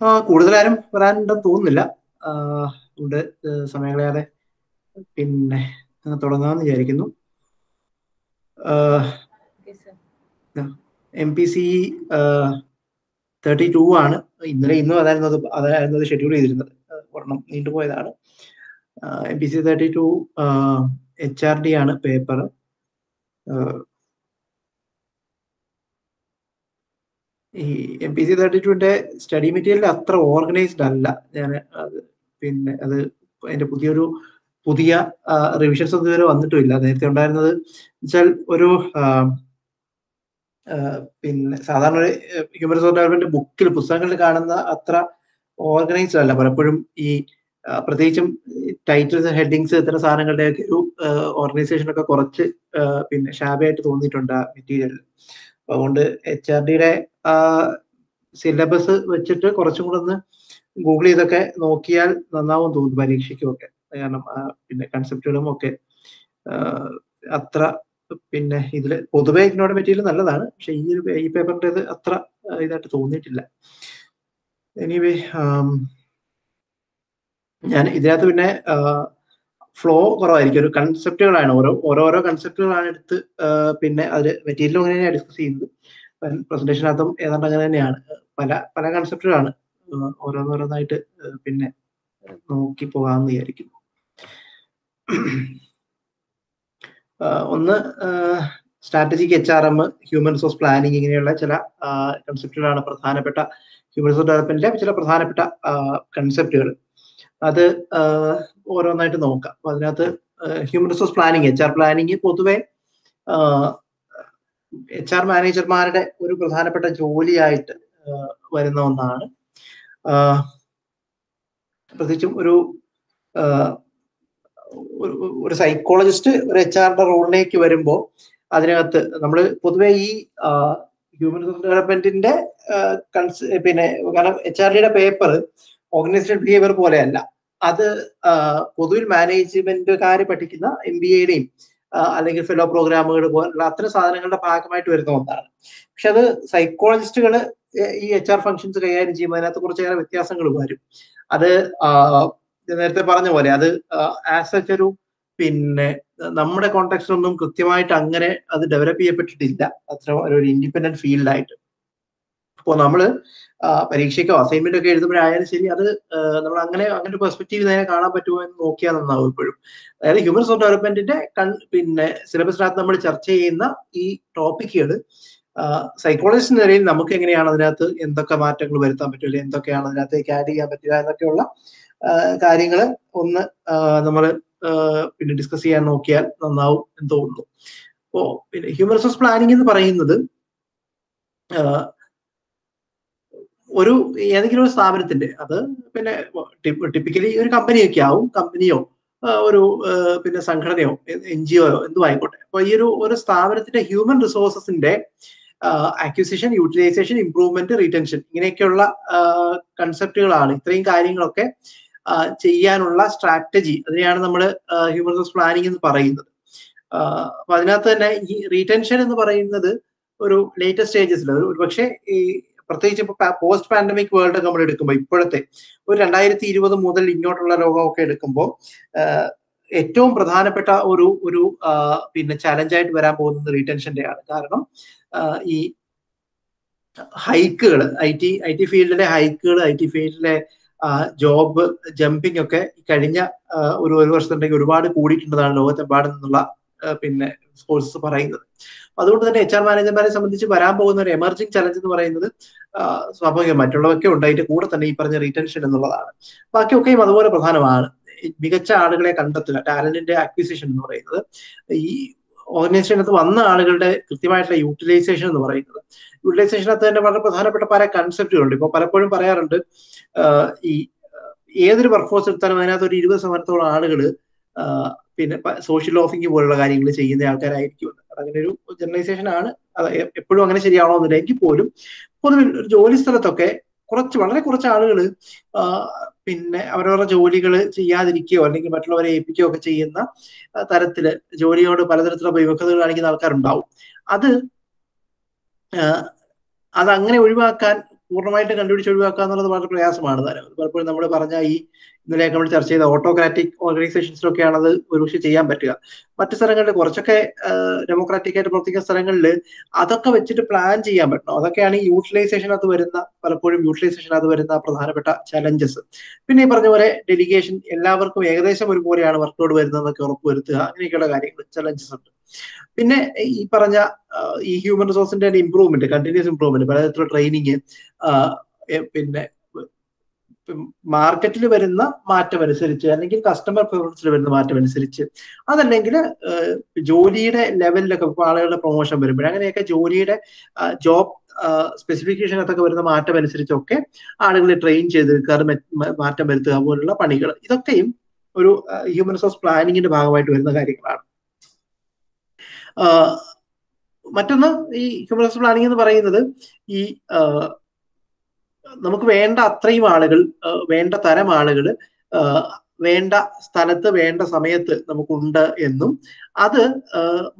ആ കൂടുതലാരും വരാനുണ്ടെന്ന് തോന്നുന്നില്ല. അതുകൊണ്ട് സമയം കളയാതെ പിന്നെ തുടങ്ങാമെന്ന് വിചാരിക്കുന്നു. M P C thirty two ആണ്. ഇന്നലെ ഇന്നും അതായിരുന്നു അത് അതായിരുന്നു ഷെഡ്യൂൾ ചെയ്തിരുന്നത് ഒരെണ്ണം ഒരെണ്ണം നീണ്ടുപോയതാണ് M P C thirty two H R D ആണ് പേപ്പർ ഈ എം പി സി തേർട്ടി ടുവിന്റെ സ്റ്റഡി മെറ്റീരിയൽ അത്ര ഓർഗനൈസ്ഡ് അല്ല. ഞാൻ പിന്നെ അത് അതിന്റെ പുതിയൊരു പുതിയ റിവിഷൻസ് ഒന്നും ഇതുവരെ വന്നിട്ടുമില്ല. നേരത്തെ ഉണ്ടായിരുന്നത് വെച്ചാൽ ഒരു പിന്നെ സാധാരണ ഒരു ഹ്യൂമൻ റിസോർസ് ഡെവലപ്മെന്റ് ബുക്കിൽ പുസ്തകങ്ങളിൽ കാണുന്ന അത്ര ഓർഗനൈസ്ഡ് അല്ല. പലപ്പോഴും ഈ പ്രത്യേകിച്ചും ടൈറ്റിൽസ് ഹെഡിങ്സ് ഇത്തരം സാധനങ്ങളുടെയൊക്കെ ഒരു ഓർഗനൈസേഷൻ ഒക്കെ കുറച്ച് പിന്നെ ഷാബായിട്ട് തോന്നിയിട്ടുണ്ട് മെറ്റീരിയലിൽ അതുകൊണ്ട് എച്ച് ആർ ഡിയുടെ സിലബസ് വെച്ചിട്ട് കുറച്ചും കൂടെ ഒന്ന് ഗൂഗിൾ ചെയ്തൊക്കെ നോക്കിയാൽ നന്നാവും തോന്നുന്നു പരീക്ഷയ്ക്കും ഒക്കെ കാരണം പിന്നെ കൺസെപ്റ്റുകളും ഒക്കെ അത്ര പിന്നെ ഇതിൽ പൊതുവേ ഇഗ്നോർഡ് മെറ്റീരിയൽ നല്ലതാണ്. പക്ഷെ ഈ ഒരു ഈ പേപ്പറിന്റെ അത്ര ഇതായിട്ട് തോന്നിയിട്ടില്ല. എനിവേ ഞാൻ ഇതിനകത്ത് പിന്നെ ഫ്ലോ കുറവായിരിക്കും. ഒരു കൺസെപ്റ്റുകളാണ് ഓരോ ഓരോരോ കൺസെപ്റ്റുകളാണ് എടുത്ത് പിന്നെ അത് മെറ്റീരിയലും അങ്ങനെ തന്നെയാണ് ഡിസ്കസ് ചെയ്യുന്നത്. പ്രസന്റേഷനകത്തും ഏതാണ്ട് അങ്ങനെ തന്നെയാണ്. പല പല കൺസെപ്റ്റുകളാണ് ഓരോന്നോരോന്നായിട്ട് പിന്നെ നോക്കി പോകാമെന്ന് വിചാരിക്കുന്നു. ഒന്ന് strategic H R M human resource planning ഇങ്ങനെയുള്ള ചില കൺസെപ്റ്റുകളാണ് പ്രധാനപ്പെട്ട ഹ്യൂമൻ റിസോഴ്സ് ഡെവലപ്മെന്റിലെ ചില പ്രധാനപ്പെട്ട കൺസെപ്റ്റുകൾ അത് ഓരോന്നായിട്ട് നോക്കാം. അപ്പൊ അതിനകത്ത് human resource planning H R planning പൊതുവെ എച്ച് ആർ മാനേജർമാരുടെ ഒരു പ്രധാനപ്പെട്ട ജോലിയായിട്ട് വരുന്ന ഒന്നാണ്. പ്രത്യേകിച്ചും ഒരു ഒരു- സൈക്കോളജിസ്റ്റ് ഒരു എച്ച് ആറിന്റെ റോളിലേക്ക് വരുമ്പോൾ അതിനകത്ത് നമ്മൾ പൊതുവെ ഈ ഹ്യൂമൻ റിസോഴ്സ് ഡെവലപ്മെന്റിന്റെ പിന്നെ കാരണം എച്ച് ആർ ഡിയുടെ പേപ്പർ ഓർഗനൈസേഷൻ ബിഹേവിയർ പോലെയല്ല. അത് പൊതുവിൽ മാനേജ്മെന്റുകാർ പഠിക്കുന്ന എം ബി എയുടെയും അല്ലെങ്കിൽ ഫെലോ പ്രോഗ്രാമുകൾ പോലുള്ള അത്തരം സാധനങ്ങളുടെ ഭാഗമായിട്ട് വരുന്ന ഒന്നാണ്. പക്ഷെ അത് സൈക്കോളജിസ്റ്റുകൾ ഈ എച്ച് ആർ ഫംഗ്ഷൻസ് കൈകാര്യം ചെയ്യുമ്പോൾ അതിനകത്ത് കുറച്ചേറെ വ്യത്യാസങ്ങൾ വരും. അത് നേരത്തെ പറഞ്ഞ പോലെ അത് ആസ് സച്ച് ഒരു പിന്നെ നമ്മുടെ കോണ്ടെക്സ്റ്റിലൊന്നും കൃത്യമായിട്ട് അങ്ങനെ അത് ഡെവലപ്പ് ചെയ്യപ്പെട്ടിട്ടില്ല. അത്ര ഒരു ഇൻഡിപെൻഡന്റ് ഫീൽഡായിട്ട് അപ്പോൾ നമ്മൾ പരീക്ഷയ്ക്കോ അസൈൻമെന്റ് ഒക്കെ എഴുതുമ്പോഴായാലും ശരി അത് നമ്മൾ അങ്ങനെ അങ്ങനെ ഒരു പെർസ്പെക്റ്റീവ് നേരെ കാണാൻ പറ്റുമോ എന്ന് നോക്കിയാൽ നന്നാവും ഇപ്പോഴും. അതായത് ഹ്യൂമൻ സോഫ്റ്റ് ഡെവലപ്മെന്റിന്റെ കൺ പിന്നെ സിലബസിനകത്ത് നമ്മൾ ചർച്ച ചെയ്യുന്ന ഈ ടോപ്പിക്കുകൾ സൈക്കോളജിസ്റ്റ് നിലയിൽ നമുക്ക് എങ്ങനെയാണ് അതിനകത്ത് എന്തൊക്കെ മാറ്റങ്ങൾ വരുത്താൻ പറ്റുക അല്ലെങ്കിൽ എന്തൊക്കെയാണ് അതിനകത്തേക്ക് ആഡ് ചെയ്യാൻ പറ്റുക എന്നൊക്കെയുള്ള കാര്യങ്ങൾ ഒന്ന് നമ്മൾ പിന്നെ ഡിസ്കസ് ചെയ്യാൻ നോക്കിയാൽ നന്നാവും എന്ന് തോന്നുന്നു. അപ്പോ പിന്നെ ഹ്യൂമൻ റിസോഴ്സ് പ്ലാനിങ് എന്ന് പറയുന്നത് ഒരു ഏതെങ്കിലും ഒരു സ്ഥാപനത്തിന്റെ അത് പിന്നെ ടിപ്പിക്കലി ഒരു കമ്പനിയൊക്കെ ആവും കമ്പനിയോ ഒരു പിന്നെ സംഘടനയോ എൻ ജി ഒയോ എന്തും ആയിക്കോട്ടെ. അപ്പൊ ഈ ഒരു ഒരു സ്ഥാപനത്തിന്റെ ഹ്യൂമൻ റിസോഴ്സസിന്റെ അക്വിസിഷൻ യൂട്ടിലൈസേഷൻ ഇംപ്രൂവ്മെന്റ് റിട്ടൻഷൻ ഇങ്ങനെയൊക്കെയുള്ള കൺസെപ്റ്റുകളാണ് ഇത്രയും കാര്യങ്ങളൊക്കെ ചെയ്യാനുള്ള സ്ട്രാറ്റജി അതിനെയാണ് നമ്മൾ ഹ്യൂമൻ റിസോഴ്സ് പ്ലാനിങ് എന്ന് പറയുന്നത്. അപ്പൊ അതിനകത്ത് തന്നെ ഈ റീറ്റൻഷൻ എന്ന് പറയുന്നത് ഒരു ലേറ്റസ്റ്റ് സ്റ്റേജസിൽ ഒരു പക്ഷേ ഈ പ്രത്യേകിച്ച് ഇപ്പൊ പോസ്റ്റ് പാൻഡമിക് വേൾഡ് നമ്മൾ എടുക്കുമ്പോൾ ഇപ്പോഴത്തെ ഒരു രണ്ടായിരത്തി ഇരുപത് മുതൽ ഇങ്ങോട്ടുള്ള രോഗമൊക്കെ എടുക്കുമ്പോൾ ഏറ്റവും പ്രധാനപ്പെട്ട ഒരു ഒരു പിന്നെ ചലഞ്ചായിട്ട് വരാൻ പോകുന്നത് റീടെൻഷന്റെ ആണ്. കാരണം ഈ ഹൈക്കുകൾ ഐ ടി ഐ ടി ഫീൽഡിലെ ഹൈക്കുകൾ ഐ ടി ഫീൽഡിലെ ജോബ് ജമ്പിംഗ് ഒക്കെ കഴിഞ്ഞ ഒരു ഒരു വർഷത്തിന്റെ ഒരുപാട് കൂടിയിട്ടുണ്ടെന്നാണ് ലോകത്തെമ്പാടും നിന്നുള്ള പിന്നെ സോഴ്സസ് പറയുന്നത്. അതുകൊണ്ട് തന്നെ എച്ച് ആർ മാനേജർമാരെ സംബന്ധിച്ച് വരാൻ പോകുന്ന ഒരു എമർജിംഗ് ചലഞ്ച് എന്ന് പറയുന്നത് സ്വാഭാവികം മറ്റുള്ളവയൊക്കെ ഉണ്ട്. അതിന്റെ കൂടെ തന്നെ ഈ പറഞ്ഞ റീറ്റൻഷൻ എന്നുള്ളതാണ്. ബാക്കിയൊക്കെയും അതുപോലെ പ്രധാനമാണ്. മികച്ച ആളുകളെ കണ്ടെത്തുക ടാലന്റിന്റെ അക്വിസിഷൻ എന്ന് പറയുന്നത്. ഈ ഓർഗനൈസേഷനകത്ത് വന്ന ആളുകളുടെ കൃത്യമായിട്ടുള്ള യൂട്ടിലൈസേഷൻ എന്ന് പറയുന്നത്. യൂട്ടിലൈസേഷനകത്ത് തന്നെ വളരെ പ്രധാനപ്പെട്ട പല കൺസെപ്റ്റുകളുണ്ട് ഇപ്പൊ പലപ്പോഴും പറയാറുണ്ട് ഈ ഏതൊരു വർക്ക്ഫോഴ്സ് എടുത്താലും അതിനകത്ത് ഒരു ഇരുപത് ശതമാനത്തോളം ആളുകൾ പിന്നെ സോഷ്യൽ ലോഫിംഗ് പോലുള്ള കാര്യങ്ങൾ ചെയ്യുന്ന ആൾക്കാരായിരിക്കും. അങ്ങനെ ഒരു ജനറലൈസേഷൻ ആണ് എപ്പോഴും അങ്ങനെ ശരിയാണോ എന്നില്ല എങ്കിൽ പോലും പൊതുവിൽ ഒരു ജോലി സ്ഥലത്തൊക്കെ കുറച്ച് വളരെ കുറച്ച് ആളുകൾ പിന്നെ അവരവരുടെ ജോലികൾ ചെയ്യാതിരിക്കുകയോ അല്ലെങ്കിൽ മറ്റുള്ളവരെ ഏൽപ്പിക്കുകയോ ഒക്കെ ചെയ്യുന്ന തരത്തിൽ ജോലിയോട് പലതരത്തിലുള്ള വിമുഖതകൾ കാണിക്കുന്ന ആൾക്കാരുണ്ടാവും. അത് അതങ്ങനെ ഒഴിവാക്കാൻ പൂർണമായിട്ട് കണ്ടുപിടിച്ച് ഒഴിവാക്കുക എന്നുള്ളത് വളരെ പ്രയാസമാണ്. പലപ്പോഴും നമ്മൾ പറഞ്ഞ ഈ ഇന്നലെ നമ്മൾ ചർച്ച ചെയ്ത ഓട്ടോക്രാറ്റിക് ഓർഗനൈസേഷൻസിലൊക്കെയാണ് അത് ഒരുപക്ഷെ ചെയ്യാൻ പറ്റുക. മറ്റു സ്ഥലങ്ങളിൽ കുറച്ചൊക്കെ ഡെമോക്രാറ്റിക് ആയിട്ട് പ്രവർത്തിക്കുന്ന സ്ഥലങ്ങളിൽ അതൊക്കെ വെച്ചിട്ട് പ്ലാൻ ചെയ്യാൻ പറ്റണം. അതൊക്കെയാണ് ഈ യൂട്ടിലൈസേഷനകത്ത് വരുന്ന പലപ്പോഴും യൂട്ടിലൈസേഷനകത്ത് വരുന്ന പ്രധാനപ്പെട്ട ചലഞ്ചസ് പിന്നെ ഈ പറഞ്ഞ പോലെ ഡെലിഗേഷൻ എല്ലാവർക്കും ഏകദേശം ഒരുപോലെയാണ് വർക്ക്ലോഡ് വരുന്നതെന്നൊക്കെ ഉറപ്പുവരുത്തുക. അങ്ങനെയൊക്കെയുള്ള കാര്യങ്ങൾ ചലഞ്ചസ് ഉണ്ട്. പിന്നെ ഈ പറഞ്ഞ ഈ ഹ്യൂമൻ റിസോഴ്സിന്റെ ഇമ്പ്രൂവ്മെന്റ് കണ്ടിന്യൂസ് ഇമ്പ്രൂവ്മെന്റ് പലതരത്തിലുള്ള ട്രെയിനിങ് പിന്നെ മാർക്കറ്റിൽ വരുന്ന മാറ്റം അനുസരിച്ച് അല്ലെങ്കിൽ കസ്റ്റമർ പ്രിഫറൻസിൽ വരുന്ന മാറ്റം അനുസരിച്ച് അതല്ലെങ്കിൽ ജോലിയുടെ ലെവലിലൊക്കെ ആളുകളുടെ പ്രൊമോഷൻ വരുമ്പോൾ അങ്ങനെയൊക്കെ ജോലിയുടെ ജോബ് സ്പെസിഫിക്കേഷനകത്തൊക്കെ വരുന്ന മാറ്റം അനുസരിച്ചൊക്കെ ആളുകളെ ട്രെയിൻ ചെയ്ത് കയറി മാറ്റം വരുത്തുക പോലുള്ള പണികൾ ഇതൊക്കെയും ഒരു ഹ്യൂമൻ റിസോഴ്സ് പ്ലാനിങ്ങിന്റെ ഭാഗമായിട്ട് വരുന്ന കാര്യങ്ങളാണ്. മറ്റൊന്ന് ഈ ഹ്യൂമൻ റിസോഴ്സ് പ്ലാനിങ് എന്ന് പറയുന്നത് ഈ നമുക്ക് വേണ്ട അത്രയും ആളുകൾ വേണ്ട തരം ആളുകൾ വേണ്ട സ്ഥലത്ത് വേണ്ട സമയത്ത് നമുക്കുണ്ട് എന്നും അത്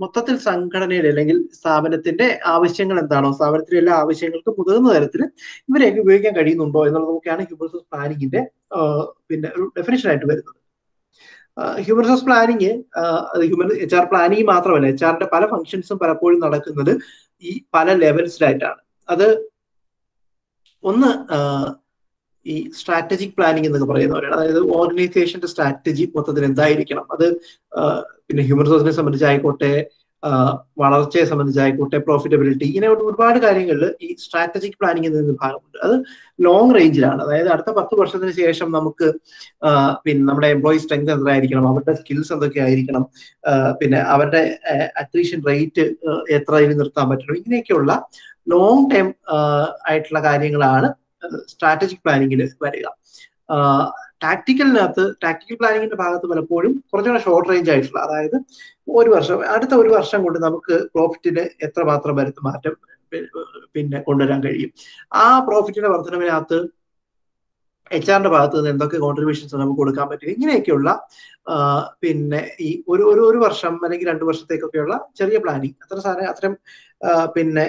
മൊത്തത്തിൽ സംഘടനയുടെ അല്ലെങ്കിൽ സ്ഥാപനത്തിന്റെ ആവശ്യങ്ങൾ എന്താണോ സ്ഥാപനത്തിലെ എല്ലാ ആവശ്യങ്ങൾക്കും മുതിർന്ന തരത്തിൽ ഇവരെയൊക്കെ ഉപയോഗിക്കാൻ കഴിയുന്നുണ്ടോ എന്നുള്ളത് നോക്കിയാണ് ഹ്യൂമൻ റിസോഴ്സ് പ്ലാനിങ്ങിന്റെ പിന്നെ ഒരു ഡെഫിനേഷൻ ആയിട്ട് വരുന്നത്. Human resource planning human H R planning മാത്രമല്ല എച്ച് ആറിന്റെ പല ഫംഗ്ഷൻസും പലപ്പോഴും നടക്കുന്നത് ഈ പല ലെവൽസിലായിട്ടാണ്. അത് ഒന്ന് ഈ സ്ട്രാറ്റജിക് പ്ലാനിങ് എന്നൊക്കെ പറയുന്നവരാണ് അതായത് ഓർഗനൈസേഷന്റെ സ്ട്രാറ്റജി മൊത്തത്തിൽ എന്തായിരിക്കണം? അത് പിന്നെ ഹ്യൂമൻ റിസോഴ്സിനെ സംബന്ധിച്ചായിക്കോട്ടെ വളർച്ചയെ സംബന്ധിച്ചായിക്കോട്ടെ പ്രോഫിറ്റബിലിറ്റി ഇങ്ങനെ ഒരുപാട് കാര്യങ്ങളിൽ ഈ സ്ട്രാറ്റജിക് പ്ലാനിങ് എന്ന ഭാഗമുണ്ട്. അത് ലോങ് റേഞ്ചിലാണ് അതായത് അടുത്ത പത്ത് വർഷത്തിന് ശേഷം നമുക്ക് പിന്നെ നമ്മുടെ എംപ്ലോയി സ്ട്രെങ്ത് എന്തായിരിക്കണം? അവരുടെ സ്കിൽസ് എന്തൊക്കെ ആയിരിക്കണം? പിന്നെ അവരുടെ അട്രീഷൻ റേറ്റ് എത്രയിൽ നിർത്താൻ പറ്റണം? ഇങ്ങനെയൊക്കെയുള്ള ലോങ് ടൈം ആയിട്ടുള്ള കാര്യങ്ങളാണ് സ്ട്രാറ്റജിക് പ്ലാനിങ്ങിൽ വരിക. ടാക്ടിക്കലിനകത്ത് ടാക്ടിക്കൽ പ്ലാനിങ്ങിന്റെ ഭാഗത്ത് പലപ്പോഴും കുറച്ചുകൂടെ ഷോർട്ട് റേഞ്ച് ആയിട്ടുള്ള അതായത് ഒരു വർഷം അടുത്ത ഒരു വർഷം കൊണ്ട് നമുക്ക് പ്രോഫിറ്റിന് എത്രമാത്രം വരുന്ന മാറ്റം പിന്നെ കൊണ്ടുവരാൻ കഴിയും. ആ പ്രോഫിറ്റിന്റെ വർധനവിനകത്ത് എച്ച് ആറിന്റെ ഭാഗത്ത് നിന്ന് എന്തൊക്കെ കോൺട്രിബ്യൂഷൻസ് നമുക്ക് കൊടുക്കാൻ പറ്റും ഇങ്ങനെയൊക്കെയുള്ള പിന്നെ ഈ ഒരു ഒരു ഒരു വർഷം അല്ലെങ്കിൽ രണ്ട് വർഷത്തേക്കൊക്കെയുള്ള ചെറിയ പ്ലാനിങ് അത്ര സാധനം അത്രയും പിന്നെ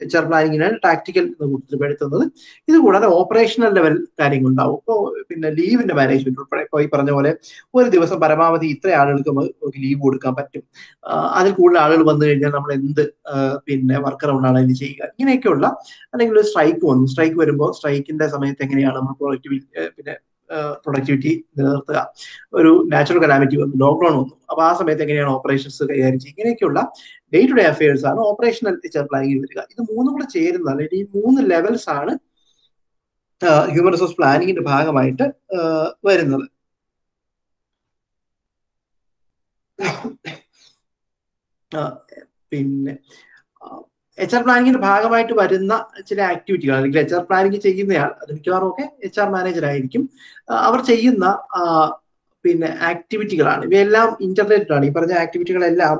എച്ച് ആർ പ്ലാനിങ്ങിനാണ് ടാക്ടിക്കൽ എന്ന് പെടുത്തുന്നത് ഇത് കൂടാതെ ഓപ്പറേഷണൽ ലെവൽ കാര്യങ്ങൾ ഉണ്ടാവും ഇപ്പോൾ പിന്നെ ലീവിന്റെ മാനേജ്മെന്റ് ഉൾപ്പെടെ ഇപ്പോൾ ഈ പറഞ്ഞ പോലെ ഒരു ദിവസം പരമാവധി ഇത്ര ആളുകൾക്ക് നമുക്ക് ലീവ് കൊടുക്കാൻ പറ്റും. അതിൽ കൂടുതൽ ആളുകൾ വന്നു കഴിഞ്ഞാൽ നമ്മൾ എന്ത് പിന്നെ വർക്ക് അറൗണ്ടാണ് അതിന് ചെയ്യുക. ഇങ്ങനെയൊക്കെയുള്ള അല്ലെങ്കിൽ ഒരു സ്ട്രൈക്ക് വന്നു. സ്ട്രൈക്ക് വരുമ്പോൾ സ്ട്രൈക്കിന്റെ സമയത്ത് എങ്ങനെയാണ് നമ്മൾ പ്രൊഡക്ടിവിറ്റി പിന്നെ പ്രൊഡക്ടിവിറ്റി നിലനിർത്തുക. ഒരു നാച്ചുറൽ കലാമിറ്റി വന്നു ലോക്ക്ഡൌൺ വന്നു. അപ്പൊ ആ സമയത്ത് എങ്ങനെയാണ് ഓപ്പറേഷൻസ് കൈകാര്യം ചെയ്യുക? ഇങ്ങനെയൊക്കെയുള്ള ഡേ ടു ഡേ അഫയേഴ്സ് ആണ് ഓപ്പറേഷണൽ ടീച്ചർ പ്ലാനിങ് വരിക. ഇത് മൂന്നും കൂടെ ചേരുന്ന അല്ലെങ്കിൽ ഈ മൂന്ന് ലെവൽസ് ആണ് ഹ്യൂമൻ റിസോഴ്സ് പ്ലാനിങ്ങിന്റെ ഭാഗമായിട്ട് വരുന്നത്. പിന്നെ എച്ച് ആർ പ്ലാനിങ്ങിന്റെ ഭാഗമായിട്ട് വരുന്ന ചില ആക്ടിവിറ്റികൾ അല്ലെങ്കിൽ എച്ച് ആർ പ്ലാനിങ് ചെയ്യുന്നയാൾ അത് മിക്കവാറും ഒക്കെ എച്ച് ആർ മാനേജർ ആയിരിക്കും. അവർ ചെയ്യുന്ന പിന്നെ ആക്ടിവിറ്റികളാണ് ഇവയെല്ലാം ഇന്റർലേറ്റഡ് ആണ്. ഈ പറഞ്ഞ ആക്ടിവിറ്റികളെല്ലാം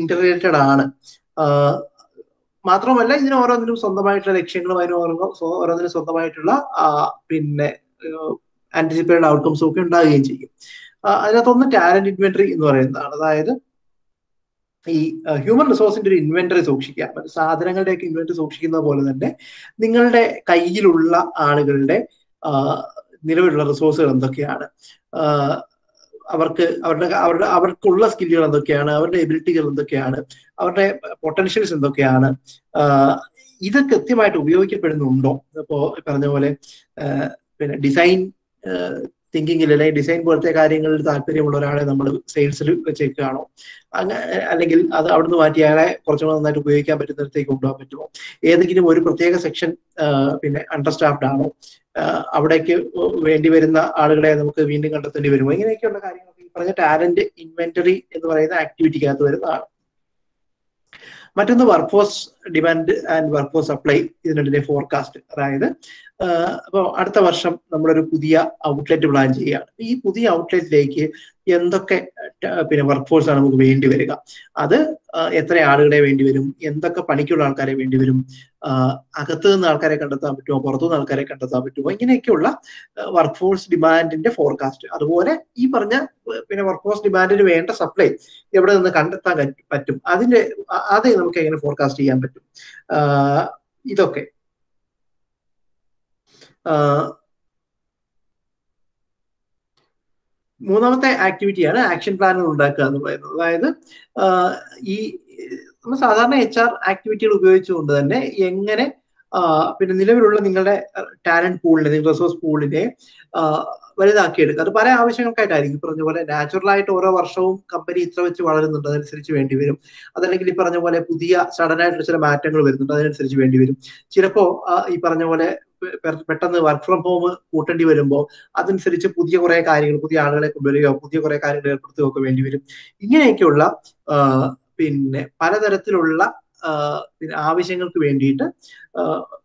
ഇന്റർലേറ്റഡ് ആണ്. മാത്രമല്ല ഇതിന് ഓരോന്നിനും സ്വന്തമായിട്ടുള്ള ലക്ഷ്യങ്ങളും അതിന് ഓരോ ഓരോന്നിനും സ്വന്തമായിട്ടുള്ള പിന്നെ ആന്റിസിപ്പേറ്റഡ് ഔട്ട്കംസും ഒക്കെ ഉണ്ടാവുകയും ചെയ്യും. അതിനകത്തൊന്ന് ടാലന്റ് ഇൻവെന്ററി എന്ന് പറയുന്നതാണ്. അതായത് ഈ ഹ്യൂമൻ റിസോഴ്സിന്റെ ഒരു ഇൻവെന്ററി സൂക്ഷിക്കുക. മറ്റു സാധനങ്ങളുടെയൊക്കെ ഇൻവെന്ററി സൂക്ഷിക്കുന്ന പോലെ തന്നെ നിങ്ങളുടെ കയ്യിലുള്ള ആളുകളുടെ നിലവിലുള്ള റിസോഴ്സുകൾ എന്തൊക്കെയാണ്? അവർക്ക് അവരുടെ അവരുടെ അവർക്കുള്ള സ്കില്ലുകൾ എന്തൊക്കെയാണ്? അവരുടെ എബിലിറ്റികൾ എന്തൊക്കെയാണ്? അവരുടെ പൊട്ടൻഷ്യൽസ് എന്തൊക്കെയാണ്? ഇത് കൃത്യമായിട്ട് ഉപയോഗിക്കപ്പെടുന്നുണ്ടോ? ഇപ്പോ പറഞ്ഞ പോലെ പിന്നെ ഡിസൈൻ തിങ്കിങ്ങിൽ അല്ലെങ്കിൽ ഡിസൈൻ പോലത്തെ കാര്യങ്ങളിൽ താല്പര്യമുള്ള ഒരാളെ നമ്മൾ സെയിൽസിൽ വെച്ചേക്കുകയാണോ അങ്ങനെ അല്ലെങ്കിൽ അത് അവിടുന്ന് മാറ്റി അയാളെ കുറച്ചുകൂടെ നന്നായിട്ട് ഉപയോഗിക്കാൻ പറ്റുന്നിടത്തേക്ക് കൊണ്ടുപോകാൻ പറ്റുമോ? ഏതെങ്കിലും ഒരു പ്രത്യേക സെക്ഷൻ പിന്നെ അണ്ടർസ്റ്റാഫ്ഡ് ആണോ? അവിടേക്ക് വേണ്ടി വരുന്ന ആളുകളെ നമുക്ക് വീണ്ടും കണ്ടെത്തേണ്ടി വരുമോ? ഇങ്ങനെയൊക്കെയുള്ള കാര്യങ്ങൾ ഈ പറഞ്ഞ ടാലന്റ് ഇൻവെന്ററി എന്ന് പറയുന്ന ആക്ടിവിറ്റിക്കകത്ത് വരുന്നതാണ്. മറ്റൊന്ന് workforce demand and workforce supply ഇതിനുള്ളിലെ forecast അതായത് അപ്പോൾ അടുത്ത വർഷം നമ്മളൊരു പുതിയ ഔട്ട്ലെറ്റ് പ്ലാൻ ചെയ്യുകയാണ്. ഈ പുതിയ ഔട്ട്ലെറ്റിലേക്ക് എന്തൊക്കെ പിന്നെ വർക്ക് ഫോഴ്സ് ആണ് നമുക്ക് വേണ്ടി വരിക? അത് എത്ര ആളുകളെ വേണ്ടി വരും? എന്തൊക്കെ പണിക്കുള്ള ആൾക്കാരെ വേണ്ടി വരും? അകത്ത് നിന്ന് ആൾക്കാരെ കണ്ടെത്താൻ പറ്റുമോ? പുറത്തുനിന്ന് ആൾക്കാരെ കണ്ടെത്താൻ പറ്റുമോ? ഇങ്ങനെയൊക്കെയുള്ള വർക്ക് ഫോഴ്സ് ഡിമാൻഡിന്റെ ഫോർകാസ്റ്റ് അതുപോലെ ഈ പറഞ്ഞ പിന്നെ വർക്ക് ഫോഴ്സ് ഡിമാൻഡിന് വേണ്ട സപ്ലൈ എവിടെ നിന്ന് കണ്ടെത്താൻ പറ്റും? അതിന്റെ അത് നമുക്ക് എങ്ങനെ ഫോർകാസ്റ്റ് ചെയ്യാൻ പറ്റും? ഇതൊക്കെ. മൂന്നാമത്തെ ആക്ടിവിറ്റിയാണ് ആക്ഷൻ പ്ലാനുകൾ ഉണ്ടാക്കുക എന്ന് പറയുന്നത്. അതായത് ഈ നമ്മൾ സാധാരണ എച്ച് ആർ ആക്ടിവിറ്റികൾ ഉപയോഗിച്ചുകൊണ്ട് തന്നെ എങ്ങനെ പിന്നെ നിലവിലുള്ള നിങ്ങളുടെ ടാലന്റ് പൂളിനെ നിങ്ങളുടെ റിസോഴ്സ് പൂളിനെ വലുതാക്കിയെടുക്കുക. അത് പല ആവശ്യങ്ങൾക്കായിട്ടായിരിക്കും. പറഞ്ഞ പോലെ നാച്ചുറൽ ആയിട്ട് ഓരോ വർഷവും കമ്പനി ഇത്ര വെച്ച് വളരുന്നുണ്ട് അതനുസരിച്ച് വേണ്ടി വരും. അതല്ലെങ്കിൽ ഈ പറഞ്ഞ പോലെ പുതിയ സഡൻ ആയിട്ടുള്ള ചില മാറ്റങ്ങൾ വരുന്നുണ്ട് അതിനനുസരിച്ച് വേണ്ടി വരും. ചിലപ്പോ ഈ പറഞ്ഞ പോലെ പെട്ടെന്ന് വർക്ക് ഫ്രം ഹോം കൂട്ടേണ്ടി വരുമ്പോൾ അതനുസരിച്ച് പുതിയ കുറെ കാര്യങ്ങൾ പുതിയ ആളുകളെ കൊണ്ടുവരികയോ പുതിയ കുറെ കാര്യങ്ങൾ ഏർപ്പെടുത്തുകയോ ഒക്കെ വേണ്ടി വരും. ഇങ്ങനെയൊക്കെയുള്ള പിന്നെ പലതരത്തിലുള്ള പിന്നെ ആവശ്യങ്ങൾക്ക് വേണ്ടിയിട്ട്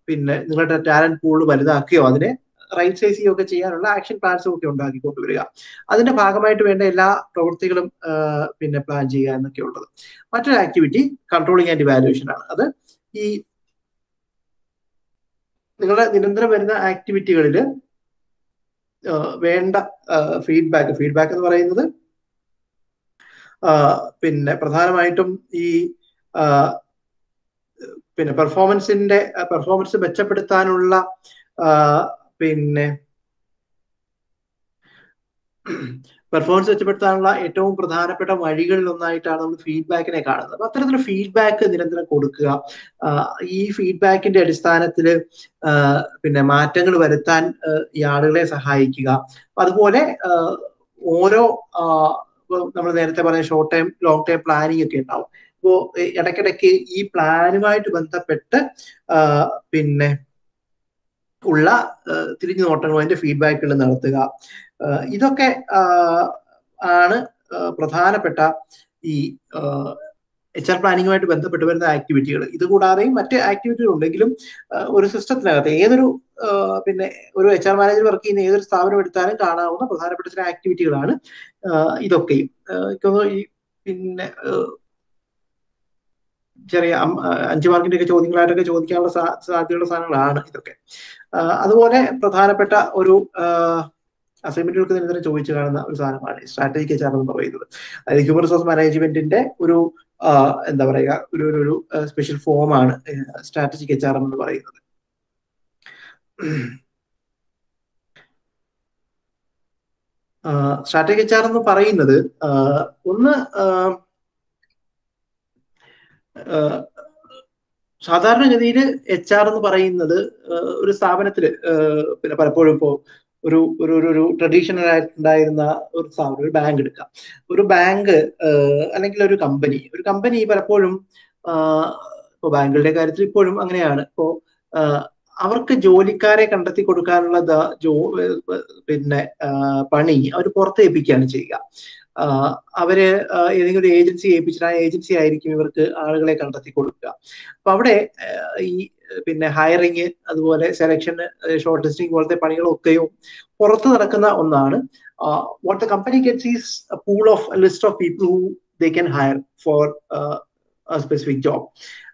പിന്നെ നിങ്ങളുടെ ടാലന്റ് പൂൾ വലുതാക്കുകയോ അതിനെ റൈറ്റ് സൈസ് ചെയ്യുകയൊക്കെ ചെയ്യാനുള്ള ആക്ഷൻ പ്ലാൻസും ഒക്കെ ഉണ്ടാക്കി കൊണ്ടുവരിക അതിന്റെ ഭാഗമായിട്ട് വേണ്ട എല്ലാ പ്രവൃത്തികളും പിന്നെ പ്ലാൻ ചെയ്യുക എന്നൊക്കെ ഉള്ളത് മറ്റൊരു ആക്ടിവിറ്റി കൺട്രോളിങ് ആൻഡ് ഇവാലുവേഷൻ ആണ്. അത് ഈ നിങ്ങളുടെ നിരന്തരം വരുന്ന ആക്ടിവിറ്റികളിൽ വേണ്ട ഫീഡ്ബാക്ക് ഫീഡ്ബാക്ക് എന്ന് പറയുന്നത് പിന്നെ പ്രധാനമായിട്ടും ഈ പിന്നെ പെർഫോമൻസിന്റെ പെർഫോമൻസ് മെച്ചപ്പെടുത്താനുള്ള പിന്നെ പെർഫോമൻസ് മെച്ചപ്പെടുത്താനുള്ള ഏറ്റവും പ്രധാനപ്പെട്ട വഴികളിൽ ഒന്നായിട്ടാണ് നമ്മൾ ഫീഡ്ബാക്കിനെ കാണുന്നത്. അപ്പൊ അത്തരത്തിൽ ഫീഡ്ബാക്ക് നിരന്തരം കൊടുക്കുക. ഈ ഫീഡ്ബാക്കിന്റെ അടിസ്ഥാനത്തിൽ പിന്നെ മാറ്റങ്ങൾ വരുത്താൻ ഈ ആളുകളെ സഹായിക്കുക. അതുപോലെ ഓരോ നമ്മൾ നേരത്തെ പറഞ്ഞ short time long time planning ഒക്കെ ഉണ്ടാവും. ഇപ്പോ ഇടയ്ക്കിടയ്ക്ക് ഈ പ്ലാനുമായിട്ട് ബന്ധപ്പെട്ട് പിന്നെ ഉള്ള തിരിഞ്ഞു നോട്ടങ്ങൾ അതിന്റെ ഫീഡ്ബാക്കുകൾ നടത്തുക. ഇതൊക്കെ ആണ് പ്രധാനപ്പെട്ട ഈ എച്ച് ആർ പ്ലാനിങ്ങുമായിട്ട് ബന്ധപ്പെട്ട് വരുന്ന ആക്ടിവിറ്റികൾ. ഇത് കൂടാതെയും മറ്റ് ആക്ടിവിറ്റികൾ ഉണ്ടെങ്കിലും ഒരു സിസ്റ്റത്തിനകത്ത് ഏതൊരു പിന്നെ ഒരു എച്ച് ആർ മാനേജർ വർക്ക് ചെയ്യുന്ന ഏതൊരു സ്ഥാപനം എടുത്താലും കാണാവുന്ന പ്രധാനപ്പെട്ട ചില ആക്ടിവിറ്റികളാണ് ഇതൊക്കെയും. ഈ പിന്നെ ചെറിയ അഞ്ച് മാർക്കിന്റെ ഒക്കെ ചോദ്യങ്ങളായിട്ടൊക്കെ ചോദിക്കാനുള്ള സാധ്യതയുള്ള സാധനങ്ങളാണ് ഇതൊക്കെ. അതുപോലെ പ്രധാനപ്പെട്ട ഒരു അസൈൻമെന്റുകൾക്ക് നിരന്തരം ചോദിച്ചു കാണുന്ന ഒരു സാധനമാണ് സ്ട്രാറ്റജിക് എച്ച് ആർ എന്ന് പറയുന്നത്. അതായത് ഹ്യൂമൻ റിസോഴ്സ് മാനേജ്മെന്റിന്റെ ഒരു എന്താ പറയുക ഒരു ഒരു സ്പെഷ്യൽ ഫോം ആണ് സ്ട്രാറ്റജിക് എച്ച് ആർ എന്ന് പറയുന്നത്. സ്ട്രാറ്റജിക് എച്ച് ആർ എന്ന് പറയുന്നത് ഒന്ന് സാധാരണഗതിയിൽ എച്ച് ആർ എന്ന് പറയുന്നത് ഒരു സ്ഥാപനത്തിൽ പിന്നെ പലപ്പോഴും ഇപ്പോൾ ഒരു ഒരു ഒരു ട്രഡീഷണൽ ആയിട്ടുണ്ടായിരുന്ന ഒരു സാധനം ഒരു ബാങ്ക് എടുക്കാം. ഒരു ബാങ്ക് അല്ലെങ്കിൽ ഒരു കമ്പനി ഒരു കമ്പനി പലപ്പോഴും ഇപ്പോൾ ബാങ്കുകളുടെ കാര്യത്തിൽ ഇപ്പോഴും അങ്ങനെയാണ്. ഇപ്പോൾ അവർക്ക് ജോലിക്കാരെ കണ്ടെത്തി കൊടുക്കാനുള്ള പിന്നെ പണി അവർ പുറത്തേൽപ്പിക്കുകയാണ് ചെയ്യുക. അവർ ഏതെങ്കിലും ഒരു ഏജൻസി ഏൽപ്പിച്ചിട്ട് ആ ഏജൻസി ആയിരിക്കും ഇവർക്ക് ആളുകളെ കണ്ടെത്തി കൊടുക്കുക. അപ്പൊ അവിടെ ഈ പിന്നെ ഹയറിങ് അതുപോലെ സെലക്ഷൻ ഷോർട്ട് ലിസ്റ്റിംഗ് പോലത്തെ പണികളൊക്കെയും പുറത്ത് നടക്കുന്ന ഒന്നാണ്. What the company gets is pool of list of people who they can hire for specific job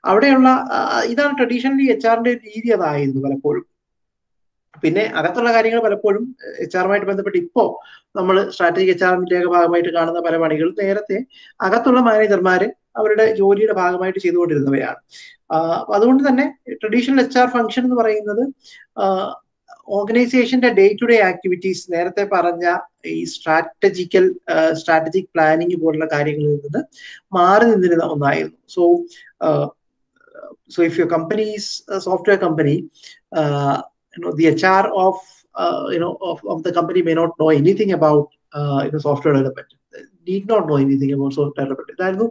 അവിടെയുള്ള ഇതാണ് ട്രഡീഷണലി എച്ച് ആറിന്റെ രീതി അതായിരുന്നു പലപ്പോഴും. പിന്നെ അകത്തുള്ള കാര്യങ്ങൾ പലപ്പോഴും എച്ച് ആറുമായിട്ട് ബന്ധപ്പെട്ട് ഇപ്പോ നമ്മൾ സ്ട്രാറ്റജിക് എച്ച് ആറിന്റെ ഭാഗമായിട്ട് കാണുന്ന പല പണികൾ നേരത്തെ അകത്തുള്ള മാനേജർമാര് അവരുടെ ജോലിയുടെ ഭാഗമായിട്ട് ചെയ്തുകൊണ്ടിരുന്നവയാണ്. അതുകൊണ്ട് തന്നെ ട്രഡീഷണൽ എച്ച് ആർ ഫംഗ്ഷൻ എന്ന് പറയുന്നത് ഓർഗനൈസേഷന്റെ ഡേ ടു ഡേ ആക്ടിവിറ്റീസ് നേരത്തെ പറഞ്ഞ ഈ സ്ട്രാറ്റജിക്കൽ സ്ട്രാറ്റജിക് പ്ലാനിങ് പോലുള്ള കാര്യങ്ങളിൽ നിന്ന് മാറി നിന്നിരുന്ന ഒന്നായിരുന്നു. So so if your company's software company you know the HR of uh, you know of, of the company may not know anything about uh, you know software development need not know anything about software development ഇതായിരുന്നു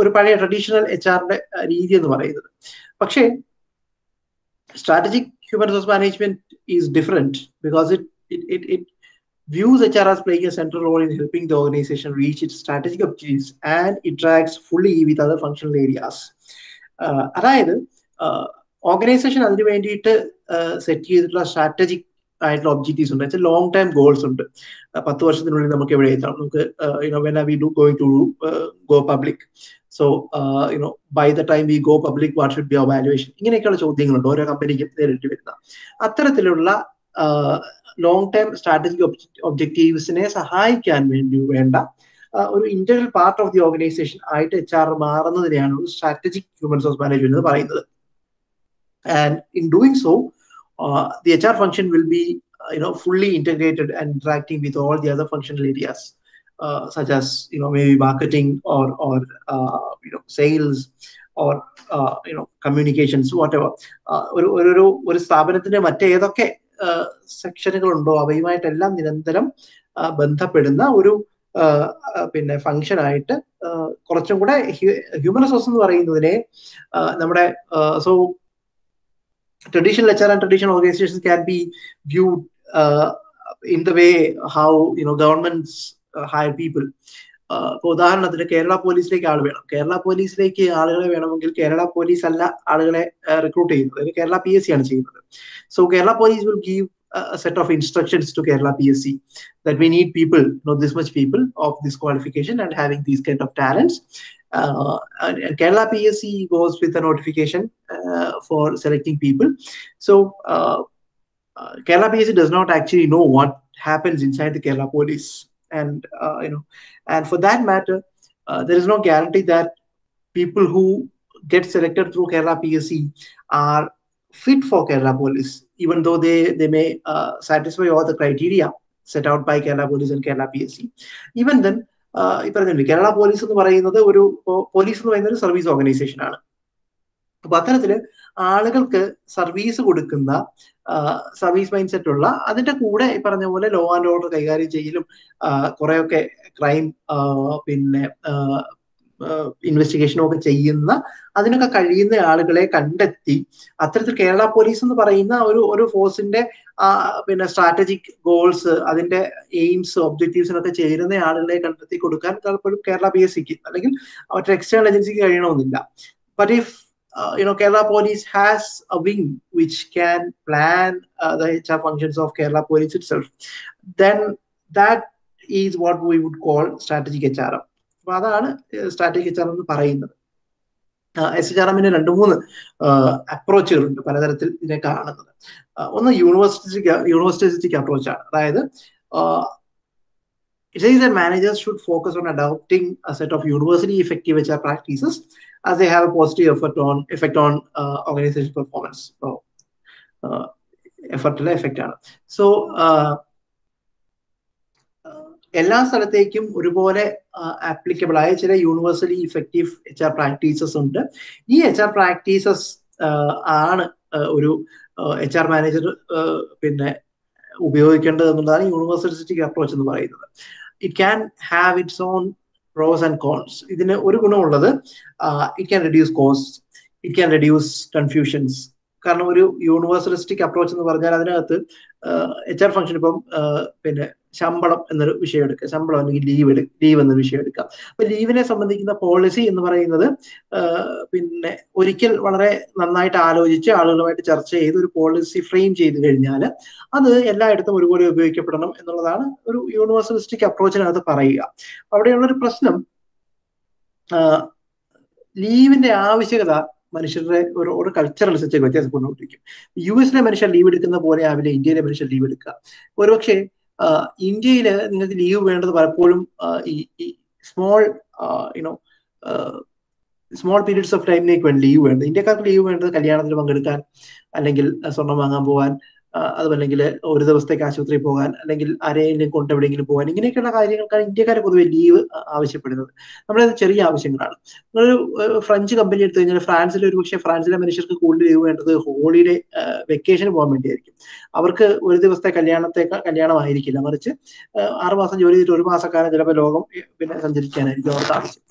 ഒരു പഴയ traditional H ആറിന്റെ രീതി എന്ന് പറയുന്നത് പക്ഷേ strategic human resource management is different because it it it views HR as playing a central role in helping the organization reach its strategic objectives and interacts fully with other functional areas. അതായത് organisation അതിന് വേണ്ടിയിട്ട് set ചെയ്തിട്ടുള്ള strategic ആയിട്ടുള്ള objectives ഉണ്ട്. വെച്ചാൽ long time goals ഉണ്ട്. പത്ത് വർഷത്തിനുള്ളിൽ നമുക്ക് എവിടെ എത്താം നമുക്ക് you know when are we do going to go public so you know by the time we go public what should be our valuation ഇങ്ങനെയൊക്കെയുള്ള ചോദ്യങ്ങളുണ്ട്. ഓരോ കമ്പനിക്കും നേരിട്ട് വരുന്ന. അത്തരത്തിലുള്ള ലോങ് ടൈം സ്ട്രാറ്റജിക് ഒബ്ജക്റ്റീവ്സിനെ സഹായിക്കാൻ വേണ്ടി വേണ്ട ഒരു integral part of the organisation ആയിട്ട് എച്ച് ആർ മാറുന്നതിനെയാണ് ഒരു സ്ട്രാറ്റജിക് ഹ്യൂമൻ റിസോഴ്സ് മാനേജ്മെന്റ് എന്ന് പറയുന്നത്. And doing so, uh, the HR function will be you know fully integrated and interacting with all the other functional areas uh, such as you know maybe marketing or or uh, you know sales or uh, you know communications whatever ഒരു ഒരു ഒരു സ്ഥാപനത്തിന്റെ മറ്റേതൊക്കെ സെക്ഷനുകൾ ഉണ്ടോ അവയുമായിട്ടെല്ലാം നിരന്തരം ബന്ധപ്പെടുന്ന ഒരു പിന്നെ ഫംഗ്ഷൻ ആയിട്ട് കുറച്ചും കൂടെ ഹ്യൂമൻ റിസോഴ്സ് എന്ന് പറയുന്നതിനെ നമ്മുടെ so traditional HR and traditional organizations can be viewed uh, in the way how you know governments uh, hire people. ഉദാഹരണത്തിന് കേരള പോലീസിലേക്ക് ആൾ വേണം കേരള പോലീസിലേക്ക് ആളുകളെ വേണമെങ്കിൽ കേരള പോലീസ് അല്ല ആളുകളെ റിക്രൂട്ട് ചെയ്യുന്നത് കേരള പി എസ് സി ആണ് ചെയ്യുന്നത് so Kerala police will give a set of instructions to Kerala PSC that we need people, you know, this much people of this qualification and having these kind of. Uh, Kerala PSC goes with a notification uh, for selecting people. So uh, Kerala PSC does not actually know what happens inside the Kerala police, and you know, and for that matter, there is no guarantee that people who get selected through Kerala PSC are fit for Kerala police, even though they they may satisfy all the criteria set out by Kerala police and Kerala PSC. Even then, ഈ പറഞ്ഞിട്ടുണ്ട് Kerala police എന്ന് പറയുന്നത് ഒരു police എന്ന് പറയുന്ന ഒരു service organisation ആണ്. അപ്പൊ അത്തരത്തിൽ ആളുകൾക്ക് സർവീസ് കൊടുക്കുന്ന സർവീസ് മൈൻഡ് സെറ്റ് ഉള്ള അതിന്റെ കൂടെ ഈ പറഞ്ഞ പോലെ ലോ ആൻഡ് ഓർഡർ കൈകാര്യം ചെയ്യലും കുറെയൊക്കെ ക്രൈം പിന്നെ ഇൻവെസ്റ്റിഗേഷനും ഒക്കെ ചെയ്യുന്ന അതിനൊക്കെ കഴിയുന്ന ആളുകളെ കണ്ടെത്തി അത്തരത്തിൽ കേരള പോലീസ് എന്ന് പറയുന്ന ഒരു ഒരു ഫോഴ്സിന്റെ പിന്നെ സ്ട്രാറ്റജിക് ഗോൾസ് അതിന്റെ എയിംസ് ഒബ്ജക്റ്റീവ്സിനൊക്കെ ചേരുന്ന ആളുകളെ കണ്ടെത്തി കൊടുക്കാൻ പലപ്പോഴും കേരള പി എസ് സിക്ക് അല്ലെങ്കിൽ മറ്റൊരു എക്സ്റ്റേണൽ ഏജൻസിക്ക് കഴിയണമെന്നില്ല but if you know, Kerala Police has a wing which can plan uh, the HR functions of Kerala Police itself. Then that is what we would call strategic. അപ്പൊ അതാണ് strategic H R എന്ന് പറയുന്നത് എസ്ആറാമിന് രണ്ട് മൂന്ന് അപ്രോച്ചുകളുണ്ട് പലതരത്തിൽ ഇതിനെ കാണുന്നത്. ഒന്ന് യൂണിവേഴ്സിറ്റി യൂണിവേഴ്സിറ്റിക്ക് അപ്രോച്ചാണ്. അതായത് it is the managers should focus on adopting set of university effective H practices as they have a positive effect on effect on organisation performance എഫർട്ടിലെ effect ആണ്. സോ എല്ലാ സ്ഥലത്തേക്കും ഒരുപോലെ ആപ്ലിക്കബിൾ ആയ ചില universally effective H R practices ഉണ്ട്. ഈ H R practices ആണ് ഒരു എച്ച് ആർ മാനേജർ പിന്നെ ഉപയോഗിക്കേണ്ടത് എന്നുള്ളതാണ് യൂണിവേഴ്സലിസ്റ്റിക് അപ്രോച്ച് എന്ന് പറയുന്നത്. It can have its own pros and cons ഇതിന് ഒരു ഗുണമുള്ളത് it can reduce cost it can reduce confusions കാരണം ഒരു യൂണിവേഴ്സലിസ്റ്റിക് അപ്രോച്ച് എന്ന് പറഞ്ഞാൽ അതിനകത്ത് എച്ച് ആർ ഫംഗ്ഷൻ ഇപ്പം പിന്നെ ശമ്പളം എന്നൊരു വിഷയം എടുക്കുക ശമ്പളം അല്ലെങ്കിൽ ലീവ് എടുക്കുക ലീവ് എന്നൊരു വിഷയം എടുക്കുക അപ്പൊ ലീവിനെ സംബന്ധിക്കുന്ന പോളിസി എന്ന് പറയുന്നത് പിന്നെ ഒരിക്കൽ വളരെ നന്നായിട്ട് ആലോചിച്ച് ആളുകളുമായിട്ട് ചർച്ച ചെയ്ത് ഒരു പോളിസി ഫ്രെയിം ചെയ്ത് കഴിഞ്ഞാൽ അത് എല്ലായിടത്തും ഒരുപോലെ ഉപയോഗിക്കപ്പെടണം എന്നുള്ളതാണ് ഒരു യൂണിവേഴ്സലിസ്റ്റിക് അപ്രോച്ചിനകത്ത് പറയുക. അവിടെയുള്ളൊരു പ്രശ്നം ലീവിന്റെ ആവശ്യകത മനുഷ്യരുടെ ഒരു ഒരു കൾച്ചർ അനുസരിച്ച് വ്യത്യാസപ്പെട്ടുകൊണ്ടിരിക്കും. യു എസിലെ മനുഷ്യർ ലീവ് എടുക്കുന്ന പോലെ ആവില്ല ഇന്ത്യയിലെ മനുഷ്യർ ലീവ് എടുക്കുക. ഒരുപക്ഷെ ഇന്ത്യയിൽ നിങ്ങൾക്ക് ലീവ് വേണ്ടത് പലപ്പോഴും ഈ small you know small periods of ടൈമിലേക്ക് വേണ്ടി ലീവ് വേണ്ടത്. ഇന്ത്യക്കാർക്ക് ലീവ് വേണ്ടത് കല്യാണത്തിന് പങ്കെടുക്കാൻ അല്ലെങ്കിൽ സ്വർണം വാങ്ങാൻ പോകാൻ അതുമല്ലെങ്കിൽ ഒരു ദിവസത്തേക്ക് ആശുപത്രിയിൽ പോകാൻ അല്ലെങ്കിൽ ആരെയെങ്കിലും കൊണ്ട് എവിടെയെങ്കിലും പോകാൻ ഇങ്ങനെയൊക്കെയുള്ള കാര്യങ്ങൾക്കാണ് ഇന്ത്യക്കാരെ പൊതുവെ ലീവ് ആവശ്യപ്പെടുന്നത്. നമ്മുടെ ചെറിയ ആവശ്യങ്ങളാണ്. നിങ്ങളൊരു ഫ്രഞ്ച് കമ്പനി എടുത്തു കഴിഞ്ഞാൽ ഫ്രാൻസിൽ ഒരു പക്ഷേ ഫ്രാൻസിലെ മനുഷ്യർക്ക് കൂടുതൽ ലീവ് വേണ്ടത് ഹോളിഡേ വെക്കേഷന് പോകാൻ വേണ്ടിയായിരിക്കും. അവർക്ക് ഒരു ദിവസത്തെ കല്യാണത്തെ കല്യാണമായിരിക്കില്ല. മറിച്ച് ആറുമാസം ജോലി ചെയ്തിട്ട് ഒരു മാസക്കാലം ചിലപ്പോൾ ലോകം പിന്നെ സഞ്ചരിക്കാനായിരിക്കും അവർക്ക് ആവശ്യം.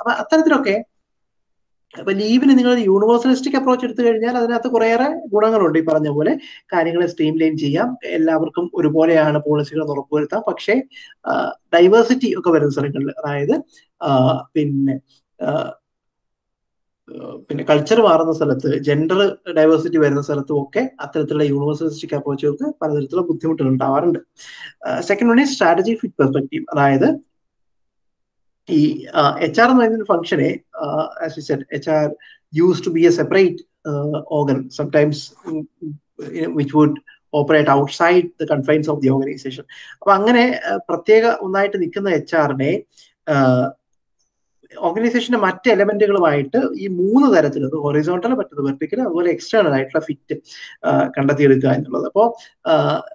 അപ്പൊ അത്തരത്തിലൊക്കെ അപ്പൊ ലീവിന് നിങ്ങൾ യൂണിവേഴ്സലിസ്റ്റിക് അപ്രോച്ച് എടുത്തു കഴിഞ്ഞാൽ അതിനകത്ത് കുറേയേറെ ഗുണങ്ങളുണ്ട് ഈ പറഞ്ഞ പോലെ. കാര്യങ്ങളെ സ്ട്രീം ലൈൻ ചെയ്യാം. എല്ലാവർക്കും ഒരുപോലെയാണ് പോളിസികൾ ഉറപ്പുവരുത്താം പക്ഷേ ഡൈവേഴ്സിറ്റി ഒക്കെ വരുന്ന സ്ഥലങ്ങളിൽ അതായത് പിന്നെ പിന്നെ കൾച്ചർ മാറുന്ന സ്ഥലത്ത് ജെൻഡർ ഡൈവേഴ്സിറ്റി വരുന്ന സ്ഥലത്തും ഒക്കെ അത്തരത്തിലുള്ള യൂണിവേഴ്സലിസ്റ്റിക് അപ്രോച്ചുകൾക്ക് പലതരത്തിലുള്ള ബുദ്ധിമുട്ടുകൾ ഉണ്ടാവാറുണ്ട്. Second one strategy fit perspective അതായത് ഈ എച്ച് ആർ എന്ന് പറയുന്ന ഫംഗ്ഷനെ as you said H R used to be a separate organ sometimes which would operate outside the confines of the organisation അപ്പൊ അങ്ങനെ പ്രത്യേക ഒന്നായിട്ട് നിൽക്കുന്ന എച്ച് ആറിനെ ഓർഗനൈസേഷന്റെ മറ്റ് എലമെന്റുകളുമായിട്ട് ഈ മൂന്ന് തരത്തിൽ അത് ഹൊറിസോണ്ടൽ മറ്റത് വെർട്ടിക്കൽ അതുപോലെ എക്സ്റ്റേണൽ ആയിട്ടുള്ള ഫിറ്റ് കണ്ടെത്തിയെടുക്കുക എന്നുള്ളത്. അപ്പോൾ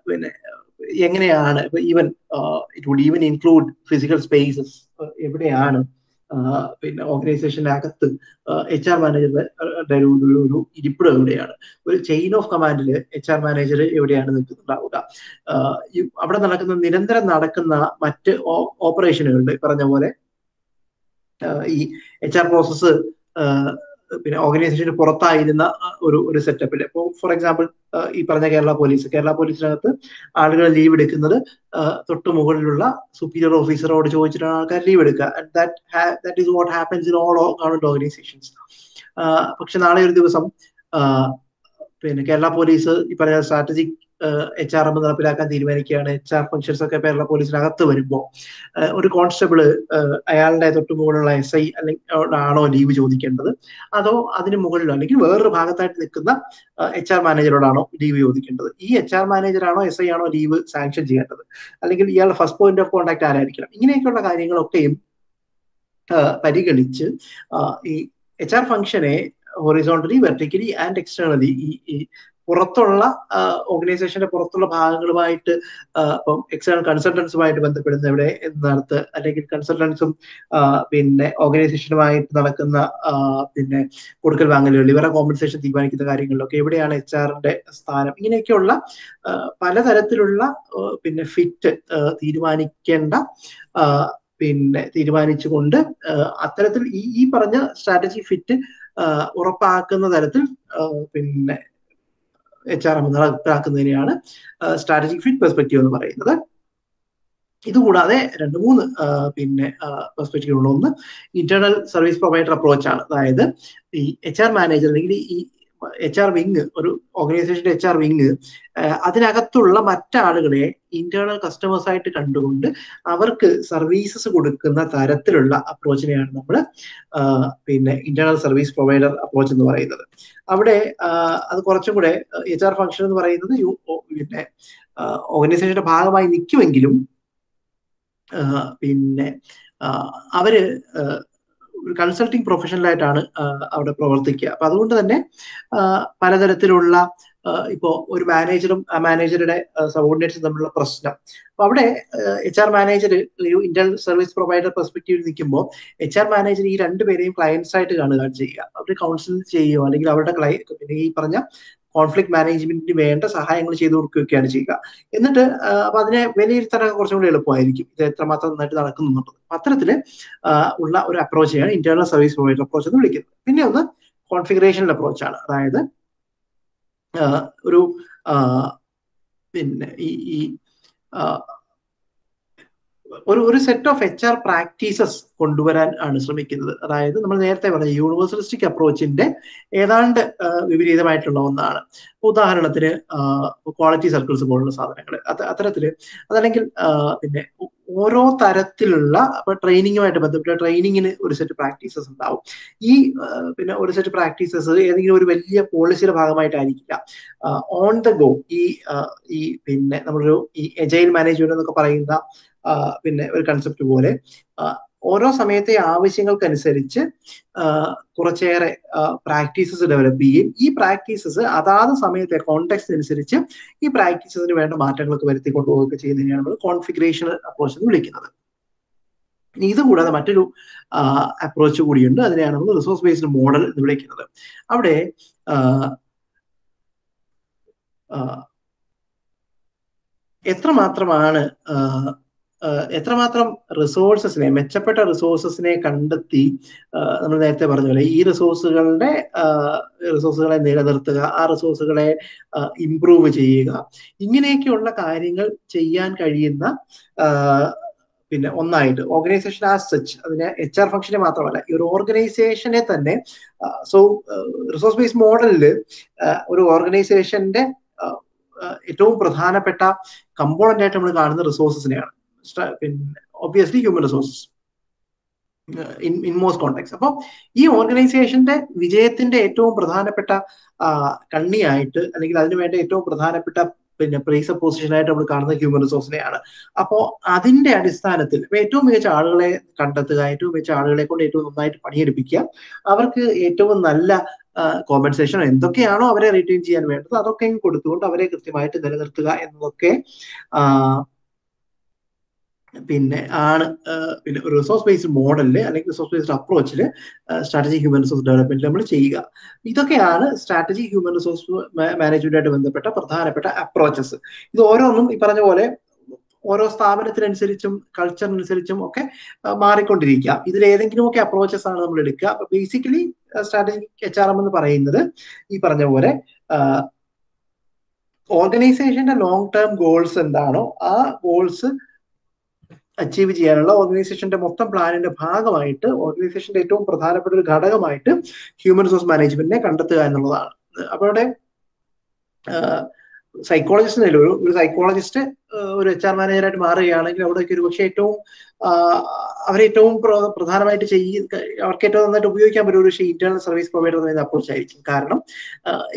പിന്നെ എങ്ങനെയാണ് ഇപ്പൊ even it would even include physical spaces എവിടെയാണ് പിന്നെ ഓർഗനൈസേഷന്റെ അകത്ത് എച്ച് ആർ മാനേജറുടെ ഒരു ഒരു ഇരിപ്പിടം എവിടെയാണ്? ഒരു ചെയിൻ ഓഫ് കമാൻഡിൽ എച്ച് ആർ മാനേജർ എവിടെയാണ് നിൽക്കുന്നുണ്ടാവുക? അവിടെ നടക്കുന്ന നിരന്തരം നടക്കുന്ന മറ്റ് ഓപ്പറേഷനുകളുണ്ട് പറഞ്ഞ പോലെ ഈ എച്ച് ആർ പ്രോസസ്സ് പിന്നെ ഓർഗനൈസേഷന് പുറത്തായിരുന്ന ഒരു ഒരു സെറ്റപ്പിൽ ഇപ്പോൾ ഫോർ എക്സാമ്പിൾ ഈ പറഞ്ഞ കേരള പോലീസ് കേരള പോലീസിനകത്ത് ആളുകൾ ലീവ് എടുക്കുന്നത് തൊട്ട് മുകളിലുള്ള സുപ്പീരിയർ ഓഫീസറോട് ചോദിച്ചിട്ടാണ് ആൾക്കാർ ലീവ് എടുക്കുക. That is what happens in all government organisations പക്ഷെ നാളെ ഒരു ദിവസം പിന്നെ കേരള പോലീസ് ഈ പറഞ്ഞ സ്ട്രാറ്റജിക് എച്ച് ആർ എം നടപ്പിലാക്കാൻ തീരുമാനിക്കുകയാണ്. എച്ച് ആർ ഫംഗ്ഷൻസ് ഒക്കെ കേരള പോലീസിനകത്ത് വരുമ്പോൾ ഒരു കോൺസ്റ്റബിൾ അയാളുടെ തൊട്ട് മുകളിലുള്ള എസ് ഐ അല്ലെങ്കിൽ ആണോ ലീവ് ചോദിക്കേണ്ടത്? അതോ അതിന് മുകളിലോ അല്ലെങ്കിൽ വേറൊരു ഭാഗത്തായിട്ട് നിൽക്കുന്ന എച്ച് ആർ മാനേജറോടാണോ ലീവ് ചോദിക്കേണ്ടത്? ഈ എച്ച് ആർ മാനേജറാണോ എസ് ഐ ആണോ ലീവ് സാങ്ഷൻ ചെയ്യേണ്ടത്? അല്ലെങ്കിൽ ഇയാളുടെ ഫസ്റ്റ് പോയിന്റ് ഓഫ് കോൺടാക്ട് ആരായിരിക്കണം? ഇങ്ങനെയൊക്കെയുള്ള കാര്യങ്ങളൊക്കെയും പരിഗണിച്ച് ഈ എച്ച് ആർ ഫംഗ്ഷനെ ഹൊറിസോണ്ടലി വെർട്ടിക്കലി ആൻഡ് എക്സ്റ്റേണലി ഈ പുറത്തുള്ള ഓർഗനൈസേഷന്റെ പുറത്തുള്ള ഭാഗങ്ങളുമായിട്ട് ഇപ്പം എക്സ്റ്റേണൽ കൺസൾട്ടൻസുമായിട്ട് ബന്ധപ്പെടുന്ന എവിടെ നടത്ത് അല്ലെങ്കിൽ കൺസൾട്ടൻസും പിന്നെ ഓർഗനൈസേഷനുമായിട്ട് നടക്കുന്ന പിന്നെ കൊടുക്കൽ വാങ്ങലുകൾ ഇവരുടെ കോമ്പൻസേഷൻ തീരുമാനിക്കുന്ന കാര്യങ്ങളിലൊക്കെ എവിടെയാണ് എച്ച് ആറിന്റെ സ്ഥാനം? ഇങ്ങനെയൊക്കെയുള്ള പലതരത്തിലുള്ള പിന്നെ ഫിറ്റ് തീരുമാനിക്കേണ്ട പിന്നെ തീരുമാനിച്ചുകൊണ്ട് അത്തരത്തിൽ ഈ ഈ പറഞ്ഞ സ്ട്രാറ്റജി ഫിറ്റ് ഉറപ്പാക്കുന്ന തരത്തിൽ പിന്നെ എച്ച് ആർ എം നടപ്പിലാക്കുന്നതിനെയാണ് സ്ട്രാറ്റജിക് ഫിറ്റ് പെർസ്പെക്റ്റീവ് എന്ന് പറയുന്നത്. ഇതുകൂടാതെ രണ്ട് മൂന്ന് പിന്നെ പെർസ്പെക്റ്റീവ് ഒന്ന് ഇന്റേണൽ സർവീസ് പ്രൊവൈഡർ അപ്രോച്ച് ആണ്. അതായത് ഈ എച്ച് ആർ മാനേജർ അല്ലെങ്കിൽ ഈ എച്ച് ആർ വിങ് ഒരു ഓർഗനൈസേഷന്റെ എച്ച് ആർ വിങ് അതിനകത്തുള്ള മറ്റാളുകളെ ഇന്റേണൽ കസ്റ്റമേഴ്സ് ആയിട്ട് കണ്ടുകൊണ്ട് അവർക്ക് സർവീസസ് കൊടുക്കുന്ന തരത്തിലുള്ള അപ്രോച്ചിനെയാണ് നമ്മൾ പിന്നെ ഇന്റേണൽ സർവീസ് പ്രൊവൈഡർ അപ്രോച്ച് എന്ന് പറയുന്നത്. അവിടെ അത് കുറച്ചും കൂടെ എച്ച് ആർ ഫംഗ്ഷൻ എന്ന് പറയുന്നത് പിന്നെ ഓർഗനൈസേഷന്റെ ഭാഗമായി നിൽക്കുമെങ്കിലും പിന്നെ അവർ ഒരു കൺസൾട്ടിങ് പ്രൊഫഷണലായിട്ടാണ് അവിടെ പ്രവർത്തിക്കുക. അപ്പൊ അതുകൊണ്ട് തന്നെ പലതരത്തിലുള്ള ഇപ്പോ ഒരു മാനേജറും ആ മാനേജറുടെ സബോർഡിനേറ്റ്സും തമ്മിലുള്ള പ്രശ്നം. അപ്പൊ അവിടെ എച്ച് ആർ മാനേജർ ഒരു ഇന്റേണൽ സർവീസ് പ്രൊവൈഡർ പെർസ്പെക്റ്റീവിൽ നിൽക്കുമ്പോൾ എച്ച് ആർ മാനേജർ ഈ രണ്ടുപേരെയും ക്ലയൻസ് ആയിട്ട് കാണുകയാണ് ചെയ്യുക. അവർ കൗൺസിൽ ചെയ്യുകയോ അല്ലെങ്കിൽ അവരുടെ ക്ലൈ ഈ പറഞ്ഞ കോൺഫ്ലിക്ട് മാനേജ്മെന്റിന് വേണ്ട സഹായങ്ങൾ ചെയ്തു കൊടുക്കുകയൊക്കെയാണ് ചെയ്യുക. എന്നിട്ട് അപ്പൊ അതിനെ വിലയിരുത്താനൊക്കെ കുറച്ചും കൂടി എളുപ്പമായിരിക്കും. ഇത് എത്രമാത്രം നന്നായിട്ട് നടക്കുന്നുള്ളത് അത്തരത്തിൽ ഉള്ള ഒരു അപ്രോച്ചാണ് ഇന്റേണൽ സർവീസ് പ്രൊവൈഡർ അപ്രോച്ച് എന്ന് വിളിക്കുന്നത്. പിന്നെ ഒന്ന് കോൺഫിഗറേഷൻ അപ്രോച്ചാണ് അതായത് ഒരു പിന്നെ ഈ ഒരു ഒരു set of H R practices കൊണ്ടുവരാൻ ആണ് ശ്രമിക്കുന്നത്. അതായത് നമ്മൾ നേരത്തെ പറഞ്ഞ യൂണിവേഴ്സലിസ്റ്റിക് അപ്രോച്ചിന്റെ ഏതാണ്ട് വിപരീതമായിട്ടുള്ള ഒന്നാണ്. ഉദാഹരണത്തിന് ക്വാളിറ്റി സർക്കിൾസ് പോലുള്ള സാധനങ്ങൾ. അത്തരത്തിൽ അതല്ലെങ്കിൽ പിന്നെ ഓരോ തരത്തിലുള്ള ഇപ്പൊ ട്രെയിനിങ്ങുമായിട്ട് ബന്ധപ്പെട്ട ട്രെയിനിങ്ങിന് ഒരു സെറ്റ് പ്രാക്ടീസസ് ഉണ്ടാവും. ഈ പിന്നെ ഒരു സെറ്റ് പ്രാക്ടീസസ് ഏതെങ്കിലും ഒരു വലിയ പോളിസിയുടെ ഭാഗമായിട്ടായിരിക്കില്ല. ഓൺ ദ ഗോ ഈ ഈ പിന്നെ നമ്മളൊരു ഈ എജൈൽ മാനേജ്മെന്റ് എന്നൊക്കെ പറയുന്ന പിന്നെ ഒരു കൺസെപ്റ്റ് പോലെ. ഓരോ സമയത്തെ ആവശ്യങ്ങൾക്കനുസരിച്ച് കുറച്ചേറെ പ്രാക്ടീസസ് ഡെവലപ്പ് ചെയ്യും. ഈ പ്രാക്ടീസസ് അതാത് സമയത്തെ കോണ്ടെക്സ്റ്റ് അനുസരിച്ച് ഈ പ്രാക്ടീസസിന് വേണ്ട മാറ്റങ്ങളൊക്കെ വരുത്തി കൊണ്ടുപോവുകയൊക്കെ ചെയ്യുന്നതിനെയാണ് നമ്മൾ കോൺഫിഗറേഷൻ അപ്രോച്ച് എന്ന് വിളിക്കുന്നത്. ഇനി ഇത് കൂടാതെ മറ്റൊരു അപ്രോച്ച് കൂടിയുണ്ട്. അതിനെയാണ് നമ്മൾ റിസോഴ്സ് ബേസ്ഡ് മോഡൽ എന്ന് വിളിക്കുന്നത്. അവിടെ എത്രമാത്രമാണ് എത്രമാത്രം റിസോഴ്സസിനെ മെച്ചപ്പെട്ട റിസോഴ്സസിനെ കണ്ടെത്തി നമ്മൾ നേരത്തെ പറഞ്ഞ പോലെ ഈ റിസോഴ്സുകളുടെ റിസോഴ്സുകളെ നിലനിർത്തുക ആ റിസോഴ്സുകളെ ഇംപ്രൂവ് ചെയ്യുക. ഇങ്ങനെയൊക്കെയുള്ള കാര്യങ്ങൾ ചെയ്യാൻ കഴിയുന്ന പിന്നെ ഒന്നായിട്ട് ഓർഗനൈസേഷൻ ആസ് സച്ച് അതിന് എച്ച് ആർ ഫംഗ്ഷനെ മാത്രമല്ല ഈ ഒരു ഓർഗനൈസേഷനെ തന്നെ സോ റിസോഴ്സ് ബേസ് മോഡലിൽ ഒരു ഓർഗനൈസേഷന്റെ ഏറ്റവും പ്രധാനപ്പെട്ട കമ്പോണന്റ് ആയിട്ട് നമ്മൾ കാണുന്ന റിസോഴ്സസിനെയാണ് പിന്നെ obviously human resources in in most contexts അപ്പോൾ ഈ ഓർഗനൈസേഷന്റെ വിജയത്തിന്റെ ഏറ്റവും പ്രധാനപ്പെട്ട കണ്ണിയായിട്ട് അല്ലെങ്കിൽ അതിനു വേണ്ട ഏറ്റവും പ്രധാനപ്പെട്ട പിന്നെ പ്രീസ പൊസിഷനായിട്ട് നമ്മൾ കാണുന്ന ഹ്യൂമൻ റിസോഴ്സിനെയാണ് അപ്പോൾ അതിന്റെ അടിസ്ഥാനത്തിൽ ഏറ്റവും മികച്ച ആളുകളെ കണ്ടെത്തുക ഏറ്റവും മികച്ച ആളുകളെ കൊണ്ട് ഏറ്റവും നന്നായിട്ട് പണിയെടുപ്പിക്കുക അവർക്ക് ഏറ്റവും നല്ല കോമ്പൻസേഷൻ എന്തൊക്കെയാണോ അവരെ റിട്ടേൺ ചെയ്യാൻ വേണ്ടത് അതൊക്കെയും കൊടുത്തുകൊണ്ട് അവരെ കൃത്യമായിട്ട് നിലനിർത്തുക എന്നതൊക്കെ പിന്നെ ആണ് പിന്നെ റിസോഴ്സ് ബേസ്ഡ് മോഡലിൽ അല്ലെങ്കിൽ റിസോഴ്സ് ബേസ്ഡ് അപ്രോച്ചിൽ സ്ട്രാറ്റജി ഹ്യൂമൻ റിസോഴ്സ് ഡെവലപ്മെന്റ് നമ്മൾ ചെയ്യുക. ഇതൊക്കെയാണ് സ്ട്രാറ്റജി ഹ്യൂമൻ റിസോഴ്സ് മാനേജ്മെന്റുമായിട്ട് ബന്ധപ്പെട്ട പ്രധാനപ്പെട്ട അപ്രോച്ചസ് ഇത് ഓരോന്നും ഈ പറഞ്ഞ പോലെ ഓരോ സ്ഥാപനത്തിനനുസരിച്ചും കൾച്ചറിനനുസരിച്ചും ഒക്കെ മാറിക്കൊണ്ടിരിക്കുക. ഇതിൽ ഏതെങ്കിലും ഒക്കെ അപ്രോച്ചസ് ആണ് നമ്മൾ എടുക്കുക. അപ്പൊ basically strategic H R M എന്ന് പറയുന്നത് ഈ പറഞ്ഞ പോലെ ഓർഗനൈസേഷന്റെ ലോങ് ടേം ഗോൾസ് എന്താണോ ആ ഗോൾസ് അച്ചീവ് ചെയ്യാനുള്ള ഓർഗനൈസേഷന്റെ മൊത്തം പ്ലാനിന്റെ ഭാഗമായിട്ട് ഓർഗനൈസേഷന്റെ ഏറ്റവും പ്രധാനപ്പെട്ട ഒരു ഘടകമായിട്ട് ഹ്യൂമൻ റിസോഴ്സ് മാനേജ്മെന്റിനെ കണ്ടെത്തുക എന്നുള്ളതാണ്. അപ്പൊ അവിടെ സൈക്കോളജിസ്റ്റ് നില ഒരു സൈക്കോളജിസ്റ്റ് ഒരു എച്ച് ആർ മാനേജറായിട്ട് മാറുകയാണെങ്കിൽ അവിടേക്ക് ഒരു പക്ഷേ ഏറ്റവും അവരേറ്റവും പ്രധാനമായിട്ട് ചെയ്യ അവർക്ക് ഏറ്റവും നന്നായിട്ട് ഉപയോഗിക്കാൻ പറ്റും ഒരു പക്ഷേ ഇന്റേണൽ സർവീസ് പ്രൊവൈഡർ എന്ന അപ്രോച്ച് ആയിരിക്കും. കാരണം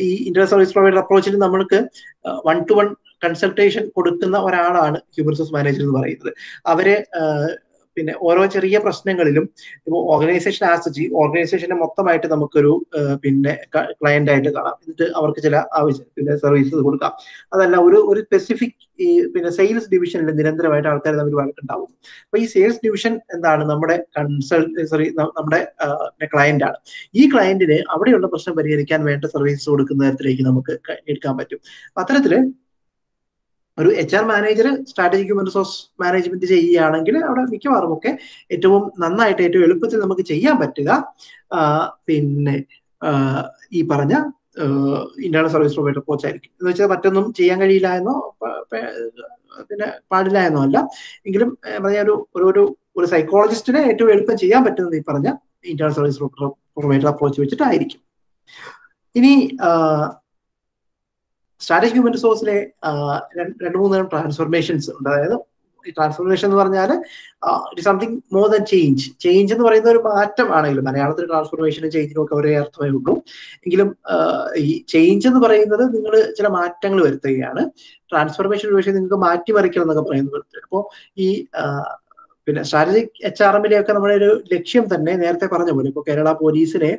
ഈ ഇന്റേണൽ സർവീസ് പ്രൊവൈഡർ അപ്രോച്ചിൽ നമ്മൾക്ക് വൺ ടു വൺ കൺസൾട്ടേഷൻ കൊടുക്കുന്ന ഒരാളാണ് ഹ്യൂമൻ റിസോഴ്സ് മാനേജർ എന്ന് പറയുന്നത്. അവരെ പിന്നെ ഓരോ ചെറിയ പ്രശ്നങ്ങളിലും ഇപ്പോൾ ഓർഗനൈസേഷൻ ആസ് ഓർഗനൈസേഷനെ മൊത്തമായിട്ട് നമുക്കൊരു പിന്നെ ക്ലയന്റ് ആയിട്ട് കാണാം. എന്നിട്ട് അവർക്ക് ചില ആവശ്യം പിന്നെ സർവീസസ് കൊടുക്കാം. അതല്ല ഒരു ഒരു സ്പെസിഫിക് ഈ പിന്നെ സെയിൽസ് ഡിവിഷനിൽ നിരന്തരമായിട്ട് ആൾക്കാർ തമ്മിൽ വഴക്കുണ്ടാവും. അപ്പൊ ഈ സെയിൽസ് ഡിവിഷൻ എന്താണ് നമ്മുടെ കൺസൾട്ട് സോറി നമ്മുടെ ക്ലയന്റ് ആണ്. ഈ ക്ലയന്റിന് അവിടെയുള്ള പ്രശ്നം പരിഹരിക്കാൻ വേണ്ട സർവീസസ് കൊടുക്കുന്ന തരത്തിലേക്ക് നമുക്ക് എടുക്കാൻ പറ്റും. അത്തരത്തിൽ ഒരു H R manager strategic human resource management ചെയ്യുകയാണെങ്കിൽ അവിടെ മിക്കവാറും ഒക്കെ ഏറ്റവും നന്നായിട്ട് ഏറ്റവും എളുപ്പത്തിൽ നമുക്ക് ചെയ്യാൻ പറ്റുക. പിന്നെ ഈ പറഞ്ഞ ഇന്റേണൽ സർവീസ് പ്രൊവൈഡർ കോച്ചായിരിക്കും. എന്ന് വെച്ചാൽ മറ്റൊന്നും ചെയ്യാൻ കഴിയില്ല എന്നോ പിന്നെ പാടില്ല എന്നോ അല്ല. എങ്കിലും പറഞ്ഞ ഒരു ഒരു ഒരു സൈക്കോളജിസ്റ്റിനെ ഏറ്റവും എളുപ്പം ചെയ്യാൻ പറ്റുന്നത് ഈ പറഞ്ഞ ഇന്റേണൽ സർവീസ് പ്രൊവൈഡർ അപ്രോച്ച് വെച്ചിട്ടായിരിക്കും. ഇനി സ്ട്രാറ്റജിക് ഹ്യൂമൻ റിസോഴ്സിലെ രണ്ട് മൂന്ന് തരം ട്രാൻസ്ഫോർമേഷൻസ് ഉണ്ട്. അതായത് ഈ ട്രാൻസ്ഫോർമേഷൻ എന്ന് പറഞ്ഞാൽ it something more than change change എന്ന് പറയുന്ന ഒരു മാറ്റം ആണെങ്കിലും മലയാളത്തിൽ ട്രാൻസ്ഫോർമേഷനും ചേഞ്ചിനും ഒക്കെ ഒരേ അർത്ഥമേ ഉള്ളൂ. എങ്കിലും ഈ ചേഞ്ച് എന്ന് പറയുന്നത് നിങ്ങൾ ചില മാറ്റങ്ങൾ വരുത്തുകയാണ്. ട്രാൻസ്ഫോർമേഷൻ ഒരു പക്ഷേ നിങ്ങൾക്ക് മാറ്റിമറിക്കണം എന്നൊക്കെ പറയുന്നത് അപ്പോൾ ഈ പിന്നെ സ്ട്രാറ്റജിക് എച്ച് ആർ എമ്മിലെയൊക്കെ നമ്മുടെ ഒരു ലക്ഷ്യം തന്നെ നേരത്തെ പറഞ്ഞ പോലെ ഇപ്പോൾ കേരള പോലീസിനെ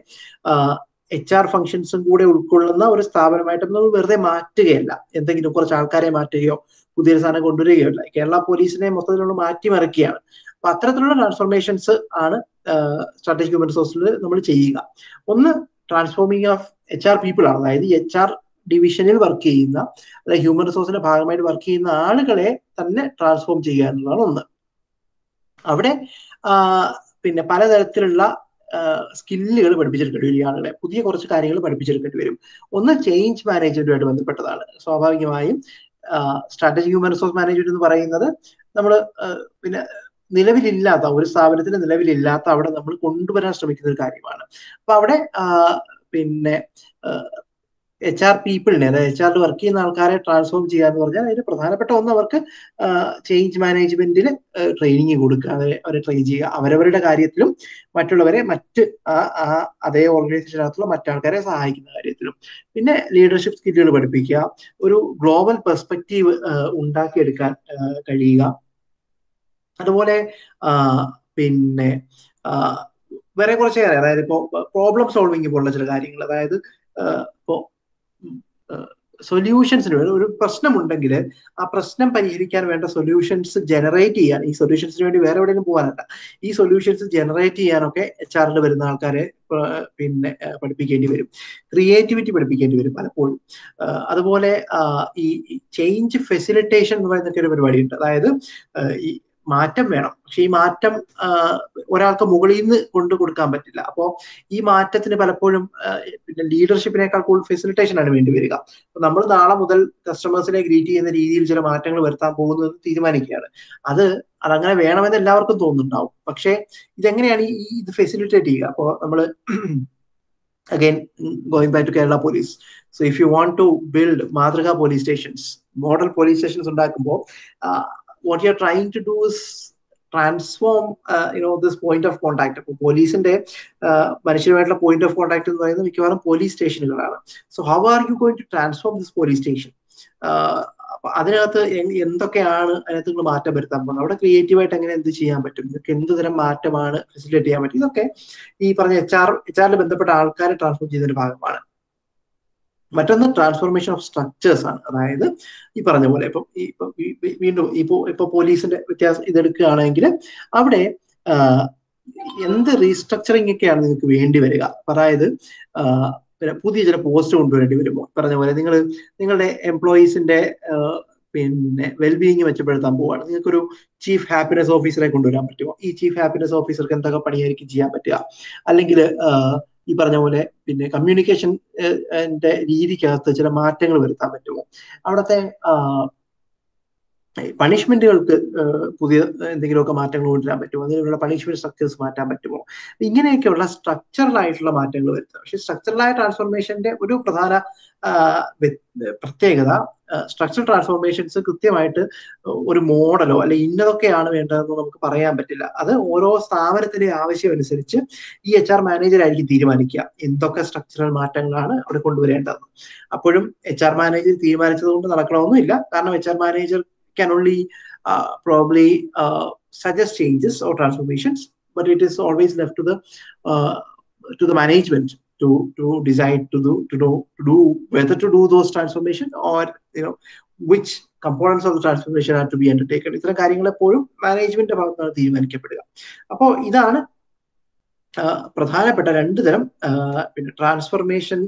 എച്ച് ആർ ഫംഗ്ഷൻസും കൂടെ ഉൾക്കൊള്ളുന്ന ഒരു സ്ഥാപനമായിട്ട് നമ്മൾ വെറുതെ മാറ്റുകയല്ല. എന്തെങ്കിലും കുറച്ച് ആൾക്കാരെ മാറ്റുകയോ പുതിയൊരു സാധനം കൊണ്ടുവരികയോ അല്ല കേരള പോലീസിനെ മൊത്തത്തിൽ നമ്മൾ മാറ്റിമറിക്കുകയാണ്. അപ്പൊ അത്തരത്തിലുള്ള ട്രാൻസ്ഫോർമേഷൻസ് ആണ് സ്ട്രാറ്റജിക് ഹ്യൂമൻ റിസോഴ്സിൽ നമ്മൾ ചെയ്യുക. ഒന്ന് transforming of H R people ആണ്. അതായത് എച്ച് ആർ ഡിവിഷനിൽ വർക്ക് ചെയ്യുന്ന അതായത് ഹ്യൂമൻ റിസോഴ്സിന്റെ ഭാഗമായിട്ട് വർക്ക് ചെയ്യുന്ന ആളുകളെ തന്നെ ട്രാൻസ്ഫോം ചെയ്യുക എന്നുള്ളതാണ് ഒന്ന്. അവിടെ പിന്നെ പലതരത്തിലുള്ള സ്കില്ലുകൾ പഠിപ്പിച്ചെടുക്കേണ്ടി വരും ആളുകളെ പുതിയ കുറച്ച് കാര്യങ്ങൾ പഠിപ്പിച്ചെടുക്കേണ്ടി വരും. ഒന്ന് ചേഞ്ച് മാനേജ്മെന്റുമായിട്ട് ബന്ധപ്പെട്ടതാണ്. സ്വാഭാവികമായും സ്ട്രാറ്റജിക് ഹ്യൂമൻ റിസോഴ്സ് മാനേജ്മെന്റ് എന്ന് പറയുന്നത് നമ്മൾ പിന്നെ നിലവിലില്ലാത്ത ഒരു സ്ഥാപനത്തിന് നിലവിലില്ലാത്ത അവിടെ നമ്മൾ കൊണ്ടുവരാൻ ശ്രമിക്കുന്ന ഒരു കാര്യമാണ്. അപ്പൊ അവിടെ പിന്നെ എച്ച് ആർ പീപ്പിളിനെ അതായത് എച്ച് ആറിൽ വർക്ക് ചെയ്യുന്ന ആൾക്കാരെ ട്രാൻസ്ഫോം ചെയ്യുക എന്ന് പറഞ്ഞാൽ അതിന് പ്രധാനപ്പെട്ട ഒന്ന് അവർക്ക് ചേഞ്ച് മാനേജ്മെന്റിൽ ട്രെയിനിങ് കൊടുക്കുക. അവരെ അവരെ ട്രെയിൻ ചെയ്യുക. അവരവരുടെ കാര്യത്തിലും മറ്റുള്ളവരെ മറ്റ് അതേ ഓർഗനൈസേഷനകത്തുള്ള മറ്റാൾക്കാരെ സഹായിക്കുന്ന കാര്യത്തിലും. പിന്നെ ലീഡർഷിപ്പ് സ്കില്ലുകൾ പഠിപ്പിക്കുക. ഒരു ഗ്ലോബൽ പെർസ്പെക്റ്റീവ് ഉണ്ടാക്കിയെടുക്കാൻ കഴിയുക. അതുപോലെ പിന്നെ വേറെ കുറച്ച് കാര്യം. അതായത് ഇപ്പോൾ പ്രോബ്ലം സോൾവിങ് പോലുള്ള ചില കാര്യങ്ങൾ. അതായത് ഇപ്പോൾ സൊല്യൂഷൻസിന് വേണ്ടി ഒരു പ്രശ്നമുണ്ടെങ്കിൽ ആ പ്രശ്നം പരിഹരിക്കാൻ വേണ്ട സൊല്യൂഷൻസ് ജനറേറ്റ് ചെയ്യാൻ ഈ സൊല്യൂഷൻസിന് വേണ്ടി വേറെ എവിടെയെങ്കിലും പോകാനല്ല. ഈ സൊല്യൂഷൻസ് ജനറേറ്റ് ചെയ്യാനൊക്കെ എച്ച് ആറിൽ വരുന്ന ആൾക്കാരെ പിന്നെ പഠിപ്പിക്കേണ്ടി വരും. ക്രിയേറ്റിവിറ്റി പഠിപ്പിക്കേണ്ടി വരും പലപ്പോഴും. അതുപോലെ ഈ ചേഞ്ച് ഫെസിലിറ്റേഷൻ എന്ന് പറയുന്നൊക്കെ ഒരു പരിപാടിയുണ്ട് അതായത് ഈ മാറ്റം വേണം. പക്ഷെ ഈ മാറ്റം ഒരാൾക്ക് മുകളിൽ നിന്ന് കൊണ്ടു കൊടുക്കാൻ പറ്റില്ല. അപ്പോ ഈ മാറ്റത്തിന് പലപ്പോഴും പിന്നെ ലീഡർഷിപ്പിനേക്കാൾ കൂടുതൽ ഫെസിലിറ്റേഷൻ ആണ് വേണ്ടി വരിക. നമ്മൾ നാളെ മുതൽ കസ്റ്റമേഴ്സിനെ ഗ്രീറ്റ് ചെയ്യുന്ന രീതിയിൽ ചില മാറ്റങ്ങൾ വരുത്താൻ പോകുന്നത് തീരുമാനിക്കുകയാണ്. അത് അതങ്ങനെ വേണമെന്ന് എല്ലാവർക്കും തോന്നുന്നുണ്ടാവും. പക്ഷേ ഇതെങ്ങനെയാണ് ഈ ഇത് ഫെസിലിറ്റേറ്റ് ചെയ്യുക? അപ്പോൾ നമ്മൾ again going back to Kerala police so if you want to build മാതൃക police stations model police stations ഉണ്ടാക്കുമ്പോൾ what you're trying to do is transform you know this point of contact അപ്പോൾ പോലീസിന്റെ മനുഷ്യരുമായിട്ടുള്ള point of contact എന്ന് പറയുന്നത് മിക്കവാറും police സ്റ്റേഷനുകളാണ്. So how are you going to transform this police station അപ്പൊ അതിനകത്ത് എന്തൊക്കെയാണ് അതിനകത്ത് നിങ്ങൾ മാറ്റം വരുത്താൻ പോകുന്നത്? അവിടെ ക്രിയേറ്റീവായിട്ട് എങ്ങനെ എന്ത് ചെയ്യാൻ പറ്റും? നിങ്ങൾക്ക് എന്ത് തരം മാറ്റമാണ് ഫെസിലിറ്റേറ്റ് ചെയ്യാൻ പറ്റും? ഇതൊക്കെ ഈ പറഞ്ഞ എച്ച് ആർ എച്ച് ആറിൽ ബന്ധപ്പെട്ട ആൾക്കാരെ ട്രാൻസ്ഫോം ചെയ്യുന്നതിന്റെ ഭാഗമാണ്. മറ്റൊന്ന് ട്രാൻസ്ഫോർമേഷൻ ഓഫ് സ്ട്രക്ചേഴ്സ് ആണ്. അതായത് ഈ പറഞ്ഞ പോലെ ഇപ്പം ഇപ്പൊ വീണ്ടും ഇപ്പോ ഇപ്പൊ പോലീസിന്റെ വ്യത്യാസം ഇതെടുക്കുകയാണെങ്കിൽ അവിടെ എന്ത് റീസ്ട്രക്ചറിങ് ഒക്കെയാണ് നിങ്ങൾക്ക് വേണ്ടി വരിക? അതായത് പുതിയ ചില പോസ്റ്റ് കൊണ്ടുവരേണ്ടി വരുമ്പോൾ പറഞ്ഞ പോലെ നിങ്ങൾ നിങ്ങളുടെ എംപ്ലോയീസിന്റെ പിന്നെ വെൽബീയിങ് മെച്ചപ്പെടുത്താൻ പോവാണ്. നിങ്ങൾക്കൊരു ചീഫ് ഹാപ്പിനെസ് ഓഫീസറെ കൊണ്ടുവരാൻ പറ്റുമോ? ഈ ചീഫ് ഹാപ്പിനെസ് ഓഫീസർക്ക് എന്തൊക്കെ പണിയായിരിക്കും ചെയ്യാൻ പറ്റുക? അല്ലെങ്കിൽ ഈ പറഞ്ഞ പോലെ പിന്നെ കമ്മ്യൂണിക്കേഷൻ രീതിക്കകത്ത് ചില മാറ്റങ്ങൾ വരുത്താൻ പറ്റുമോ? അവിടുത്തെ പണിഷ്മെന്റുകൾക്ക് പുതിയ എന്തെങ്കിലുമൊക്കെ മാറ്റങ്ങൾ കൊണ്ടുവരാൻ പറ്റുമോ? അതിനുള്ള പണിഷ്മെന്റ് സ്ട്രക്ചേഴ്സ് മാറ്റാൻ പറ്റുമോ? ഇങ്ങനെയൊക്കെയുള്ള സ്ട്രക്ചറൽ ആയിട്ടുള്ള മാറ്റങ്ങൾ വരുത്തുക. പക്ഷെ സ്ട്രക്ചറലായ ട്രാൻസ്ഫോർമേഷന്റെ ഒരു പ്രധാന പ്രത്യേകത സ്ട്രക്ചറൽ ട്രാൻസ്ഫോർമേഷൻസ് കൃത്യമായിട്ട് ഒരു മോഡലോ അല്ലെ ഇന്നതൊക്കെയാണ് വേണ്ടതെന്ന് നമുക്ക് പറയാൻ പറ്റില്ല. അത് ഓരോ സ്ഥാപനത്തിന്റെ ആവശ്യം അനുസരിച്ച് ഈ എച്ച് ആർ മാനേജർ ആയിരിക്കും തീരുമാനിക്കുക. എന്തൊക്കെ സ്ട്രക്ചറൽ മാറ്റങ്ങളാണ് അവിടെ കൊണ്ടുവരേണ്ടതെന്ന്. അപ്പോഴും എച്ച് ആർ മാനേജർ തീരുമാനിച്ചത് കൊണ്ട് നടക്കണമെന്നില്ല. കാരണം H R manager can only probably suggest changes or transformations but it is always left to the to the uh, to to decide to do to do to do whether to do those transformation or you know which components of the transformation are to be undertaken. ഇത്തരം കാര്യങ്ങൾ എപ്പോഴും മാനേജ്മെന്റിന്റെ ഭാഗത്താണ് തീരുമാനിക്കപ്പെടുക. അപ്പോൾ ഇതാണ് പ്രധാനപ്പെട്ട രണ്ട് തരം പിന്നെ ട്രാൻസ്ഫർമേഷൻ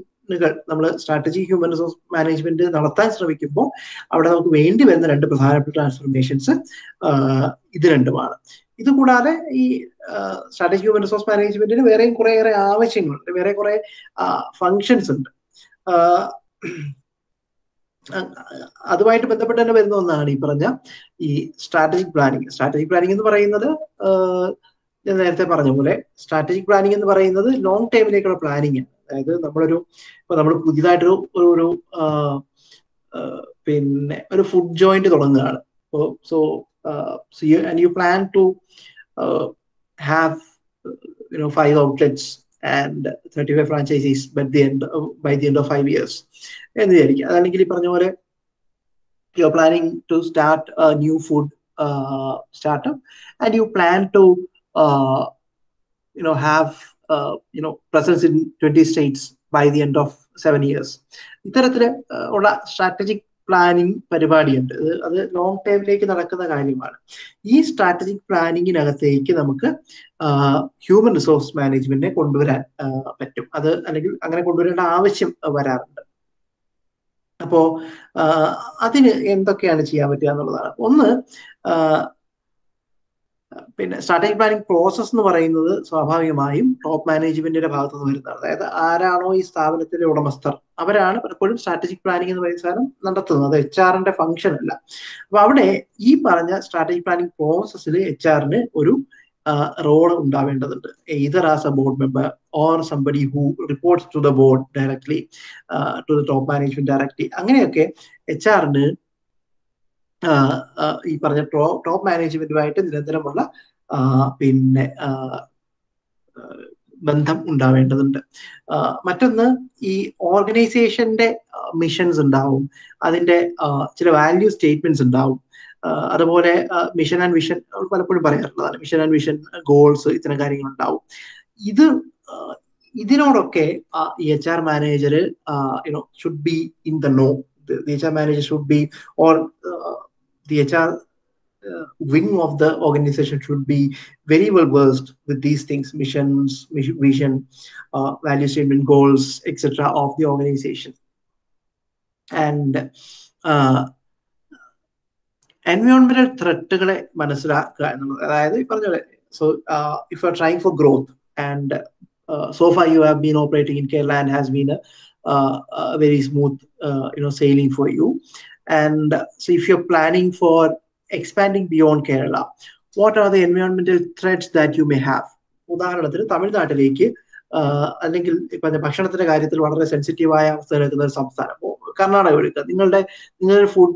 നമ്മൾ സ്ട്രാറ്റജി ഹ്യൂമൻ റിസോഴ്സ് മാനേജ്മെന്റ് നടത്താൻ ശ്രമിക്കുമ്പോൾ അവിടെ നമുക്ക് വേണ്ടി വരുന്ന രണ്ട് പ്രധാനപ്പെട്ട ട്രാൻസ്ഫർമേഷൻസ് ഇത് രണ്ടുമാണ്. ഇത് കൂടാതെ ഈ സ്ട്രാറ്റജി ഹ്യൂമൻ റിസോഴ്സ് മാനേജ്മെന്റിന് വേറെയും കുറേയേറെ ആവശ്യങ്ങളുണ്ട്. വേറെ കുറെ ഫങ്ഷൻസ് ഉണ്ട്. അതുമായിട്ട് ബന്ധപ്പെട്ട് തന്നെ വരുന്ന ഒന്നാണ് ഈ പറഞ്ഞ ഈ സ്ട്രാറ്റജിക് പ്ലാനിങ് സ്ട്രാറ്റജിക് പ്ലാനിങ് എന്ന് പറയുന്നത് ഞാൻ നേരത്തെ പറഞ്ഞ പോലെ സ്ട്രാറ്റജിക് പ്ലാനിങ് എന്ന് പറയുന്നത് ലോങ് ടൈമിലേക്കുള്ള പ്ലാനിങ് ആണ്. അതായത് നമ്മളൊരു ഇപ്പൊ നമ്മൾ പുതിയതായിട്ടൊരു ഒരു ഒരു പിന്നെ ഒരു ഫുഡ് ജോയിന്റ് തുടങ്ങുകയാണ്. So so you and you plan to have you know five outlets and thirty five franchisees by the end by the end of five years എന്ന് വിചാരിക്കുക അതല്ലെങ്കിൽ ഈ പറഞ്ഞ പോലെ you are planning to start new food startup and you plan to you know have uh, you know presence in 20 states by the end of seven years. ഇത്തരത്തിൽ ഉള്ള strategic planning പരിപാടിയുണ്ട്. അത് ലോങ് ടൈമിലേക്ക് നടക്കുന്ന കാര്യമാണ്. ഈ സ്ട്രാറ്റജിക് പ്ലാനിങ്ങിനകത്തേക്ക് നമുക്ക് human resource മാനേജ്മെന്റിനെ കൊണ്ടുവരാൻ പറ്റും. അത് അല്ലെങ്കിൽ അങ്ങനെ കൊണ്ടുവരേണ്ട ആവശ്യം വരാറുണ്ട്. അപ്പോ അതിന് എന്തൊക്കെയാണ് ചെയ്യാൻ പറ്റുക എന്നുള്ളതാണ്. ഒന്ന് പിന്നെ സ്ട്രാറ്റജിക് പ്ലാനിങ് പ്രോസസ് എന്ന് പറയുന്നത് സ്വാഭാവികമായും ടോപ്പ് മാനേജ്മെന്റിന്റെ ഭാഗത്തു നിന്ന് വരുന്നത് അതായത് ആരാണോ ഈ സ്ഥാപനത്തിലെ ഉടമസ്ഥർ അവരാണ് പലപ്പോഴും സ്ട്രാറ്റജിക് പ്ലാനിങ് എന്ന് പറയുന്ന സാധനം നടത്തുന്നത്. എച്ച് ആറിന്റെ ഫംഗ്ഷൻ അല്ല. അപ്പൊ അവിടെ ഈ പറഞ്ഞ സ്ട്രാറ്റജിക് പ്ലാനിങ് പ്രോസസ്സിൽ എച്ച് ആറിന് ഒരു role ഉണ്ടാവേണ്ടതുണ്ട്. Either as a board member or somebody who reports to the board directly to the top management directly അങ്ങനെയൊക്കെ എച്ച് ആറിന് ഈ പറഞ്ഞ ടോപ്പ് മാനേജ്മെന്റുമായിട്ട് നിരന്തരമുള്ള പിന്നെ ബന്ധം ഉണ്ടാവേണ്ടതുണ്ട്. മറ്റൊന്ന് ഈ ഓർഗനൈസേഷന്റെ മിഷൻസ് ഉണ്ടാവും. അതിന്റെ ചില വാല്യൂ സ്റ്റേറ്റ്മെന്റ്സ് ഉണ്ടാവും. അതുപോലെ മിഷൻ ആൻഡ് വിഷൻ പലപ്പോഴും പറയാറുള്ളതാണ്. മിഷൻ ആൻഡ് വിഷൻ ഗോൾസ് ഇത്തരം കാര്യങ്ങൾ ഉണ്ടാവും ഇത് ഇതിനോടൊക്കെ H R manager you know should be in the know the HR should be, or uh, the HR uh, wing of the organization should be very well versed with these things, missions, mission, vision, uh, value statement, goals, etc. of the organization. And എൻവയോൺമെന്റൽ ത്രെട്ടുകളെ മനസ്സിലാക്കുക എന്നുള്ളത് അതായത് ഈ പറഞ്ഞ പോലെ so if you are trying for growth and so far you have been operating in Kerala and has been a, uh, a very smooth uh, and so if you're planning for expanding beyond kerala what are the environmental threats that you may have? ഉദാഹരണത്തിന് തമിഴ്നാട്ടിലേക്ക് അല്ലെങ്കിൽ ഇപ്പൊ ഭക്ഷണത്തിന്റെ കാര്യത്തിൽ വളരെ സെൻസിറ്റീവായ അവസ്ഥ നിൽക്കുന്ന ഒരു സംസ്ഥാനം. കർണാടക എടുക്കുക നിങ്ങളുടെ നിങ്ങളുടെ ഫുഡ്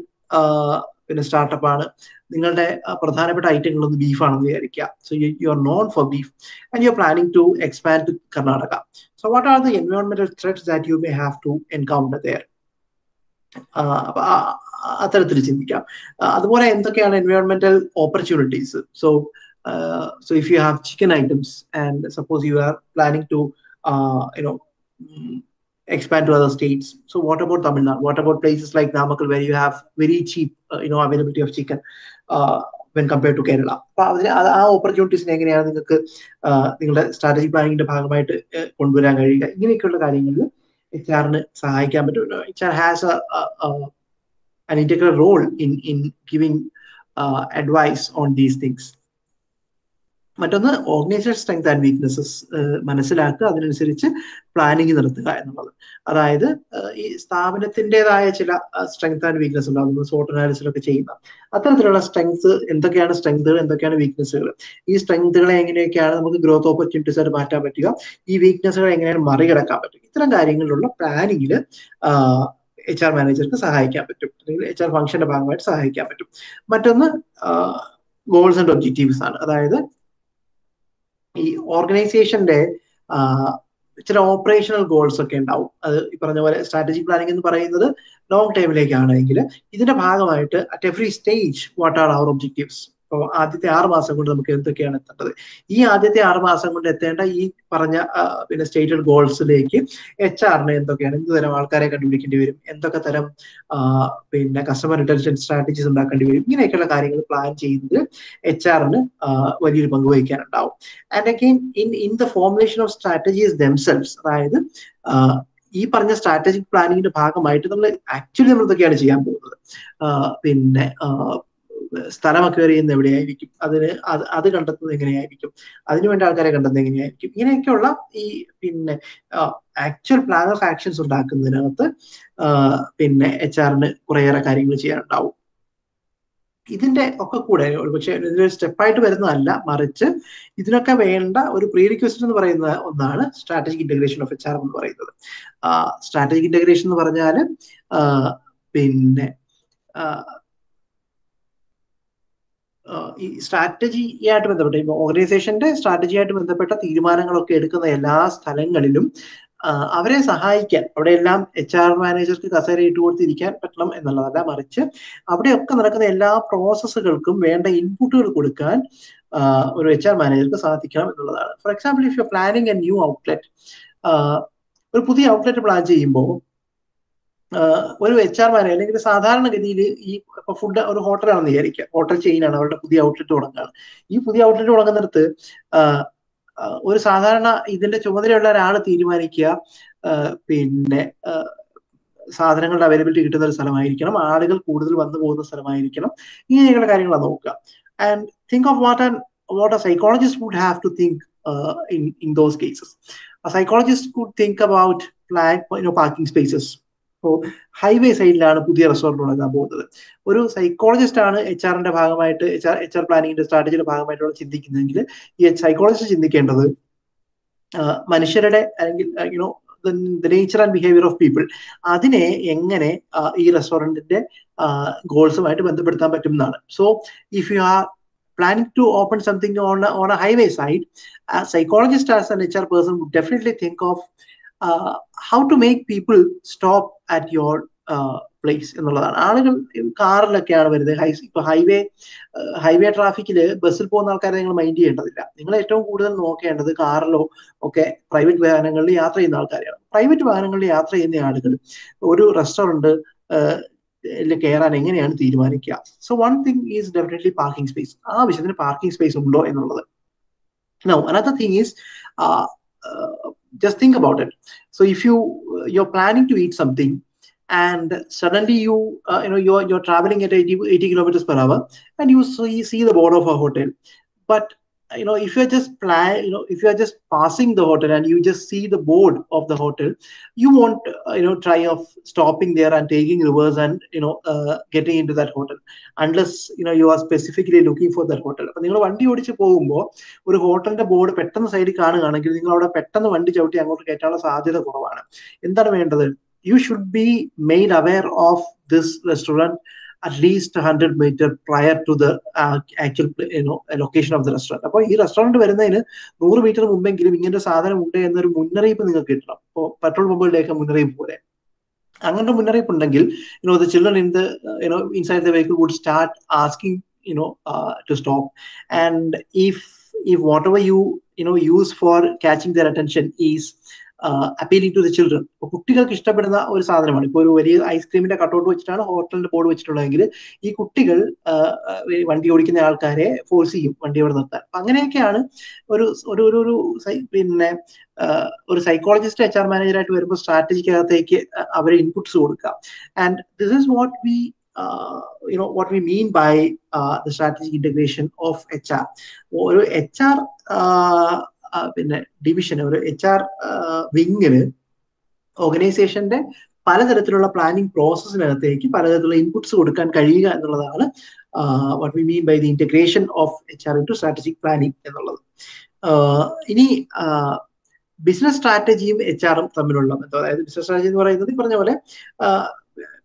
പിന്നെ സ്റ്റാർട്ടപ്പ് ആണ്. നിങ്ങളുടെ പ്രധാനപ്പെട്ട ഐറ്റങ്ങൾ ഒന്ന് ബീഫാണെന്ന് വിചാരിക്കുക. So you are known for beef and you are planning to expand to Karnataka. So what are the എൻവയോൺമെന്റൽ threats that you may have to encounter there അത്തരത്തിൽ ചിന്തിക്കാം. അതുപോലെ എന്തൊക്കെയാണ് എൻവയോൺമെന്റൽ opportunities so so if you have chicken items and suppose you are planning to you know expand to other states so what about Tamil Nadu what What about places like Namakkal where you have very cheap, uh, you know, availability of chicken uh, when compared to Kerala? ആ ഓപ്പർച്യൂണിറ്റീസിനെ എങ്ങനെയാണ് നിങ്ങൾക്ക് നിങ്ങളുടെ strategy പ്ലാനിങ്ങിന്റെ ഭാഗമായിട്ട് കൊണ്ടുവരാൻ കഴിയുക? ഇങ്ങനെയൊക്കെയുള്ള കാര്യങ്ങളിൽ H ആറിന് സഹായിക്കാൻ പറ്റും H R has an integral role in in giving uh, advice on these things. മറ്റൊന്ന് ഓർഗനൈസേഷൻ സ്ട്രെങ്ത് ആൻഡ് വീക്ക്നെസ്സസ് മനസ്സിലാക്കുക. അതിനനുസരിച്ച് പ്ലാനിങ് നടത്തുക എന്നുള്ളത്. അതായത് ഈ സ്ഥാപനത്തിന്റെതായ ചില സ്ട്രെങ്ത് ആൻഡ് വീക്ക്നെസ് ഉണ്ടാകുന്നത് സോട്ട് അനാലിസിലൊക്കെ ചെയ്യുന്ന അത്തരത്തിലുള്ള സ്ട്രെങ്ത് എന്തൊക്കെയാണ് സ്ട്രെങ്തുകൾ എന്തൊക്കെയാണ് വീക്ക്നെസ്സുകൾ ഈ സ്ട്രെങ്തുകളെ എങ്ങനെയൊക്കെയാണ് നമുക്ക് ഗ്രോത്ത് ഓപ്പർച്യൂണിറ്റീസ് ആയിട്ട് മാറ്റാൻ പറ്റുക? ഈ വീക്ക്നെസ്സുകൾ എങ്ങനെയാണ് മറികടക്കാൻ പറ്റുക? ഇത്തരം കാര്യങ്ങളിലുള്ള പ്ലാനിങ്ങിൽ എച്ച് ആർ മാനേജർക്ക് സഹായിക്കാൻ പറ്റും. അല്ലെങ്കിൽ എച്ച് ആർ ഫംഗ്ഷന്റെ ഭാഗമായിട്ട് സഹായിക്കാൻ പറ്റും. മറ്റൊന്ന് ഗോൾസ് ആൻഡ് ഒബ്ജക്റ്റീവ്സ് ആണ്. അതായത് ഈ ഓർഗനൈസേഷന്റെ ചില ഓപ്പറേഷണൽ ഗോൾസ് ഒക്കെ ഉണ്ടാവും. അത് ഈ പറഞ്ഞ പോലെ സ്ട്രാറ്റജിക് പ്ലാനിംഗ് എന്ന് പറയുന്നത് ലോങ് ടൈമിലേക്കാണെങ്കിൽ ഇതിന്റെ ഭാഗമായിട്ട് at every stage what are our objectives? ഇപ്പോൾ ആദ്യത്തെ ആറ് മാസം കൊണ്ട് നമുക്ക് എന്തൊക്കെയാണ് എത്തേണ്ടത്? ഈ ആദ്യത്തെ ആറ് മാസം കൊണ്ട് എത്തേണ്ട ഈ പറഞ്ഞ പിന്നെ സ്റ്റേറ്റഡ് ഗോൾസിലേക്ക് എച്ച് ആറിന് എന്തൊക്കെയാണ് എന്ത് തരം ആൾക്കാരെ കണ്ടുപിടിക്കേണ്ടി വരും എന്തൊക്കെ തരം പിന്നെ കസ്റ്റമർ റിട്ടൻഷൻ സ്ട്രാറ്റജീസ് ഉണ്ടാക്കേണ്ടി വരും ഇങ്ങനെയൊക്കെയുള്ള കാര്യങ്ങൾ പ്ലാൻ ചെയ്യുന്നത് എച്ച് ആറിന് വലിയൊരു പങ്ക് വഹിക്കാനുണ്ടാവും. And again in in the formulation of strategies themselves അതായത് ഈ പറഞ്ഞ സ്ട്രാറ്റജിക് പ്ലാനിങ്ങിന്റെ ഭാഗമായിട്ട് നമ്മൾ ആക്ച്വലി നമ്മൾ ഇതൊക്കെയാണ് ചെയ്യാൻ പോകുന്നത്? പിന്നെ സ്ഥലം അറിയുന്നത് എവിടെയായിരിക്കും? അതിന് അത് അത് കണ്ടെത്തുന്നത് എങ്ങനെയായിരിക്കും? അതിനുവേണ്ടി ആൾക്കാരെ കണ്ടെത്തുന്നത് എങ്ങനെയായിരിക്കും? ഇങ്ങനെയൊക്കെയുള്ള ഈ പിന്നെ ആക്ച്വൽ പ്ലാൻ ഓഫ് ആക്ഷൻസ് ഉണ്ടാക്കുന്നതിനകത്ത് പിന്നെ എച്ച് ആറിന് കുറേയേറെ കാര്യങ്ങൾ ചെയ്യാനുണ്ടാവും. ഇതിന്റെ ഒക്കെ കൂടെ പക്ഷെ ഇതിനൊരു സ്റ്റെപ്പായിട്ട് വരുന്നതല്ല മറിച്ച് ഇതിനൊക്കെ വേണ്ട ഒരു പ്രീ റിക്വസ്റ്റ് എന്ന് പറയുന്ന ഒന്നാണ് strategic integration of H R എന്ന് പറയുന്നത്. സ്ട്രാറ്റജിക് ഇന്റഗ്രേഷൻ എന്ന് പറഞ്ഞാൽ പിന്നെ ഈ സ്ട്രാറ്റജിയായിട്ട് ബന്ധപ്പെട്ട ഇപ്പോൾ ഓർഗനൈസേഷന്റെ സ്ട്രാറ്റജിയായിട്ട് ബന്ധപ്പെട്ട തീരുമാനങ്ങളൊക്കെ എടുക്കുന്ന എല്ലാ സ്ഥലങ്ങളിലും അവരെ സഹായിക്കാൻ അവിടെയെല്ലാം എച്ച് ആർ മാനേജർക്ക് കസേര ഇട്ട് കൊടുത്തിരിക്കാൻ പറ്റണം എന്നുള്ളതല്ല മറിച്ച് അവിടെയൊക്കെ നടക്കുന്ന എല്ലാ പ്രോസസ്സുകൾക്കും വേണ്ട ഇൻപുട്ടുകൾ കൊടുക്കാൻ ഒരു എച്ച് ആർ മാനേജർക്ക് സാധിക്കണം എന്നുള്ളതാണ്. For example if you planning a new outlet ഒരു പുതിയ ഔട്ട്ലെറ്റ് പ്ലാൻ ചെയ്യുമ്പോൾ ഒരു എച്ച് ആർ മാനേജർ അല്ലെങ്കിൽ സാധാരണഗതിയിൽ ഈ ഫുഡ് ഒരു ഹോട്ടലാണെന്ന് വിചാരിക്കുക. ഹോട്ടൽ ചെയിനാണ് അവരുടെ പുതിയ ഔട്ട്ലെറ്റ് തുടങ്ങുകയാണ് ഈ പുതിയ ഔട്ട്ലെറ്റ് തുടങ്ങുന്നിടത്ത് ഒരു സാധാരണ ഇതിന്റെ ചുമതലയുള്ള ഒരാൾ തീരുമാനിക്കുക പിന്നെ സാധനങ്ങളുടെ അവൈലബിലിറ്റി കിട്ടുന്ന ഒരു സ്ഥലമായിരിക്കണം ആളുകൾ കൂടുതൽ വന്നു പോകുന്ന സ്ഥലമായിരിക്കണം ഇങ്ങനെയുള്ള കാര്യങ്ങളാണ് നോക്കുക. And think of what and what a psychologist would have to think in in those cases psychologist psychologist think about plan parking spaces ഇപ്പോൾ ഹൈവേ സൈഡിലാണ് പുതിയ റെസ്റ്റോറന്റ് തുടങ്ങാൻ പോകുന്നത്. ഒരു സൈക്കോളജിസ്റ്റ് ആണ് എച്ച് ആറിന്റെ ഭാഗമായിട്ട് എച്ച് ആർ എച്ച് ആർ പ്ലാനിങ്ങിന്റെ സ്ട്രാറ്റജിയുടെ ഭാഗമായിട്ടുള്ള ചിന്തിക്കുന്നതെങ്കിൽ ഈ സൈക്കോളജിസ്റ്റ് ചിന്തിക്കേണ്ടത് മനുഷ്യരുടെ അല്ലെങ്കിൽ you know nature and behaviour of people അതിനെ എങ്ങനെ ഈ റെസ്റ്റോറന്റിന്റെ ഗോൾസുമായിട്ട് ബന്ധപ്പെടുത്താൻ പറ്റും എന്നാണ് so if you are planning to open something on a, on a highway side, a psychologist as an HR person would of uh, how to make people stop at your uh, place എന്നുള്ളതാണ്. ആളുകൾ കാറിലൊക്കെയാണ് വരുന്നത്. High ഇപ്പൊ highway highway ട്രാഫിക്കിൽ ബസ്സിൽ പോകുന്ന ആൾക്കാരെ നിങ്ങൾ mind ചെയ്യേണ്ടതില്ല. നിങ്ങൾ ഏറ്റവും കൂടുതൽ നോക്കേണ്ടത് കാറിലോ ഒക്കെ പ്രൈവറ്റ് വാഹനങ്ങളിൽ യാത്ര ചെയ്യുന്ന ആൾക്കാരെയാണ്. പ്രൈവറ്റ് വാഹനങ്ങളിൽ യാത്ര ചെയ്യുന്ന ആളുകൾ ഒരു റെസ്റ്റോറന്റ് കയറാൻ എങ്ങനെയാണ് തീരുമാനിക്കുക? So one thing is definitely parking space ആവശ്യത്തിന് പാർക്കിംഗ് സ്പേസ് ഉണ്ടോ എന്നുള്ളത്. No another thing is just think about it. So if you you're planning to eat something and suddenly you uh, you know you're you're traveling at 80, 80 kilometers per hour and you see, see the board of a hotel but you know if you're just plan you know if you are just passing the hotel and you just see the board of the hotel you won't uh, you know try of stopping there and taking reverse and you know uh, getting into that hotel unless you know you are specifically looking for that hotel അപ്പോൾ നിങ്ങൾ വണ്ടി ഓടിച്ച് പോകുമ്പോൾ ഒരു ഹോട്ടലിന്റെ board പെട്ടെന്ന് സൈഡിൽ കാണുകയാണെങ്കിൽ നിങ്ങൾ അവിടെ പെട്ടെന്ന് വണ്ടി ചവിട്ടി അങ്ങോട്ട് കയറ്റാനുള്ള സാധ്യത കുറവാണ് എന്താണ് വേണ്ടത് you should be made aware of this restaurant at least 100 meter prior to the uh, actual you know location of the restaurant. അപ്പോൾ ഈ റെസ്റ്റോറന്റ് വരുന്നതിന് നൂറ് മീറ്റർ മുമ്പെങ്കിലും ഇങ്ങനെ സാധനം ഉണ്ട് എന്നൊരു മുന്നറിയിപ്പ് നിങ്ങൾക്ക് കിട്ടണം. ഇപ്പോൾ പെട്രോൾ പമ്പുകളുടെയൊക്കെ മുന്നറിയിപ്പ് പോലെ. അങ്ങനത്തെ മുന്നറിയിപ്പ് ഉണ്ടെങ്കിൽ you know the children in the you know inside the vehicle would start asking you know to stop and if if whatever you you know use for catching their attention is appealing to the children കുട്ടികൾക്ക് ഇഷ്ടപ്പെടുന്ന ഒരു സാധനമാണ്. ഇപ്പോൾ ഒരു വലിയ ഐസ്ക്രീമിന്റെ cutout വെച്ചിട്ടാണ് ഹോട്ടലിന്റെ board വെച്ചിട്ടുള്ളതെങ്കിൽ ഈ കുട്ടികൾ വണ്ടി ഓടിക്കുന്ന ആൾക്കാരെ ഫോഴ്സ് ചെയ്യും വണ്ടി അവിടെ നിർത്താൻ. അപ്പൊ അങ്ങനെയൊക്കെയാണ് ഒരു ഒരു ഒരു പിന്നെ ഒരു സൈക്കോളജിസ്റ്റ് എച്ച് ആർ മാനേജറായിട്ട് വരുമ്പോൾ സ്ട്രാറ്റജിക്കകത്തേക്ക് അവരെ ഇൻപുട്സ് കൊടുക്കുക and this is what we know what we mean by uh, the strategic integration of HR. ഒരു എച്ച് ആർ പിന്നെ ഡിവിഷൻ ഒരു എച്ച് ആർ വിങ്ങിന് ഓർഗനൈസേഷന്റെ പലതരത്തിലുള്ള പ്ലാനിങ് പ്രോസസ്സിനകത്തേക്ക് പലതരത്തിലുള്ള ഇൻപുട്സ് കൊടുക്കാൻ കഴിയുക എന്നുള്ളതാണ് what we mean by the integration of H R into strategic planning എന്നുള്ളത്. ഇനി ബിസിനസ് സ്ട്രാറ്റജിയും എച്ച് ആറും തമ്മിലുള്ള അതായത് ബിസിനസ് സ്ട്രാറ്റജി എന്ന് പറയുന്നത് ഈ പറഞ്ഞ പോലെ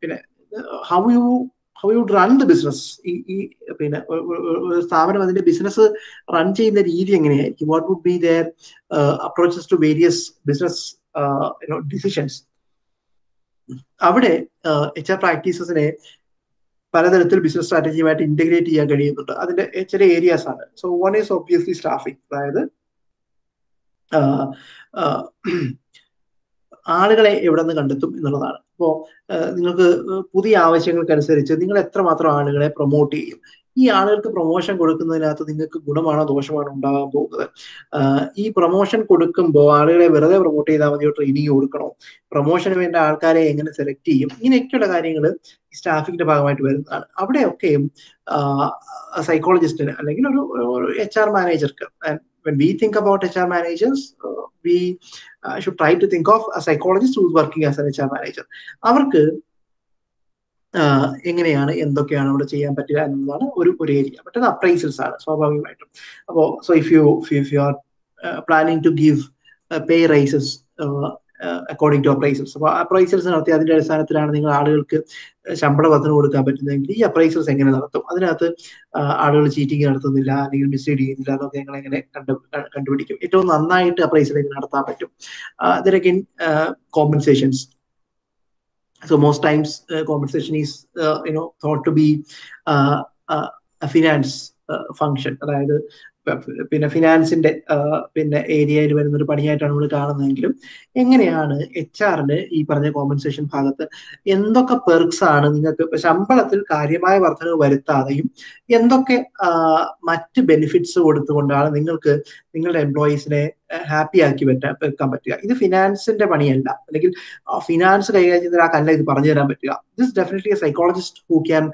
പിന്നെ how you how run the business ഈ പിന്നെ സ്ഥാപനം അതിന്റെ ബിസിനസ് റൺ ചെയ്യുന്ന രീതി എങ്ങനെയായിരിക്കും? What would be their approaches to various business decisions അവിടെ എച്ച് ആർ പ്രാക്ടീസസിനെ പലതരത്തിൽ ബിസിനസ് സ്ട്രാറ്റജിയുമായിട്ട് ഇന്റഗ്രേറ്റ് ചെയ്യാൻ കഴിയുന്നുണ്ട്. അതിന്റെ ചില ഏരിയാസ് ആണ്. So one is obviously staffing അതായത് ആളുകളെ എവിടെ നിന്ന് കണ്ടെത്തും എന്നുള്ളതാണ്. അപ്പോൾ നിങ്ങൾക്ക് പുതിയ ആവശ്യങ്ങൾക്കനുസരിച്ച് നിങ്ങൾ എത്രമാത്രം ആളുകളെ പ്രൊമോട്ട് ചെയ്യും? ഈ ആളുകൾക്ക് പ്രൊമോഷൻ കൊടുക്കുന്നതിനകത്ത് നിങ്ങൾക്ക് ഗുണമാണോ ദോഷമാണോ ഉണ്ടാകാൻ പോകുന്നത്? ഈ പ്രൊമോഷൻ കൊടുക്കുമ്പോൾ ആളുകളെ വെറുതെ പ്രൊമോട്ട് ചെയ്താൽ മതിയോ ട്രെയിനിങ് കൊടുക്കണോ? പ്രൊമോഷന് വേണ്ട ആൾക്കാരെ എങ്ങനെ സെലക്ട് ചെയ്യും? ഇങ്ങനെയൊക്കെയുള്ള കാര്യങ്ങൾ സ്റ്റാഫിങ്ങിന്റെ ഭാഗമായിട്ട് വരുന്നതാണ്. അവിടെയൊക്കെയും സൈക്കോളജിസ്റ്റിന് അല്ലെങ്കിൽ ഒരു എച്ച് ആർ മാനേജർക്ക് when we think about HR managers, uh, we uh, should try to think of a psychologist who's working as an HR manager. അവർക്ക് എങ്ങനെയാണ് എന്തൊക്കെയാണ് അവിടെ ചെയ്യാൻ പറ്റുക എന്നുള്ളതാണ് ഒരു ഒരു ഏരിയ മറ്റേത് അപ്രൈസൽസ് ആണ് സ്വാഭാവികമായിട്ടും അപ്പോൾ so if you if you are planning to give pay raises according to appraisals അപ്പോൾ അപ്രൈസൽസ് നടത്തി അതിന്റെ അടിസ്ഥാനത്തിലാണ് നിങ്ങൾ ആളുകൾക്ക് ശമ്പള വർധന കൊടുക്കാൻ പറ്റുന്നതെങ്കിൽ ഈ അപ്രൈസൽസ് എങ്ങനെ നടത്തും? അതിനകത്ത് ആളുകൾ ചീറ്റിംഗ് നടത്തുന്നില്ല അല്ലെങ്കിൽ മിസ്ലീഡ് ചെയ്യുന്നില്ല അതൊക്കെ ഞങ്ങൾ എങ്ങനെ കണ്ടു കണ്ടുപിടിക്കും. ഏറ്റവും നന്നായിട്ട് അപ്രൈസൽ എങ്ങനെ നടത്താൻ പറ്റും? അതിനൊക്കെ compensations so most times uh, compensation is uh, you know thought to അതായത് പിന്നെ ഫിനാൻസിന്റെ പിന്നെ ഏരിയയിൽ വരുന്ന ഒരു പണിയായിട്ടാണ് നമ്മൾ കാണുന്നതെങ്കിലും എങ്ങനെയാണ് എച്ച് ആറിന് ഈ പറഞ്ഞ കോമ്പൻസേഷൻ ഭാഗത്ത് എന്തൊക്കെ പെർക്സ് ആണ് നിങ്ങൾക്ക് ശമ്പളത്തിൽ കാര്യമായ വർധനവ് വരുത്താതെയും എന്തൊക്കെ മറ്റ് ബെനിഫിറ്റ്സ് കൊടുത്തുകൊണ്ടാണ് നിങ്ങൾക്ക് നിങ്ങളുടെ എംപ്ലോയീസിനെ ഹാപ്പി ആക്കി പറ്റാൻ വെക്കാൻ പറ്റുക? ഇത് ഫിനാൻസിന്റെ പണിയല്ല. അല്ലെങ്കിൽ ഫിനാൻസ് കൈകാര്യം ചെയ്യുന്ന ഒരാൾക്കല്ല ഇത് പറഞ്ഞു തരാൻ പറ്റുക. This definitely psychologist who can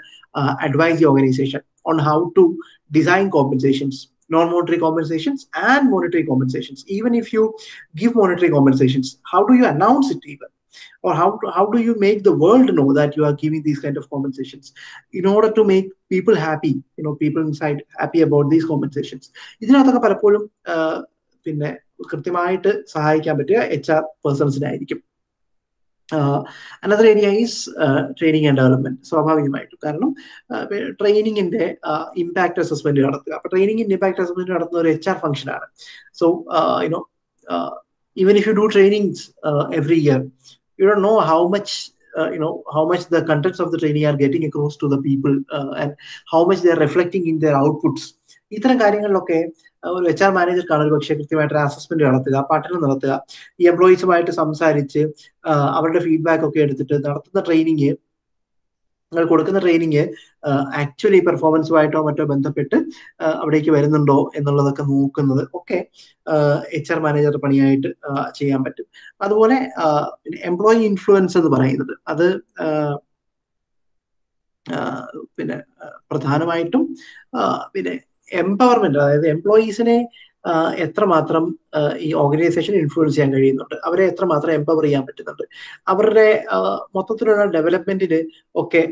advise the organisation on how to design compensations non-monetary compensations and monetary compensations. Even if you give monetary compensations, how do you announce it even? Or how, how do you make the world know that you are giving these kind of compensations in order to make people happy, you know, people inside happy about these compensations? ഇതിനകത്തൊക്കെ പലപ്പോഴും പിന്നെ കൃത്യമായിട്ട് സഹായിക്കാൻ പറ്റുക H R പേഴ്സൺസിനായിരിക്കും another area is training and development സ്വാഭാവികമായിട്ടും. കാരണം ട്രെയിനിങ്ങിന്റെ impact assessment നടത്തുക. അപ്പൊ ട്രെയിനിങ്ങിന്റെ ഇമ്പാക്ട് അസസ്മെന്റ് നടത്തുന്ന ഒരു എച്ച് ആർ ഫംഗ്ഷൻ ആണ്. So you know even if you do trainings every year you Dr know how much uh, you know how much the contents of the training are getting across to the much they are reflecting in their outputs. ഇത്തരം കാര്യങ്ങളിലൊക്കെ ഒരു H R മാനേജർക്കാണ് ഒരു പക്ഷേ കൃത്യമായിട്ട് assessment നടത്തുക പഠനം നടത്തുക ഈ എംപ്ലോയീസുമായിട്ട് സംസാരിച്ച് അവരുടെ ഫീഡ്ബാക്ക് ഒക്കെ എടുത്തിട്ട് നടത്തുന്ന ട്രെയിനിങ് നിങ്ങൾ കൊടുക്കുന്ന ട്രെയിനിങ് ആക്ച്വലി പെർഫോമൻസുമായിട്ടോ മറ്റോ ബന്ധപ്പെട്ട് അവിടേക്ക് വരുന്നുണ്ടോ എന്നുള്ളതൊക്കെ നോക്കുന്നത് ഒക്കെ എച്ച് ആർ മാനേജറുടെ പണിയായിട്ട് ചെയ്യാൻ പറ്റും. അതുപോലെ എംപ്ലോയി ഇൻഫ്ലുവൻസ് എന്ന് പറയുന്നത് അത് പിന്നെ പ്രധാനമായിട്ടും പിന്നെ എംപവർമെന്റ് അതായത് എംപ്ലോയീസിനെ എത്രമാത്രം ഈ ഓർഗനൈസേഷൻ ഇൻഫ്ലുവൻസ് ചെയ്യാൻ കഴിയുന്നുണ്ട്. അവരെ എത്രമാത്രം എംപവർ ചെയ്യാൻ പറ്റുന്നുണ്ട്. അവരുടെ മൊത്തത്തിലുള്ള ഡെവലപ്മെന്റിന് ഒക്കെ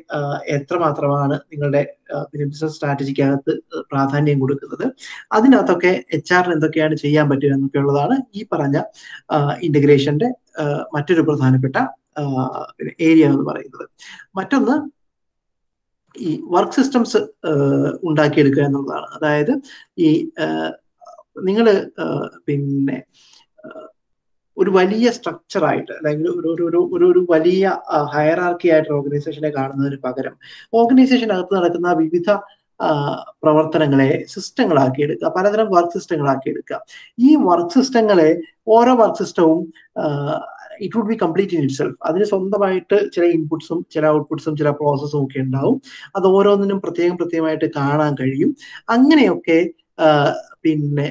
എത്രമാത്രമാണ് നിങ്ങളുടെ ബിസിനസ് സ്ട്രാറ്റജിക്കകത്ത് പ്രാധാന്യം കൊടുക്കുന്നത്. അതിനകത്തൊക്കെ എച്ച് ആറിന് എന്തൊക്കെയാണ് ചെയ്യാൻ പറ്റുക എന്നൊക്കെ ഉള്ളതാണ് ഈ പറഞ്ഞ ഇന്റഗ്രേഷന്റെ മറ്റൊരു പ്രധാനപ്പെട്ട ഏരിയ എന്ന് പറയുന്നത്. മറ്റൊന്ന് ഈ വർക്ക് സിസ്റ്റംസ് ഉണ്ടാക്കിയെടുക്കുക എന്നുള്ളതാണ്. അതായത് ഈ നിങ്ങൾ പിന്നെ ഒരു വലിയ സ്ട്രക്ചറായിട്ട് അല്ലെങ്കിൽ ഒരു ഒരു ഒരു ഒരു വലിയ ഹയറാർക്കി ആയിട്ട് ഓർഗനൈസേഷനെ കാണുന്നതിന് പകരം ഓർഗനൈസേഷനകത്ത് നടക്കുന്ന വിവിധ പ്രവർത്തനങ്ങളെ സിസ്റ്റങ്ങളാക്കി എടുക്കുക പലതരം വർക്ക് സിസ്റ്റങ്ങളാക്കി എടുക്കുക ഈ വർക്ക് സിസ്റ്റങ്ങളെ ഓരോ വർക്ക് സിസ്റ്റവും it would be complete in itself അതിന് സ്വന്തമായിട്ട് ചില ഇൻപുട്സും ചില ഔട്ട്പുട്സും ചില പ്രോസസ്സും ഒക്കെ ഉണ്ടാവും. അത് ഓരോന്നിനും പ്രത്യേകം പ്രത്യേകമായിട്ട് കാണാൻ കഴിയും. അങ്ങനെയൊക്കെ പിന്നെ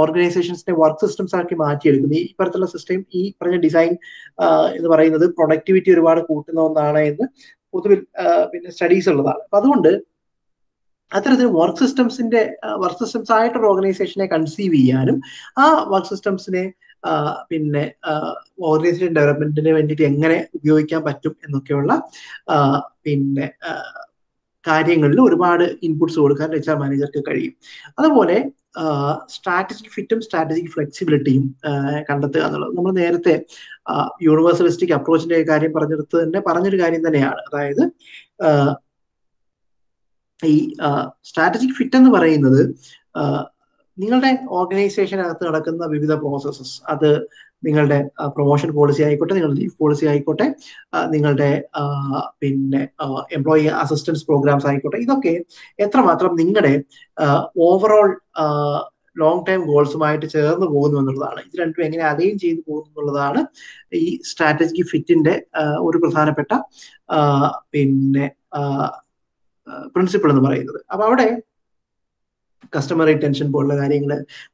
ഓർഗനൈസേഷൻസിനെ വർക്ക് സിസ്റ്റംസ് ആക്കി മാറ്റിയെടുക്കുന്നു. ഈ പരത്തിലുള്ള സിസ്റ്റം ഈ പറഞ്ഞ ഡിസൈൻ എന്ന് പറയുന്നത് പ്രൊഡക്ടിവിറ്റി ഒരുപാട് കൂട്ടുന്ന ഒന്നാണ് എന്ന് പൊതുവിൽ പിന്നെ സ്റ്റഡീസ് ഉള്ളതാണ്. അപ്പൊ അതുകൊണ്ട് അത്തരത്തിൽ വർക്ക് സിസ്റ്റംസിന്റെ വർക്ക് സിസ്റ്റംസ് ആയിട്ടൊരു ഓർഗനൈസേഷനെ കൺസീവ് ചെയ്യാനും ആ വർക്ക് സിസ്റ്റംസിനെ പിന്നെ ഓർഗനൈസേഷൻ ഡെവലപ്മെന്റിന് വേണ്ടിയിട്ട് എങ്ങനെ ഉപയോഗിക്കാൻ പറ്റും എന്നൊക്കെയുള്ള പിന്നെ കാര്യങ്ങളിൽ ഒരുപാട് ഇൻപുട്സ് കൊടുക്കാൻ എച്ച് ആർ മാനേജർക്ക് കഴിയും. അതുപോലെ സ്ട്രാറ്റജിക് ഫിറ്റും സ്ട്രാറ്റജിക് ഫ്ലെക്സിബിലിറ്റിയും കണ്ടെത്തുക എന്നുള്ളത്. നമ്മൾ നേരത്തെ യൂണിവേഴ്സലിസ്റ്റിക് അപ്രോച്ചിന്റെ കാര്യം പറഞ്ഞെടുത്ത് തന്നെ പറഞ്ഞൊരു കാര്യം തന്നെയാണ്. അതായത് ഈ സ്ട്രാറ്റജിക് ഫിറ്റ് എന്ന് പറയുന്നത് നിങ്ങളുടെ ഓർഗനൈസേഷനകത്ത് നടക്കുന്ന വിവിധ പ്രോസസ്സസ് അത് നിങ്ങളുടെ പ്രൊമോഷൻ പോളിസി ആയിക്കോട്ടെ നിങ്ങളുടെ ലീവ് പോളിസി ആയിക്കോട്ടെ നിങ്ങളുടെ പിന്നെ എംപ്ലോയി അസിസ്റ്റൻസ് പ്രോഗ്രാംസ് ആയിക്കോട്ടെ ഇതൊക്കെ എത്രമാത്രം നിങ്ങളുടെ ഓവറോൾ ലോങ് ടൈം ഗോൾസുമായിട്ട് ചേർന്ന് പോകുന്നു എന്നുള്ളതാണ്. ഇത് രണ്ടും എങ്ങനെ അലൈൻ ചെയ്തു പോകുന്നു എന്നുള്ളതാണ് ഈ സ്ട്രാറ്റജിക് ഫിറ്റിന്റെ ഒരു പ്രധാനപ്പെട്ട പിന്നെ പ്രിൻസിപ്പിൾ എന്ന് പറയുന്നത്. അപ്പൊ അവിടെ കസ്റ്റമർ റിട്ടൻഷൻ പോലുള്ള കാര്യങ്ങൾ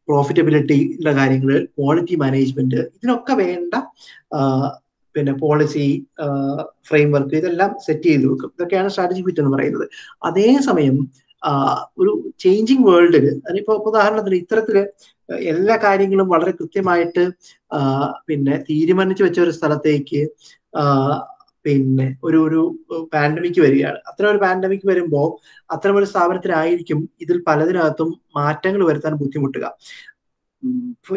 പ്രോഫിറ്റബിലിറ്റിയുടെ കാര്യങ്ങൾ ക്വാളിറ്റി മാനേജ്മെന്റ് ഇതിനൊക്കെ വേണ്ട പിന്നെ പോളിസി ഫ്രെയിംവർക്ക് ഇതെല്ലാം സെറ്റ് ചെയ്ത് വെക്കും. ഇതൊക്കെയാണ് സ്ട്രാറ്റജി ഫിറ്റ് എന്ന് പറയുന്നത്. അതേസമയം ഒരു ചേഞ്ചിങ് വേൾഡിൽ അതിപ്പോ ഉദാഹരണത്തിന് ഇത്തരത്തിൽ എല്ലാ കാര്യങ്ങളും വളരെ കൃത്യമായിട്ട് പിന്നെ തീരുമാനിച്ചു വെച്ച ഒരു സ്ഥലത്തേക്ക് പിന്നെ ഒരു ഒരു പാൻഡമിക് വരികയാണ്. അത്തരം ഒരു പാൻഡമിക് വരുമ്പോൾ അത്തരം ഒരു സ്ഥാപനത്തിലായിരിക്കും ഇതിൽ പലതിനകത്തും മാറ്റങ്ങൾ വരുത്താൻ ബുദ്ധിമുട്ടുക.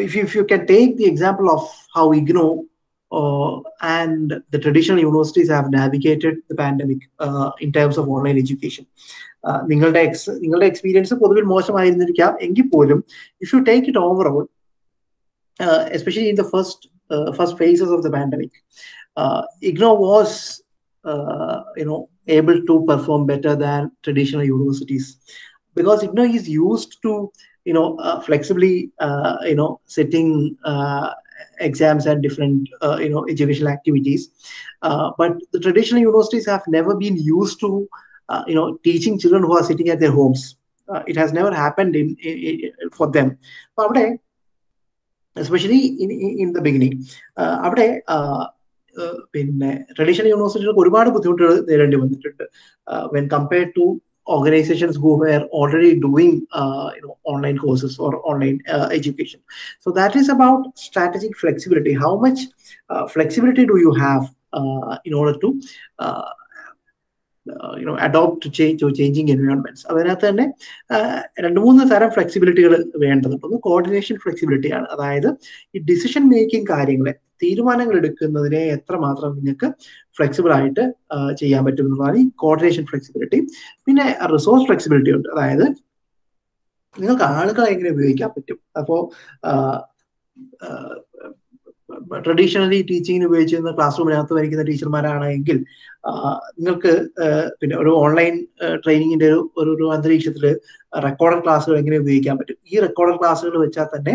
If if you can take the example of how IGNOU and the traditional universities have navigated the pandemic in terms of online education നിങ്ങളുടെ എക്സ് നിങ്ങളുടെ എക്സ്പീരിയൻസ് പൊതുവിൽ മോശമായിരുന്നിരിക്കാം. എങ്കിൽ പോലും if you take it overall especially in the first first phases of the pandemic uh, IGNO was, uh, you know, able to perform better than traditional universities because IGNO is used to, you know, uh, flexibly, uh, you know, setting uh, exams and different, uh, you know, educational activities. but the traditional universities have never been used to, you know, teaching children who are sitting at their homes. it has never happened in, in, in for them. But especially in, in the beginning. Uh, പിന്നെ traditional യൂണിവേഴ്സിറ്റികൾക്ക് ഒരുപാട് ബുദ്ധിമുട്ടുകൾ നേരിടേണ്ടി വന്നിട്ടുണ്ട് when compared to organizations who were already doing uh, you know online courses or online uh, education so that is about strategic flexibility how much uh, flexibility do you have in order to you know adopt to changing environments അതിനകത്ത് തന്നെ രണ്ട് മൂന്ന് തരം ഫ്ലെക്സിബിലിറ്റികൾ വേണ്ടതുണ്ട്. ഒന്ന് coordination flexibility ആണ്. അതായത് ഈ decision making കാര്യങ്ങളെ തീരുമാനങ്ങൾ എടുക്കുന്നതിനെ എത്രമാത്രം നിങ്ങൾക്ക് ഫ്ലെക്സിബിൾ ആയിട്ട് ചെയ്യാൻ പറ്റും എന്നുള്ളതാണ് ഈ കോർഡിനേഷൻ ഫ്ലെക്സിബിലിറ്റി പിന്നെ റിസോഴ്സ് ഫ്ലെക്സിബിലിറ്റി ഉണ്ട്. അതായത് നിങ്ങൾക്ക് ആളുകളെ എങ്ങനെ ഉപയോഗിക്കാൻ പറ്റും? അപ്പോൾ ട്രഡീഷണലി ടീച്ചിങ്ങിന് ഉപയോഗിച്ചിരുന്ന ക്ലാസ് റൂമിനകത്ത് വരയ്ക്കുന്ന ടീച്ചർമാരാണെങ്കിൽ നിങ്ങൾക്ക് പിന്നെ ഒരു ഓൺലൈൻ ട്രെയിനിങ്ങിന്റെ ഒരു ഒരു അന്തരീക്ഷത്തിൽ റെക്കോർഡഡ് ക്ലാസ്സുകൾ എങ്ങനെ ഉപയോഗിക്കാൻ പറ്റും? ഈ റെക്കോർഡഡ് ക്ലാസ്സുകൾ വെച്ചാൽ തന്നെ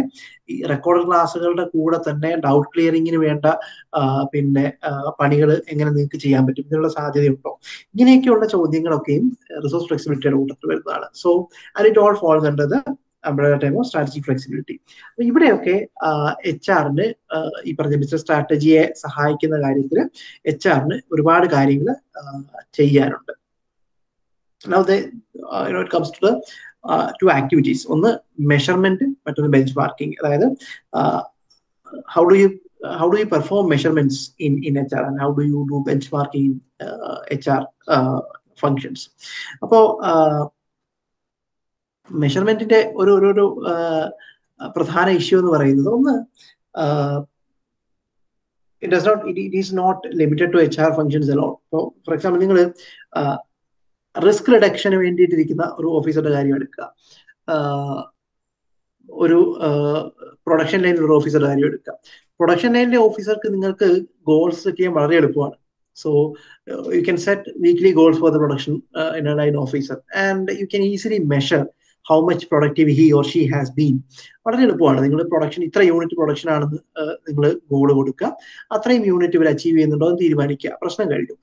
ഈ റെക്കോർഡഡ് ക്ലാസ്സുകളുടെ കൂടെ തന്നെ ഡൗട്ട് ക്ലിയറിങ്ങിന് വേണ്ട പിന്നെ പണികൾ എങ്ങനെ നിങ്ങൾക്ക് ചെയ്യാൻ പറ്റും ഇതിനുള്ള സാധ്യതയുണ്ടോ? ഇങ്ങനെയൊക്കെയുള്ള ചോദ്യങ്ങളൊക്കെയും റിസോഴ്സ് ഫ്ലെക്സിബിലിറ്റിയുടെ കൂട്ടത്തിൽ വരുന്നതാണ്. So and it all falls under umbrella term of strategy flexibility അപ്പൊ ഇവിടെയൊക്കെ എച്ച് ആറിന് ഈ പറഞ്ഞ ബിസിനസ് സ്ട്രാറ്റജിയെ സഹായിക്കുന്ന കാര്യത്തിൽ എച്ച് ആറിന് ഒരുപാട് കാര്യങ്ങൾ ചെയ്യാനുണ്ട്. Now, they, uh, two ഒന്ന് മെഷർമെന്റ് മറ്റൊന്ന് ബെഞ്ച് മാർക്കിംഗ് അതായത് how do you how do you perform measurements in in H R and how do you do benchmarking H R functions അപ്പോ മെഷർമെന്റിന്റെ ഒരു ഒരു പ്രധാന ഇഷ്യൂ എന്ന് പറയുന്നത് ഒന്ന് it does not it is not limited to H R functions alone ഇപ്പോൾ for example നിങ്ങൾ റിസ്ക് റിഡക്ഷന് വേണ്ടിയിട്ടിരിക്കുന്ന ഒരു ഓഫീസറുടെ കാര്യം എടുക്കുക. ഒരു പ്രൊഡക്ഷൻ ഒരു ഓഫീസറുടെ കാര്യം എടുക്കുക. പ്രൊഡക്ഷൻ ലൈനിലെ ഓഫീസർക്ക് നിങ്ങൾക്ക് ഗോൾസ് സെറ്റ് ചെയ്യാൻ വളരെ എളുപ്പമാണ്. So you can set weekly goals for the production in line officer and you can easily measure how much productive he or she has been വളരെ എളുപ്പമാണ്. നിങ്ങൾ പ്രൊഡക്ഷൻ ഇത്ര യൂണിറ്റ് പ്രൊഡക്ഷൻ ആണെന്ന് നിങ്ങൾ ഗോൾ കൊടുക്കുക. അത്രയും യൂണിറ്റ് ഇവർ അച്ചീവ് ചെയ്യുന്നുണ്ടോ എന്ന് തീരുമാനിക്കുക. പ്രശ്നം കഴിഞ്ഞു.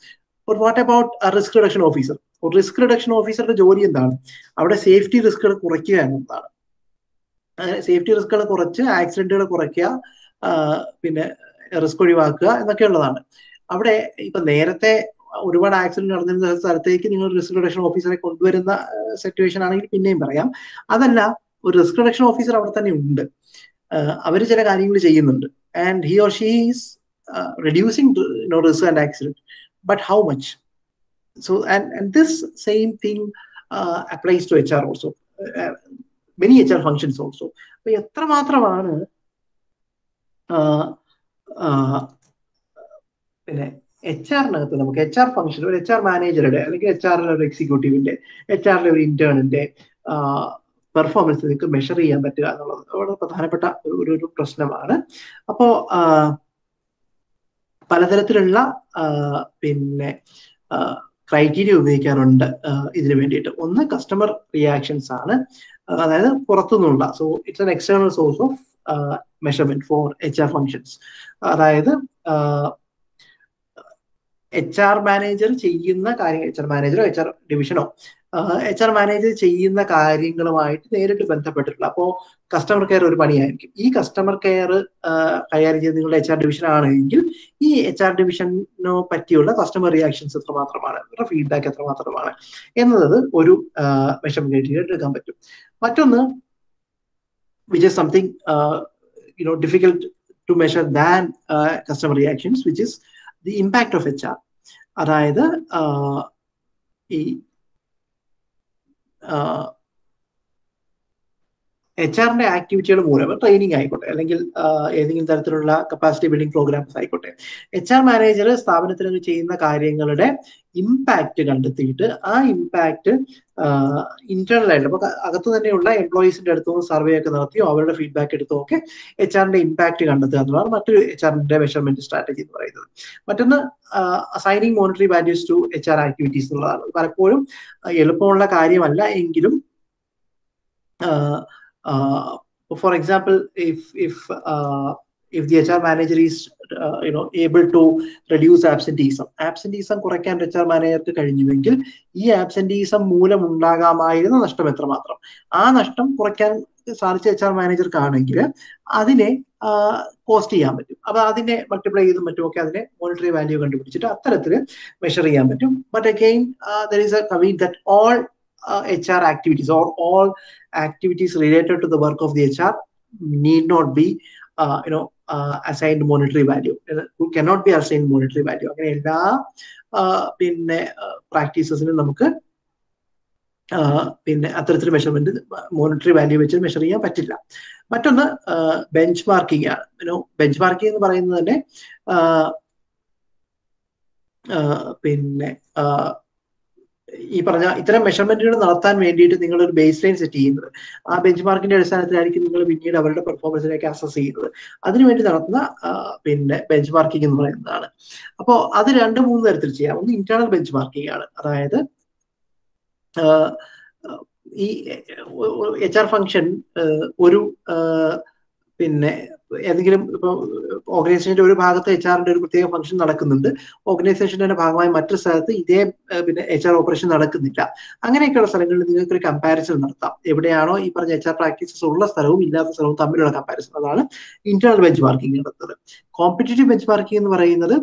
What about risk reduction officer ഒരു റിസ്ക് റിഡക്ഷൻ ഓഫീസറുടെ ജോലി എന്താണ്? അവിടെ സേഫ്റ്റി റിസ്കുകൾ കുറയ്ക്കുക എന്നതാണ് സേഫ്റ്റി റിസ്കുകൾ കുറച്ച് ആക്സിഡന്റുകൾ കുറയ്ക്കുക പിന്നെ റിസ്ക് ഒഴിവാക്കുക എന്നൊക്കെയുള്ളതാണ്. അവിടെ ഇപ്പൊ നേരത്തെ ഒരുപാട് ആക്സിഡന്റ് നടന്നിരുന്ന സ്ഥലത്തേക്ക് നിങ്ങൾ റിസ്ക് റിഡക്ഷൻ ഓഫീസറെ കൊണ്ടുവരുന്ന സിറ്റുവേഷൻ ആണെങ്കിൽ പിന്നെയും പറയാം. അതല്ല ഒരു റിസ്ക് റിഡക്ഷൻ ഓഫീസർ അവിടെ തന്നെ ഉണ്ട്. അവർ ചില കാര്യങ്ങൾ ചെയ്യുന്നുണ്ട്. And he or she is reducing risk and accident but how much so and this same same thing to applies to hr also. H hr functions also. എത്ര എത്രമാത്രമാണ് പിന്നെ എച്ച് ആറിനകത്ത് നമുക്ക് എച്ച് ആർ ഫംഗ്ഷൻ ഒരു H R മാനേജറുടെ അല്ലെങ്കിൽ H ആറിലെ ഒരു എക്സിക്യൂട്ടീവിന്റെ എച്ച് ആറിലെ ഒരു ഇന്റേണിന്റെ പെർഫോമൻസ് നിങ്ങൾക്ക് മെഷർ ചെയ്യാൻ പറ്റുക എന്നുള്ളത് വളരെ പ്രധാനപ്പെട്ട ഒരു ഒരു പ്രശ്നമാണ്. അപ്പോ പലതരത്തിലുള്ള പിന്നെ ക്രൈറ്റീരിയ ഉപയോഗിക്കാറുണ്ട് ഇതിനു വേണ്ടിയിട്ട്. ഒന്ന് കസ്റ്റമർ റിയാക്ഷൻസ് ആണ്. അതായത് പുറത്തുനിന്നുള്ള so it's an external source of measurement for H R functions അതായത് എച്ച് ആർ മാനേജർ ചെയ്യുന്ന കാര്യങ്ങൾ എച്ച് ആർ മാനേജറോ എച്ച് ആർ ഡിവിഷനോ എച്ച് ആർ മാനേജർ ചെയ്യുന്ന കാര്യങ്ങളുമായിട്ട് നേരിട്ട് ബന്ധപ്പെട്ടിട്ടുള്ള അപ്പോൾ കസ്റ്റമർ കെയർ ഒരു പണിയായിരിക്കും. ഈ കസ്റ്റമർ കെയർ കൈകാര്യം ചെയ്ത് നിങ്ങളുടെ എച്ച് ആർ ഡിവിഷൻ ആണെങ്കിൽ ഈ എച്ച് ആർ ഡിവിഷനോ പറ്റിയുള്ള കസ്റ്റമർ റിയാക്ഷൻസ് എത്രമാത്രമാണ് അവരുടെ ഫീഡ്ബാക്ക് എത്രമാത്രമാണ് എന്നത് ഒരു മെഷർമെന്റ് എടുക്കാൻ പറ്റും. മറ്റൊന്ന് which is something you know difficult to measure than customer reactions which is the impact of H R അതായത് ഈ എച്ച് ആറിന്റെ ആക്ടിവിറ്റികൾ മൂലം ട്രെയിനിങ് ആയിക്കോട്ടെ അല്ലെങ്കിൽ ഏതെങ്കിലും തരത്തിലുള്ള കപ്പാസിറ്റി ബിൽഡിംഗ് പ്രോഗ്രാംസ് ആയിക്കോട്ടെ. എച്ച് ആർ മാനേജർ സ്ഥാപനത്തിൽ ചെയ്യുന്ന കാര്യങ്ങളുടെ ഇമ്പാക്ട് കണ്ടെത്തിയിട്ട് ആ ഇമ്പാക്ട് ഇന്റേണൽ ആയിട്ട് അപ്പൊ അകത്ത് തന്നെയുള്ള എംപ്ലോയീസിന്റെ അടുത്തുനിന്ന് സർവേ ഒക്കെ നടത്തിയോ അവരുടെ ഫീഡ്ബാക്ക് എടുത്തോ ഒക്കെ എച്ച് ആറിന്റെ ഇമ്പാക്ട് കണ്ടെത്തുക എന്നുള്ളതാണ് മറ്റൊരു എച്ച് ആറിന്റെ മെഷർമെന്റ് സ്ട്രാറ്റജി എന്ന് പറയുന്നത്. മറ്റൊന്ന് assigning monetary values to H R activities എന്നുള്ളതാണ്. പലപ്പോഴും എളുപ്പമുള്ള കാര്യമല്ല എങ്കിലും for example, if if uh, if the HR manager is uh, you know able to reduce absenteeism, absenteeism കുറയ്ക്കാൻ എച്ച് ആർ മാനേജർക്ക് കഴിഞ്ഞുവെങ്കിൽ ഈ ആബ്സെന്റീസം മൂലം ഉണ്ടാകാമായിരുന്ന നഷ്ടം എത്രമാത്രം? ആ നഷ്ടം കുറയ്ക്കാൻ സാധിച്ച എച്ച് ആർ മാനേജർക്കാണെങ്കിൽ അതിനെ കോസ്റ്റ് ചെയ്യാൻ പറ്റും. അപ്പൊ അതിനെ മൾട്ടിപ്ലൈ ചെയ്തും മറ്റുമൊക്കെ അതിനെ മോണിറ്ററി വാല്യൂ കണ്ടുപിടിച്ചിട്ട് അത്തരത്തിൽ മെഷർ ചെയ്യാൻ പറ്റും. But again there is a caveat that all H R activities or all activities related to the work of the HR need not be, uh, you know, uh, assigned monetary value. Who cannot be assigned monetary value. അങ്ങനെ എല്ലാ പിന്നെ പ്രാക്ടീസസിനും നമുക്ക് പിന്നെ അത്തരത്തിൽ measurement monetary value വെച്ച് measure ചെയ്യാൻ പറ്റില്ല മറ്റൊന്ന് ബെഞ്ച് മാർക്കിംഗ് ആണ് യുനോ ബെഞ്ച് മാർക്കിംഗ് എന്ന് പറയുന്നത് തന്നെ പിന്നെ ഈ പറഞ്ഞ ഇത്തരം മെഷർമെന്റുകൾ നടത്താൻ വേണ്ടിയിട്ട് നിങ്ങൾ ഒരു ബേസ് ലൈൻ സെറ്റ് ചെയ്യുന്നത് ആ ബെഞ്ച് മാർക്കിന്റെ അടിസ്ഥാനത്തിലായിരിക്കും നിങ്ങൾ പിന്നീട് അവരുടെ പെർഫോമൻസിലേക്ക് അസസ് ചെയ്യുന്നത് അതിനുവേണ്ടി നടത്തുന്ന പിന്നെ ബെഞ്ച് മാർക്കിംഗ് എന്ന് പറയുന്നതാണ് അപ്പോൾ അത് രണ്ട് മൂന്ന് തരത്തിൽ ചെയ്യാം ഒന്ന് ഇന്റേണൽ ബെഞ്ച് മാർക്കിംഗ് ആണ് അതായത് ഈ എച്ച് ആർ ഫംഗ്ഷൻ ഒരു പിന്നെ ഏതെങ്കിലും ഇപ്പൊ ഓർഗനൈസേഷന്റെ ഒരു ഭാഗത്ത് എച്ച് ആറിന്റെ ഒരു പ്രത്യേക ഫംഗ്ഷൻ നടക്കുന്നുണ്ട്. ഓർഗനൈസേഷന്റെ ഭാഗമായി മറ്റൊരു സ്ഥലത്ത് ഇതേ പിന്നെ എച്ച് ആർ ഓപ്പറേഷൻ നടക്കുന്നില്ല. അങ്ങനെയൊക്കെയുള്ള സ്ഥലങ്ങളിൽ നിങ്ങൾക്ക് ഒരു കമ്പാരിസൺ നടത്താം. എവിടെയാണോ ഈ പറഞ്ഞ എച്ച് ആർ പ്രാക്ടീസസ് ഉള്ള സ്ഥലവും ഇല്ലാത്ത സ്ഥലവും തമ്മിലുള്ള കമ്പാരിസൺ അതാണ് ഇന്റേണൽ ബെഞ്ച് മാർക്കിംഗ് നടത്തുന്നത്. കോമ്പറ്റേറ്റീവ് ബെഞ്ച് മാർക്കിംഗ് എന്ന് പറയുന്നത്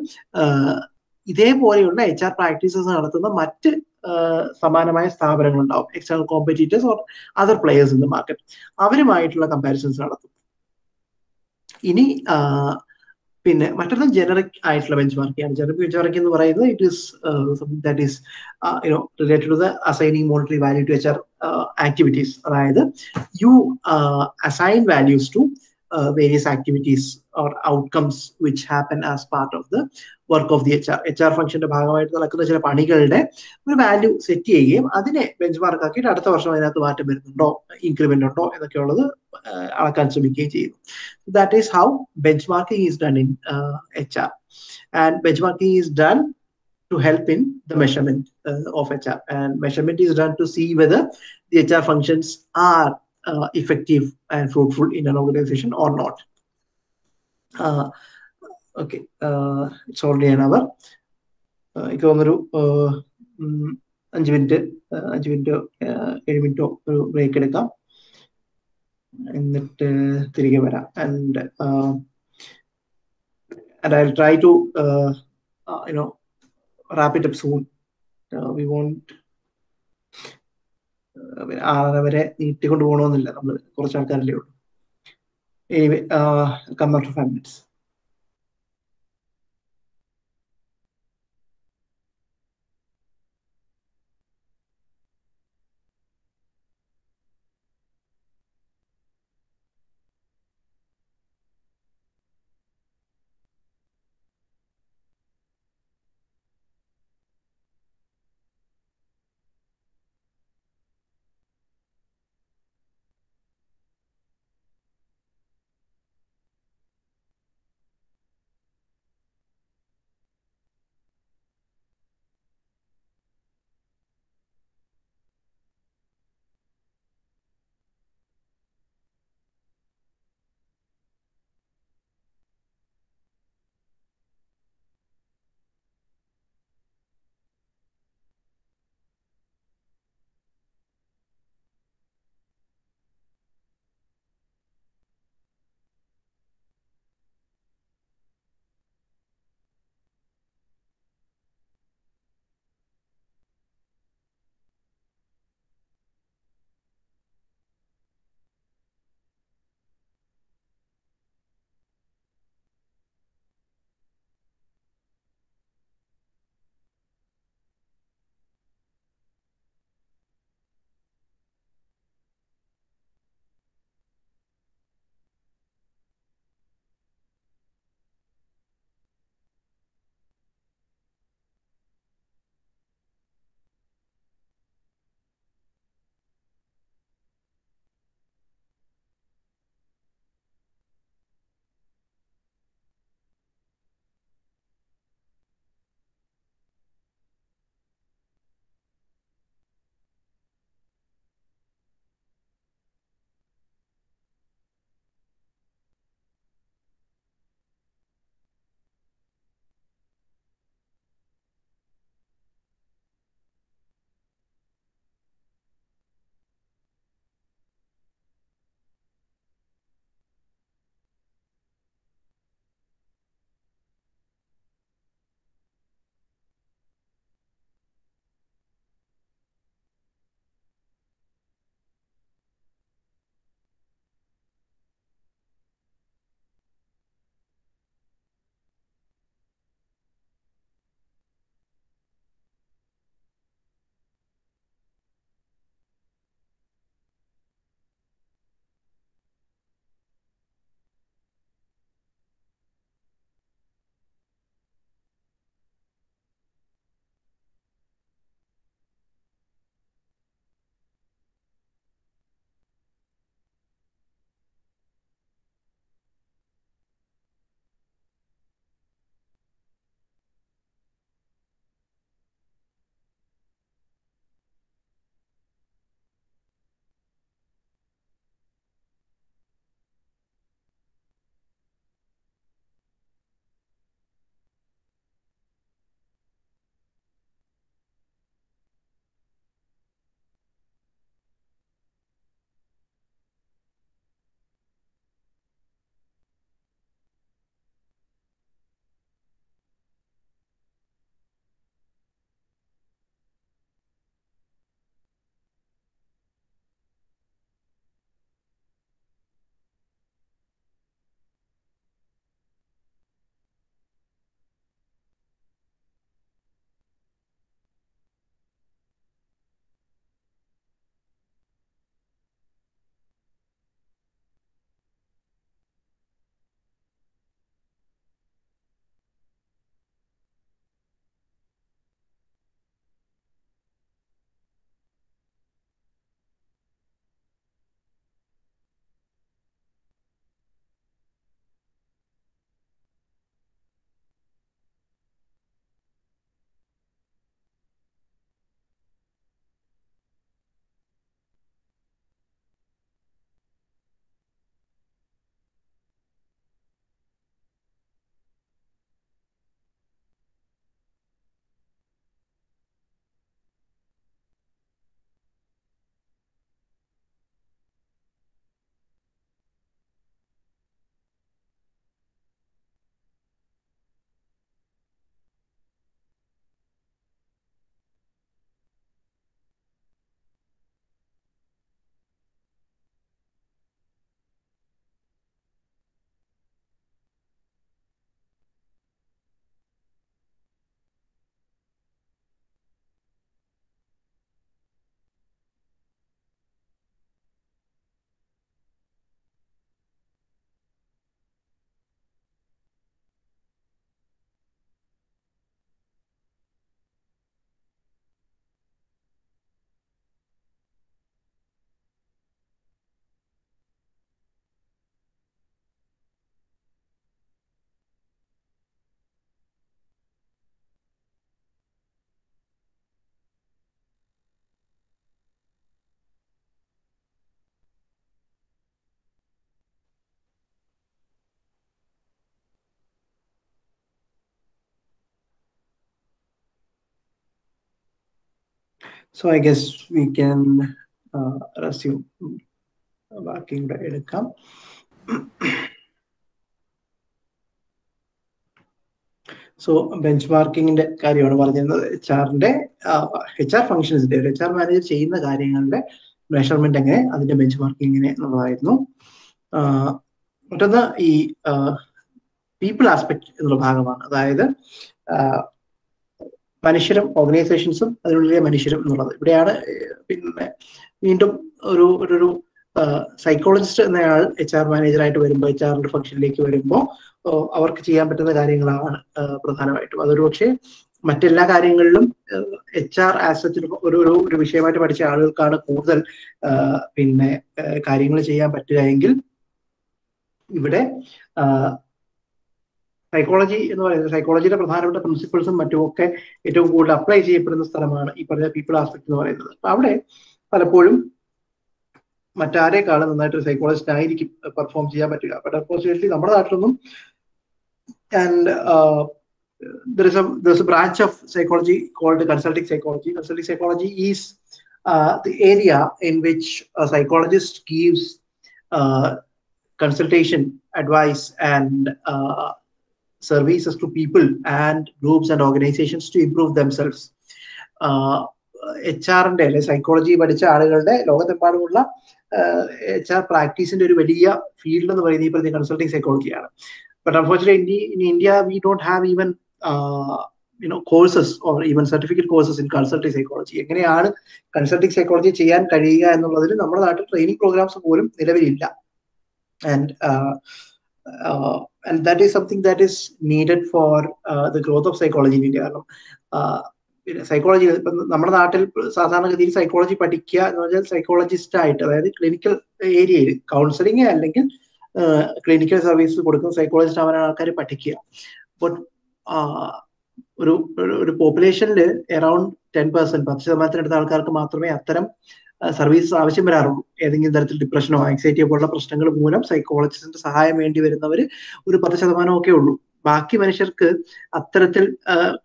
ഇതേപോലെയുള്ള എച്ച് ആർ പ്രാക്ടീസസ് നടത്തുന്ന മറ്റ് സമാനമായ സ്ഥാപനങ്ങൾ ഉണ്ടാവും external competitors or other players in the market അവരുമായിട്ടുള്ള കമ്പാരിസൺസ് നടത്തും. ഇനി പിന്നെ മറ്റൊന്ന് ജനറിക് ആയിട്ടുള്ള ബെഞ്ച് മാർക്കാണ് ജനറിക് ബെഞ്ച് മാർക്ക് എന്ന് പറയുന്നത് it is that is you know related to the assigning monetary value to H R activities അതായത് you assign values to various activities or outcomes which happen as part of the work of the H R H R ഫംഗ്ഷന്റെ ഭാഗമായിട്ട് നടക്കുന്ന ചില പണികളുടെ ഒരു value set ചെയ്യുകയും അതിനെ bench mark ആക്കിയിട്ട് അടുത്ത വർഷം അതിനകത്ത് മാറ്റം വരുന്നുണ്ടോ ഇൻക്രിമെന്റ് ഉണ്ടോ എന്നൊക്കെ ഉള്ളത് അളക്കാൻ ശ്രമിക്കുകയും ചെയ്യുന്നു that is how benchmarking is done in H R and benchmarking is done to help in the measurement uh, of HR. And measurement is done to see whether the HR functions are uh, effective and fruitful in an organization or not. Uh, okay, uh, it's already an hour. എനിക്ക് തോന്നുന്നൊരു അഞ്ച് minute അഞ്ച് മിനിറ്റോ ഏഴ് മിനിറ്റോ ഒരു break എടുക്കാം എന്നിട്ട് തിരികെ വരാം. And and I try to you know up soon. Uh, we won't ആറര വരെ നീട്ടിക്കൊണ്ട് പോകണമെന്നില്ല. നമ്മൾ കുറച്ച് ആൾക്കാരല്ലേ ഉള്ളൂ. Come after five minutes so I guess we can ബാക്കി ഇവിടെ എടുക്കാം. സോ ബെഞ്ച് മാർക്കിങ്ങിന്റെ കാര്യമാണ് പറഞ്ഞിരുന്നത്. എച്ച് ആറിന്റെ എച്ച് ആർ ഫംഗ്ഷൻസിന്റെ എച്ച് ആർ മാനേജർ ചെയ്യുന്ന കാര്യങ്ങളുടെ മെഷർമെന്റ് എങ്ങനെ അതിന്റെ ബെഞ്ച് മാർക്കിംഗ് എങ്ങനെ എന്നുള്ളതായിരുന്നു. മറ്റൊന്ന് ഈ പീപ്പിൾ ആസ്പെക്ട് എന്നുള്ള ഭാഗമാണ്. അതായത് മനുഷ്യരും ഓർഗനൈസേഷൻസും അതിനുള്ളിലെ മനുഷ്യരും എന്നുള്ളത്. ഇവിടെയാണ് പിന്നെ വീണ്ടും ഒരു ഒരു സൈക്കോളജിസ്റ്റ് എന്നയാൾ എച്ച് ആർ മാനേജറായിട്ട് വരുമ്പോൾ എച്ച് ആറിന്റെ ഫംഗ്ഷനിലേക്ക് വരുമ്പോൾ അവർക്ക് ചെയ്യാൻ പറ്റുന്ന കാര്യങ്ങളാണ് പ്രധാനമായിട്ടും. അതൊരു പക്ഷേ മറ്റെല്ലാ കാര്യങ്ങളിലും എച്ച് ആർ ആസറ്റിന് ഒരു ഒരു ഒരു വിഷയമായിട്ട് പഠിച്ച ആളുകൾക്കാണ് കൂടുതൽ പിന്നെ കാര്യങ്ങൾ ചെയ്യാൻ പറ്റുക എങ്കിൽ ഇവിടെ സൈക്കോളജി എന്ന് പറയുന്നത് സൈക്കോളജിയുടെ പ്രധാനപ്പെട്ട പ്രിൻസിപ്പിൾസും മറ്റുമൊക്കെ ഏറ്റവും കൂടുതൽ അപ്ലൈ ചെയ്യപ്പെടുന്ന സ്ഥലമാണ് ഈ പറഞ്ഞ പീപ്പിൾ ആസ്പെക്ട് എന്ന് പറയുന്നത് അപ്പൊ അവിടെ പലപ്പോഴും മറ്റാരേക്കാളും നന്നായിട്ട് ഒരു സൈക്കോളജിസ്റ്റ് ആയിരിക്കും പെർഫോം ചെയ്യാൻ പറ്റുക ബട്ട് അൺഫോർച്ചുനേറ്റ്ലി നമ്മുടെ നാട്ടിലൊന്നും and there is a there's a branch of psychology called consulting psychology. Consulting psychology is uh, the area in which a psychologist gives uh, consultation, advice, and uh, services to people and groups and organizations to improve themselves. H ആറിന്റെ അല്ലെ psychology പഠിച്ച ആളുകളുടെ ലോകത്തെമ്പാടുമുള്ള H R പ്രാക്ടീസിന്റെ ഒരു വലിയ field എന്ന് പറയുന്നത് ഈ പറഞ്ഞ consulting സൈക്കോളജിയാണ് but unfortunately in India we don't have even you know courses or even certificate courses in consulting psychology. എങ്ങനെയാണ് കൺസൾട്ടിങ് സൈക്കോളജി ചെയ്യാൻ കഴിയുക എന്നുള്ളതിൽ നമ്മുടെ നാട്ടിൽ ട്രെയിനിങ് പ്രോഗ്രാംസ് പോലും നിലവിലില്ല. And and that is something that is needed for the growth of psychology in India കാരണം പിന്നെ സൈക്കോളജി ഇപ്പം നമ്മുടെ നാട്ടിൽ സാധാരണഗതിയിൽ സൈക്കോളജി പഠിക്കുക എന്ന് പറഞ്ഞാൽ സൈക്കോളജിസ്റ്റ് ആയിട്ട് അതായത് ക്ലിനിക്കൽ ഏരിയയിൽ കൗൺസിലിംഗ് അല്ലെങ്കിൽ ക്ലിനിക്കൽ സർവീസ് കൊടുക്കുന്ന സൈക്കോളജിസ്റ്റ് ആവാനാണ് ആൾക്കാർ പഠിക്കുക. ബട്ട് ഒരു ഒരു പോപ്പുലേഷനിൽ അറൌണ്ട് ടെൻ പെർസെന്റ് പത്ത് ശതമാനത്തിനടുത്ത ആൾക്കാർക്ക് മാത്രമേ അത്തരം സർവീസസ് ആവശ്യം വരാറുള്ളൂ ഏതെങ്കിലും തരത്തിൽ ഡിപ്രഷനോ ആങ്സൈറ്റിയോ പോലുള്ള പ്രശ്നങ്ങൾ മൂലം സൈക്കോളജിസ്റ്റിന്റെ സഹായം വേണ്ടി വരുന്നവർ ഒരു പത്ത് ശതമാനമൊക്കെ ഉള്ളൂ. ബാക്കി മനുഷ്യർക്ക് അത്തരത്തിൽ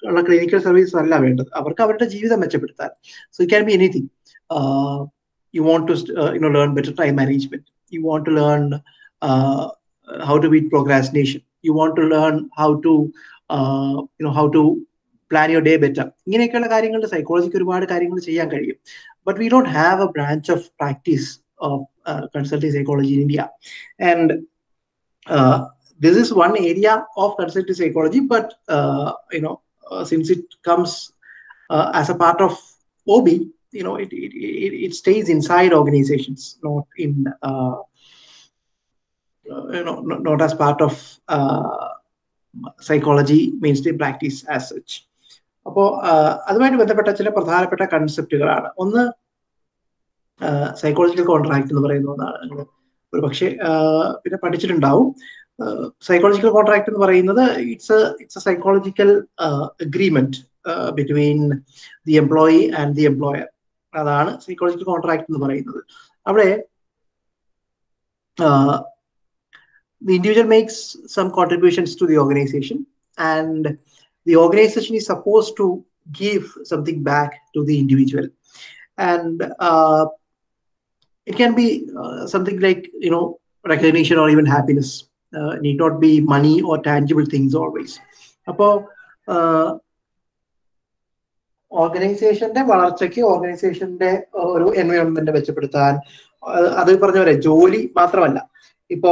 ഉള്ള ക്ലിനിക്കൽ സർവീസ് അല്ല വേണ്ടത്. അവർക്ക് അവരുടെ ജീവിതം മെച്ചപ്പെടുത്താൻ. So can be anything you want to you know learn better time management you want to learn how to beat procrastination you want to learn how to you know how to plan your day better ഇങ്ങനെയൊക്കെയുള്ള കാര്യങ്ങളുടെ psychologic ഒരുപാട് കാര്യങ്ങൾ ചെയ്യാൻ കഴിയും. but we don't have a branch of practice of uh, consulting psychology in India. And uh, this is one area of consulting psychology, but uh, you know, uh, since it comes uh, as a part of OB, you know, it it, it, it stays inside organizations, not in uh, you know, not, not as part of psychology mainstream practice as such. അപ്പോൾ അതുമായിട്ട് ബന്ധപ്പെട്ട ചില പ്രധാനപ്പെട്ട കൺസെപ്റ്റുകളാണ് ഒന്ന് psychological contract എന്ന് പറയുന്ന ഒന്നാണ്. നിങ്ങൾ ഒരു പക്ഷേ പിന്നെ പഠിച്ചിട്ടുണ്ടാവും. സൈക്കോളജിക്കൽ കോൺട്രാക്ട് എന്ന് പറയുന്നത് it's it's a psychological agreement between the employee and the employer അതാണ് സൈക്കോളജിക്കൽ കോൺട്രാക്ട് എന്ന് പറയുന്നത്. അവിടെ the individual makes some contributions to the organization and the organization is supposed to give something back to the individual and uh, it can be uh, something like you know recognition or even happiness uh, need not be money or tangible things always അപ്പോൾ ഓർഗനൈസേഷന്റെ വളർച്ചയ്ക്ക് ഓർഗനൈസേഷന്റെ ഒരു environment മെച്ചപ്പെടുത്താൻ അത് പറഞ്ഞ പോലെ ജോലി മാത്രമല്ല ഇപ്പോ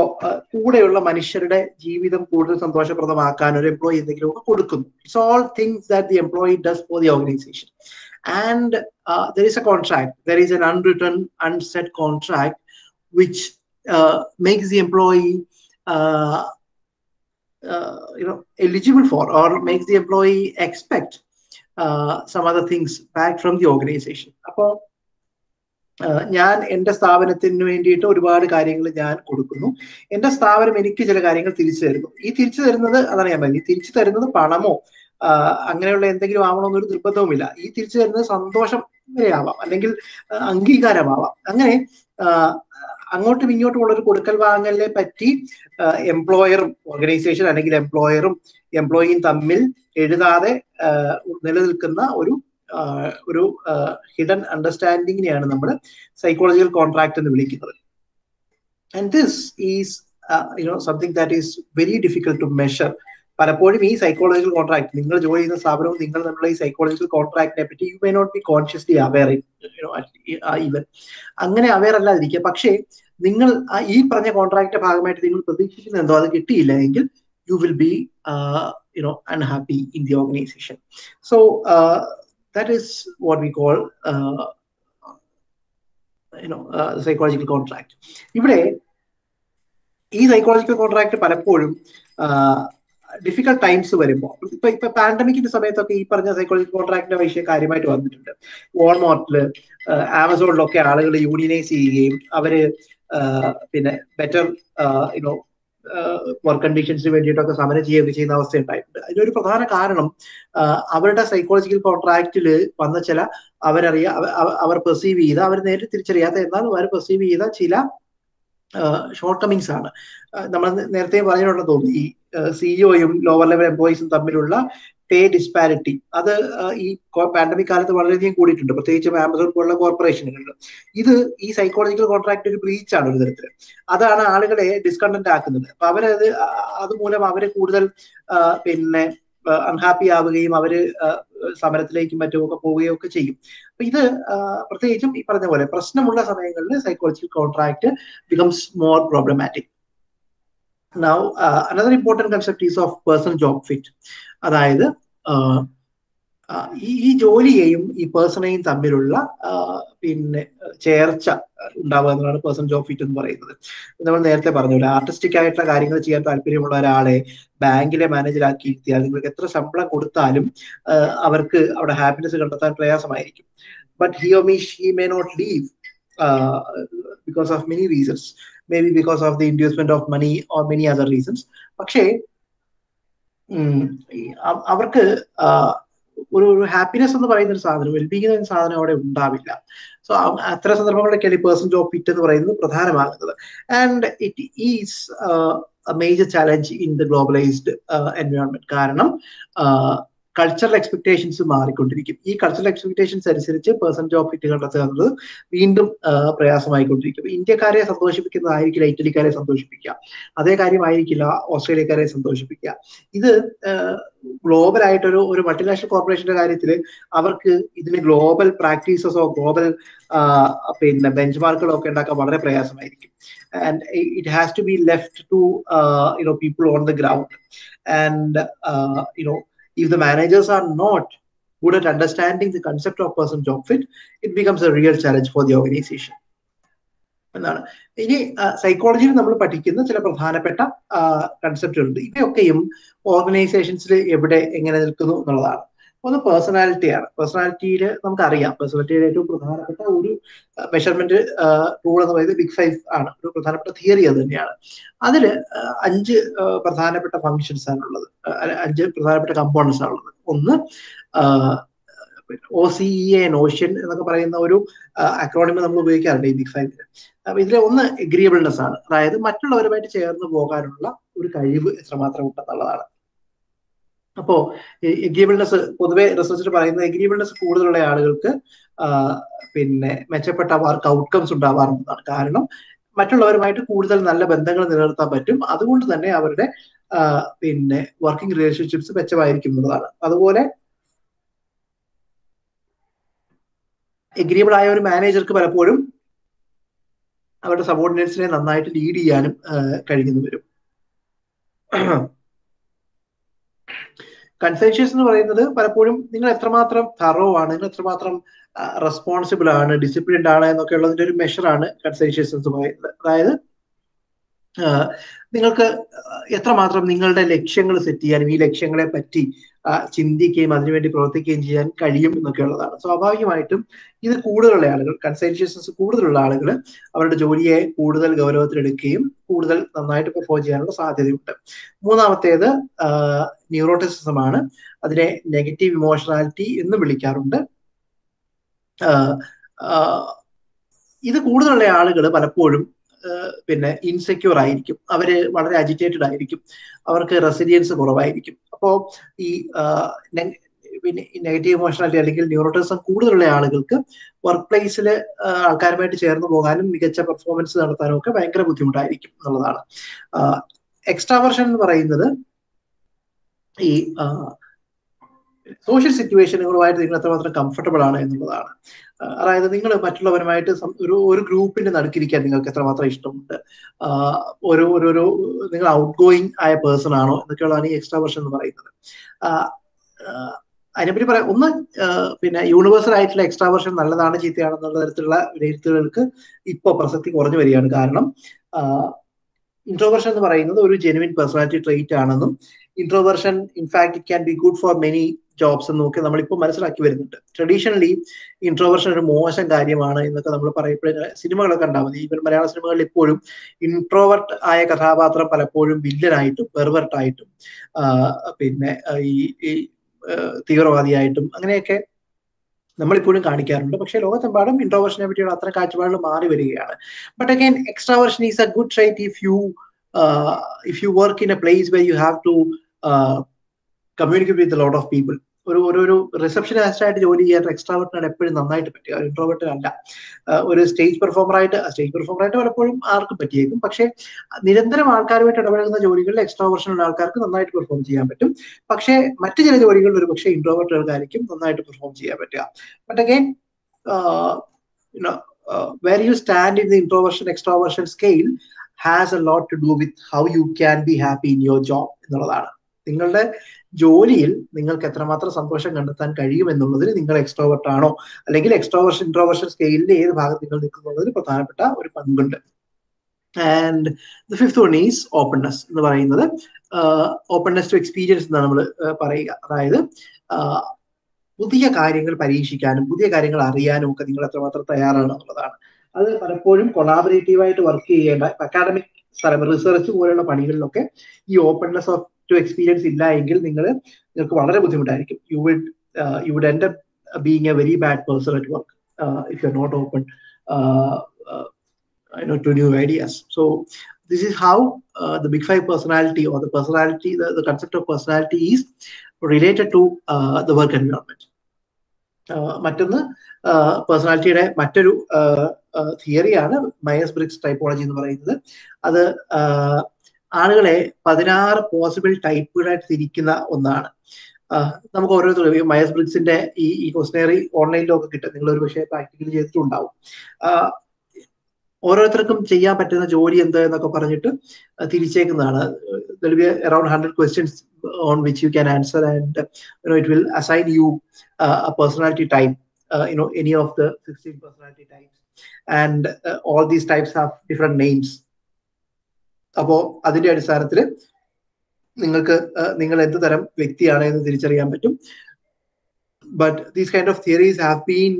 കൂടെയുള്ള മനുഷ്യരുടെ ജീവിതം കൂടുതൽ സന്തോഷപ്രദമാക്കാൻ ഒരു എംപ്ലോയി എന്തെങ്കിലും ഒക്കെ കൊടുക്കുന്നു. It's all things that the employee does for the organization and there is a contract there is an unwritten unsaid contract which makes the employee you know eligible for or makes the employee expect uh, some other things back from the organization. അപ്പോൾ ഞാൻ എന്റെ സ്ഥാപനത്തിന് വേണ്ടിയിട്ട് ഒരുപാട് കാര്യങ്ങൾ ഞാൻ കൊടുക്കുന്നു. എന്റെ സ്ഥാപനം എനിക്ക് ചില കാര്യങ്ങൾ തിരിച്ചു തരുന്നു. ഈ തിരിച്ചു തരുന്നത് അതാണ് ഞാൻ പറഞ്ഞത്. ഈ തിരിച്ചു തരുന്നത് പണമോ അങ്ങനെയുള്ള എന്തെങ്കിലും ആവണമെന്നൊരു നിർബന്ധവുമില്ല. ഈ തിരിച്ചു തരുന്നത് സന്തോഷം വരെയാവാം. അല്ലെങ്കിൽ അംഗീകാരമാവാം. അങ്ങനെ അങ്ങോട്ടും ഇങ്ങോട്ടും ഉള്ള ഒരു കൊടുക്കൽ വാങ്ങലിനെ പറ്റി എംപ്ലോയറും ഓർഗനൈസേഷൻ അല്ലെങ്കിൽ എംപ്ലോയറും എംപ്ലോയിയും തമ്മിൽ എഴുതാതെ നിലനിൽക്കുന്ന ഒരു ഒരു ഹിഡൻ അണ്ടർസ്റ്റാൻഡിങ്ങിനെയാണ് നമ്മൾ സൈക്കോളജിക്കൽ കോൺട്രാക്ട് എന്ന് വിളിക്കുന്നത്. And this is you know something that is very difficult to measure പലപ്പോഴും ഈ സൈക്കോളജിക്കൽ കോൺട്രാക്ട് നിങ്ങൾ ജോലി ചെയ്യുന്ന സ്ഥാപനവും നിങ്ങൾ തമ്മിലുള്ള ഈ സൈക്കോളജിക്കൽ കോൺട്രാക്ടിനെ പറ്റി you may not be consciously aware even അങ്ങനെ അവെയർ അല്ലാതിരിക്കുക. പക്ഷേ നിങ്ങൾ ഈ പറഞ്ഞ കോൺട്രാക്ടിന്റെ ഭാഗമായിട്ട് നിങ്ങൾ പ്രതീക്ഷിക്കുന്ന എന്തോ അത് കിട്ടിയില്ല എങ്കിൽ you will be you know unhappy in the organization so that is what we call you know psychological contract ഇവിടെ ഈ സൈക്കോളജിക്കൽ കോൺട്രാക്ട് പലപ്പോഴും ഡിഫിക്കൽട്ട് ടൈംസ് വരുമ്പോൾ ഇപ്പൊ ഇപ്പൊ പാൻഡമിക്കിന്റെ സമയത്തൊക്കെ ഈ പറഞ്ഞ സൈക്കോളജിക്കൽ കോൺട്രാക്ടിന്റെ വിഷയം കാര്യമായിട്ട് വന്നിട്ടുണ്ട്. വാൾമാർട്ടിൽ ആമസോണിലൊക്കെ ആളുകൾ യൂണിയനൈസ് ചെയ്യുകയും അവർ പിന്നെ ബെറ്റർ യുനോ വർക്ക് കണ്ടീഷൻസിന് വേണ്ടിയിട്ടൊക്കെ സമരം ചെയ്യുകയൊക്കെ ചെയ്യുന്ന അവസ്ഥ ഉണ്ടായിട്ടുണ്ട് അതിനൊരു പ്രധാന കാരണം അവരുടെ സൈക്കോളജിക്കൽ കോൺട്രാക്റ്റിൽ വന്ന ചില അവരറിയ അവർ പെർസീവ് ചെയ്ത അവർ നേരിട്ട് തിരിച്ചറിയാത്ത എന്നാൽ അവർ പെർസീവ് ചെയ്ത ചില ഷോർട്ട് കമ്മിങ്സ് ആണ്. നമ്മൾ നേരത്തെ പറഞ്ഞിട്ടുണ്ടെന്ന് തോന്നുന്നു ഈ സിഇഒയും ലോവർ ലെവൽ എംപ്ലോയീസും തമ്മിലുള്ള പേ ഡിസ്പാരിറ്റി അത് ഈ പാൻഡമിക് കാലത്ത് വളരെയധികം കൂടിയിട്ടുണ്ട്. പ്രത്യേകിച്ച് ആമസോൺ പോലുള്ള കോർപ്പറേഷനുകളിൽ ഇത് ഈ സൈക്കോളജിക്കൽ കോൺട്രാക്ട് ഒരു ബ്രീച്ച് ആണ് ഒരു തരത്തിൽ അതാണ് ആളുകളെ ഡിസ്കണ്ടന്റ് ആക്കുന്നത്. അപ്പൊ അവരത് അതുമൂലം അവർ കൂടുതൽ പിന്നെ അൺഹാപ്പി ആവുകയും അവർ സമരത്തിലേക്കും മറ്റുമൊക്കെ പോവുകയും ഒക്കെ ചെയ്യും. അപ്പൊ ഇത് പ്രത്യേകിച്ചും ഈ പറഞ്ഞ പോലെ പ്രശ്നമുള്ള സമയങ്ങളിൽ psychological contract becomes more problematic now another important concept is of personal job fit അതായത് ഈ ജോലിയെയും ഈ പേഴ്സണെയും തമ്മിലുള്ള പിന്നെ ചേർച്ച ഉണ്ടാവുക എന്നതാണ് പേഴ്സണൽ ജോബ് ഫിറ്റ് എന്ന് പറയുന്നത്. നമ്മൾ നേരത്തെ പറഞ്ഞില്ല ആർട്ടിസ്റ്റിക് ആയിട്ടുള്ള കാര്യങ്ങൾ ചെയ്യാൻ താല്പര്യമുള്ള ഒരാളെ ബാങ്കിലെ മാനേജറാക്കി ഇരുത്തിയാൽ നിങ്ങൾക്ക് എത്ര ശമ്പളം കൊടുത്താലും അവർക്ക് അവിടെ ഹാപ്പിനെസ് കണ്ടെത്താൻ പ്രയാസമായിരിക്കും. But he or me she may not leave because of many reasons may be because of the investment of money or many other reasons പക്ഷേ അവർക്ക് ഒരു ഒരു ഹാപ്പിനെസ് എന്ന് പറയുന്ന ഒരു സാധനം വെൽബീങ് എന്ന സാധനം അവിടെ ഉണ്ടാവില്ല. സോ അത്ര സന്ദർഭങ്ങളിലൊക്കെയാണ് ഈ പേഴ്സൺ ജോബ് ഫിറ്റ് എന്ന് പറയുന്നത് പ്രധാനമാകുന്നത്. And it is major challenge in the globalized environment കാരണം കൾച്ചറൽ എക്സ്പെക്ടേഷൻസ് മാറിക്കൊണ്ടിരിക്കും. ഈ കൾച്ചറൽ എക്സ്പെക്ടേഷൻസ് അനുസരിച്ച് പേഴ്സൺ ജോബ് ഫിറ്റ് കണ്ടെത്തുന്നത് വീണ്ടും പ്രയാസമായിക്കൊണ്ടിരിക്കും. ഇന്ത്യക്കാരെ സന്തോഷിപ്പിക്കുന്നതായിരിക്കില്ല ഇറ്റലിക്കാരെ സന്തോഷിപ്പിക്കുക. അതേ കാര്യമായിരിക്കില്ല ഓസ്ട്രേലിയക്കാരെ സന്തോഷിപ്പിക്കുക. ഇത് ഗ്ലോബൽ ആയിട്ടൊരു ഒരു മൾട്ടിനാഷണൽ കോർപ്പറേഷന്റെ കാര്യത്തിൽ അവർക്ക് ഇതിന് ഗ്ലോബൽ പ്രാക്ടീസസോ ഗ്ലോബൽ പിന്നെ ബെഞ്ച് മാർക്കുകളോ ഒക്കെ ഉണ്ടാക്കാൻ വളരെ പ്രയാസമായിരിക്കും. And it has to be left to you know people on the ground and you know if the managers are not good at understanding the concept of person job fit, it becomes a real challenge for the organization. എന്നാണ് ഇനി സൈക്കോളജിയിൽ നമ്മൾ പഠിക്കുന്ന ചില പ്രധാനപ്പെട്ട കൺസെപ്റ്റുകളുണ്ട് ഇവയൊക്കെയും ഓർഗനൈസേഷൻസിൽ എവിടെ എങ്ങനെ നിൽക്കുന്നു എന്നുള്ളതാണ് ഒന്ന് പേഴ്സണാലിറ്റിയാണ് പേഴ്സണാലിറ്റിയിൽ നമുക്കറിയാം. പേഴ്സണാലിറ്റിയുടെ ഏറ്റവും പ്രധാനപ്പെട്ട ഒരു മെഷർമെന്റ് ടൂൾ എന്ന് പറയുന്നത് ബിഗ് ഫൈവ് ആണ്. ഒരു പ്രധാനപ്പെട്ട തിയറി അത് തന്നെയാണ്. അതിൽ അഞ്ച് പ്രധാനപ്പെട്ട ഫങ്ഷൻസ് ഉള്ളത്. അഞ്ച് പ്രധാനപ്പെട്ട കമ്പോണൻസ് ആണുള്ളത് ഒന്ന് ഒ സി ഇ എ എന്നൊക്കെ പറയുന്ന ഒരു അക്രോണിമ നമ്മൾ ഉപയോഗിക്കാറുണ്ട് ഈ ബിഗ് ഫൈവിൽ അപ്പൊ ഇതിലെ ഒന്ന് എഗ്രിയബിൾനെസ് ആണ്. അതായത് മറ്റുള്ളവരുമായിട്ട് ചേർന്ന് പോകാനുള്ള ഒരു കഴിവ് എത്രമാത്രം ഉണ്ടെന്നുള്ളതാണ്. അപ്പോ എഗ്രിബിൾനെസ് പൊതുവെ റിസർച്ചിൽ പറയുന്നത് എഗ്രിബിൾനെസ് കൂടുതലുള്ള ആളുകൾക്ക് പിന്നെ മെച്ചപ്പെട്ട വർക്ക് ഔട്ട്കംസ് ഉണ്ടാവാറുള്ളതാണ്. കാരണം മറ്റുള്ളവരുമായിട്ട് കൂടുതൽ നല്ല ബന്ധങ്ങൾ നിലനിർത്താൻ പറ്റും. അതുകൊണ്ട് തന്നെ അവരുടെ പിന്നെ വർക്കിംഗ് റിലേഷൻഷിപ്സ് മെച്ചമായിരിക്കും എന്നുള്ളതാണ്. അതുപോലെ എഗ്രിയബിൾ ആയ ഒരു മാനേജർക്ക് പലപ്പോഴും അവരുടെ സബോർഡിനേറ്റ്സിനെ നന്നായിട്ട് ലീഡ് ചെയ്യാനും കഴിയുന്നു വരും കൺസെൻഷ്യസ് എന്ന് പറയുന്നത് പലപ്പോഴും നിങ്ങൾ എത്രമാത്രം തറോ ആണ് നിങ്ങൾ എത്രമാത്രം റെസ്പോൺസിബിൾ ആണ് ഡിസിപ്ലിൻഡ് ആണ് എന്നൊക്കെ ഉള്ളതിന്റെ ഒരു മെഷറാണ് കൺസെൻഷ്യസ് എന്ന് പറയുന്നത്. അതായത് നിങ്ങൾക്ക് എത്രമാത്രം നിങ്ങളുടെ ലക്ഷ്യങ്ങൾ സെറ്റ് ചെയ്യാനും ഈ ലക്ഷ്യങ്ങളെ പറ്റി ചിന്തിക്കുകയും അതിനുവേണ്ടി പ്രവർത്തിക്കുകയും ചെയ്യാൻ കഴിയും എന്നൊക്കെ ഉള്ളതാണ്. സ്വാഭാവികമായിട്ടും ഇത് കൂടുതലുള്ള ആളുകൾ കൺസെൻഷ്യസസ് കൂടുതലുള്ള ആളുകൾ അവരുടെ ജോലിയെ കൂടുതൽ ഗൗരവത്തിലെടുക്കുകയും കൂടുതൽ നന്നായിട്ട് പെർഫോം ചെയ്യാനുള്ള സാധ്യതയുണ്ട്. മൂന്നാമത്തേത് ന്യൂറോട്ടിസിസം ആണ്. അതിനെ നെഗറ്റീവ് ഇമോഷണാലിറ്റി എന്ന് വിളിക്കാറുണ്ട്. ഇത് കൂടുതലുള്ള ആളുകൾ പലപ്പോഴും പിന്നെ ഇൻസെക്യൂർ ആയിരിക്കും. അവർ വളരെ അജിറ്റേറ്റഡ് ആയിരിക്കും. അവർക്ക് റെസിലിയൻസ് കുറവായിരിക്കും. അപ്പോൾ ഈ പിന്നെ നെഗറ്റീവ് ഇമോഷണാലിറ്റി അല്ലെങ്കിൽ ന്യൂറോട്ടിസം കൂടുതലുള്ള ആളുകൾക്ക് വർക്ക് പ്ലേസിൽ ആൾക്കാരുമായിട്ട് ചേർന്ന് പോകാനും മികച്ച പെർഫോമൻസ് നടത്താനും ഒക്കെ ഭയങ്കര ബുദ്ധിമുട്ടായിരിക്കും എന്നുള്ളതാണ്. എക്സ്ട്രാവർഷൻ എന്ന് പറയുന്നത് ഈ സോഷ്യൽ സിറ്റുവേഷനുകളുമായിട്ട് നിങ്ങൾ എത്രമാത്രം കംഫർട്ടബിൾ ആണ് എന്നുള്ളതാണ്. അതായത് നിങ്ങൾ മറ്റുള്ളവരുമായിട്ട് ഒരു ഒരു ഗ്രൂപ്പിന്റെ നടുക്കിരിക്കാൻ നിങ്ങൾക്ക് എത്രമാത്രം ഇഷ്ടമുണ്ട്? ഒരു ഒരു നിങ്ങൾ ഔട്ട് ഗോയിങ് ആയ പേഴ്സൺ ആണോ എന്നൊക്കെയുള്ളതാണ് ഈ എക്സ്ട്രാ വേർഷൻ എന്ന് പറയുന്നത്. അതിനെപ്പറ്റി പറയാം. ഒന്ന് പിന്നെ യൂണിവേഴ്സൽ ആയിട്ടുള്ള എക്സ്ട്രാ വേർഷൻ നല്ലതാണ് ചീത്തയാണെന്നുള്ള തരത്തിലുള്ള വിലയിരുത്തലുകൾക്ക് ഇപ്പോൾ പ്രസക്തി കുറഞ്ഞു വരികയാണ്. കാരണം ഇൻട്രോവേർഷൻ എന്ന് പറയുന്നത് ഒരു ജെനുവിൻ പേഴ്സണാലിറ്റി ട്രേറ്റ് ആണെന്നും introversion in fact it can be good for many jobs നോക്കി നമ്മളിപ്പോൾ മനസ്സിലാക്കി വരുന്നുണ്ട്. ട്രഡീഷണലി ഇൻട്രോവേർഷൻ ഒരു മോശം കാര്യമാണ് എന്നൊക്കെ നമ്മൾ പറയപ്പെടുന്ന സിനിമകളൊക്കെ ഉണ്ടാവും. ഈവൻ മലയാള സിനിമകളിൽ ഇപ്പോഴും ഇൻട്രോവേർട്ട് ആയ കഥാപാത്രം പലപ്പോഴും വില്ലനായിട്ടും പെർവർട്ടായിട്ടും പിന്നെ ഈ തീവ്രവാദിയായിട്ടും അങ്ങനെയൊക്കെ നമ്മളിപ്പോഴും കാണിക്കാറുണ്ട്. പക്ഷേ ലോകത്തെമ്പാടും ഇൻട്രോവേർഷനെ പറ്റിയുള്ള അത്ര കാഴ്ചപ്പാടുകൾ മാറി വരികയാണ്. But again extraversion is a good trait if you if you work in a place where you have to communicate with lot of people ഒരു ഒരു ഒരു റിസപ്ഷനിസ്റ്റ് ആയിട്ട് ജോലി ചെയ്യാൻ എക്സ്ട്രാവർട്ടിനാണ് എപ്പോഴും നന്നായിട്ട് പറ്റുക. ഒരു ഇൻട്രോവേർട്ടിനല്ല ഒരു സ്റ്റേജ് പെർഫോമർ പെർഫോമറായിട്ട് സ്റ്റേജ് പെർഫോമർ ആയിട്ട് പലപ്പോഴും ആർക്കും പറ്റിയേക്കും. പക്ഷേ നിരന്തരം ആൾക്കാരുമായിട്ട് ഇടപഴകുന്ന ജോലികളിൽ എക്സ്ട്രാവേർഷനുള്ള ആൾക്കാർക്ക് നന്നായിട്ട് പെർഫോം ചെയ്യാൻ പറ്റും. പക്ഷേ മറ്റു ചില ജോലികളിൽ ഒരു പക്ഷേ ഇൻട്രോവേർട്ടുകൾക്കായിരിക്കും നന്നായിട്ട് പെർഫോം ചെയ്യാൻ പറ്റുക. But again where you stand in the introversion extroversion scale has a lot to do with how you can be happy in your job എന്നുള്ളതാണ്. നിങ്ങളുടെ ജോലിയിൽ നിങ്ങൾക്ക് എത്രമാത്രം സന്തോഷം കണ്ടെത്താൻ കഴിയും എന്നുള്ളതിൽ നിങ്ങൾ എക്സ്ട്രോവേർട്ട് ആണോ? അല്ലെങ്കിൽ എക്സ്ട്രോവേർഷൻ ഇൻട്രോവേർഷൻ സ്കെയിലിന്റെ ഏത് ഭാഗത്ത് നിങ്ങൾ നിൽക്കുന്നുള്ളതിൽ പ്രധാനപ്പെട്ട ഒരു പങ്കുണ്ട്. And the fifth one is openness എന്ന് പറയുന്നത് ഓപ്പൺനെസ് ടു എക്സ്പീരിയൻസ് എന്നാണ് നമ്മൾ പറയുക. അതായത് പുതിയ കാര്യങ്ങൾ പരീക്ഷിക്കാനും പുതിയ കാര്യങ്ങൾ അറിയാനും ഒക്കെ നിങ്ങൾ എത്രമാത്രം തയ്യാറാണ് എന്നുള്ളതാണ്. അത് പലപ്പോഴും കൊളാബറേറ്റീവായിട്ട് വർക്ക് ചെയ്യേണ്ട അക്കാഡമിക് സ്ഥലം റിസർച്ച് പോലെയുള്ള പണികളിലൊക്കെ ഈ ഓപ്പൺനെസ് ഓഫ് ടു എക്സ്പീരിയൻസ് ഇല്ല എങ്കിൽ നിങ്ങൾ നിങ്ങൾക്ക് വളരെ ബുദ്ധിമുട്ടായിരിക്കും. You would you would end being a very bad person at work if you are not open you know to new ideas. So this is how uh, the big five personality or the personality the, the concept of personality is related to uh, environment. മറ്റൊന്ന് പേഴ്സണാലിറ്റിയുടെ മറ്റൊരു തിയറിയാണ് മയസ് BRICS typology എന്ന് പറയുന്നത്. അത് ആളുകളെ പതിനാറ് possible ടൈപ്പുകളായിട്ട് തിരിക്കുന്ന ഒന്നാണ്. നമുക്ക് ഓരോരുത്തരും മയസ് ബ്രിഗ്സിന്റെ ഈ ഈ ക്വസ്റ്റനറി ഓൺലൈനിലൊക്കെ കിട്ടും. നിങ്ങൾ ഒരു പക്ഷേ പ്രാക്ടിക്കൽ ചെയ്തിട്ടുണ്ടാവും. ഓരോരുത്തർക്കും ചെയ്യാൻ പറ്റുന്ന ജോലി എന്ത് എന്നൊക്കെ പറഞ്ഞിട്ട് തിരിച്ചേക്കുന്നതാണ്. Around hundred questions on which you can answer and it will assign you personality type you know any of the sixteen personality types and all these types have different names അപ്പോ അതിന്റെ അടിസ്ഥാനത്തിൽ നിങ്ങൾക്ക് നിങ്ങൾ എന്ത് തരം വ്യക്തിയാണ് എന്ന് തിരിച്ചറിയാൻ പറ്റും. But these kind of theories have been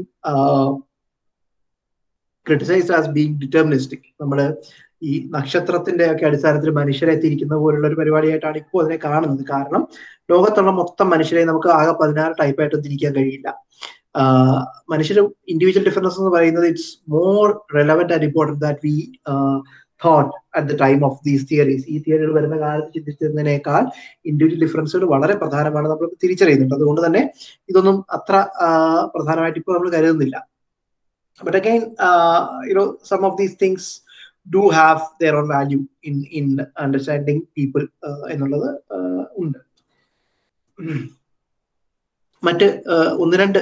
criticized as being deterministic നമ്മൾ ഈ നക്ഷത്രത്തിന്റെ ഒക്കെ അടിസ്ഥാനത്തിൽ മനുഷ്യരെ തിരിക്കുന്ന പോലുള്ള ഒരു പരിപാടിയായിട്ടാണ് ഇപ്പോൾ അതിനെ കാണുന്നത്. കാരണം ലോകത്തുള്ള മൊത്തം മനുഷ്യരെ നമുക്ക് ആകെ പതിനാറ് ടൈപ്പായിട്ട് തിരിക്കാൻ കഴിയില്ല. മനുഷ്യർ ഇൻഡിവിജ്വൽ ഡിഫറൻസ് എന്ന് പറയുന്നത് it's more relevant and important that we thought at the time of these theories ഈ തിയറികൾ വരുന്ന കാലത്ത് ചിന്തിച്ചതിനേക്കാൾ ഇൻഡിവിജ്വൽ ഡിഫറൻസുകൾ വളരെ പ്രധാനമാണ് നമ്മൾ തിരിച്ചറിയുന്നുണ്ട്. അതുകൊണ്ട് തന്നെ ഇതൊന്നും അത്ര പ്രധാനമായിട്ട് ഇപ്പോൾ നമ്മൾ കരുതുന്നില്ല. But again you know some of these things do have do on value in in understanding uh, എന്നുള്ളത് ഉണ്ട്. മറ്റ് ഒന്ന് രണ്ട്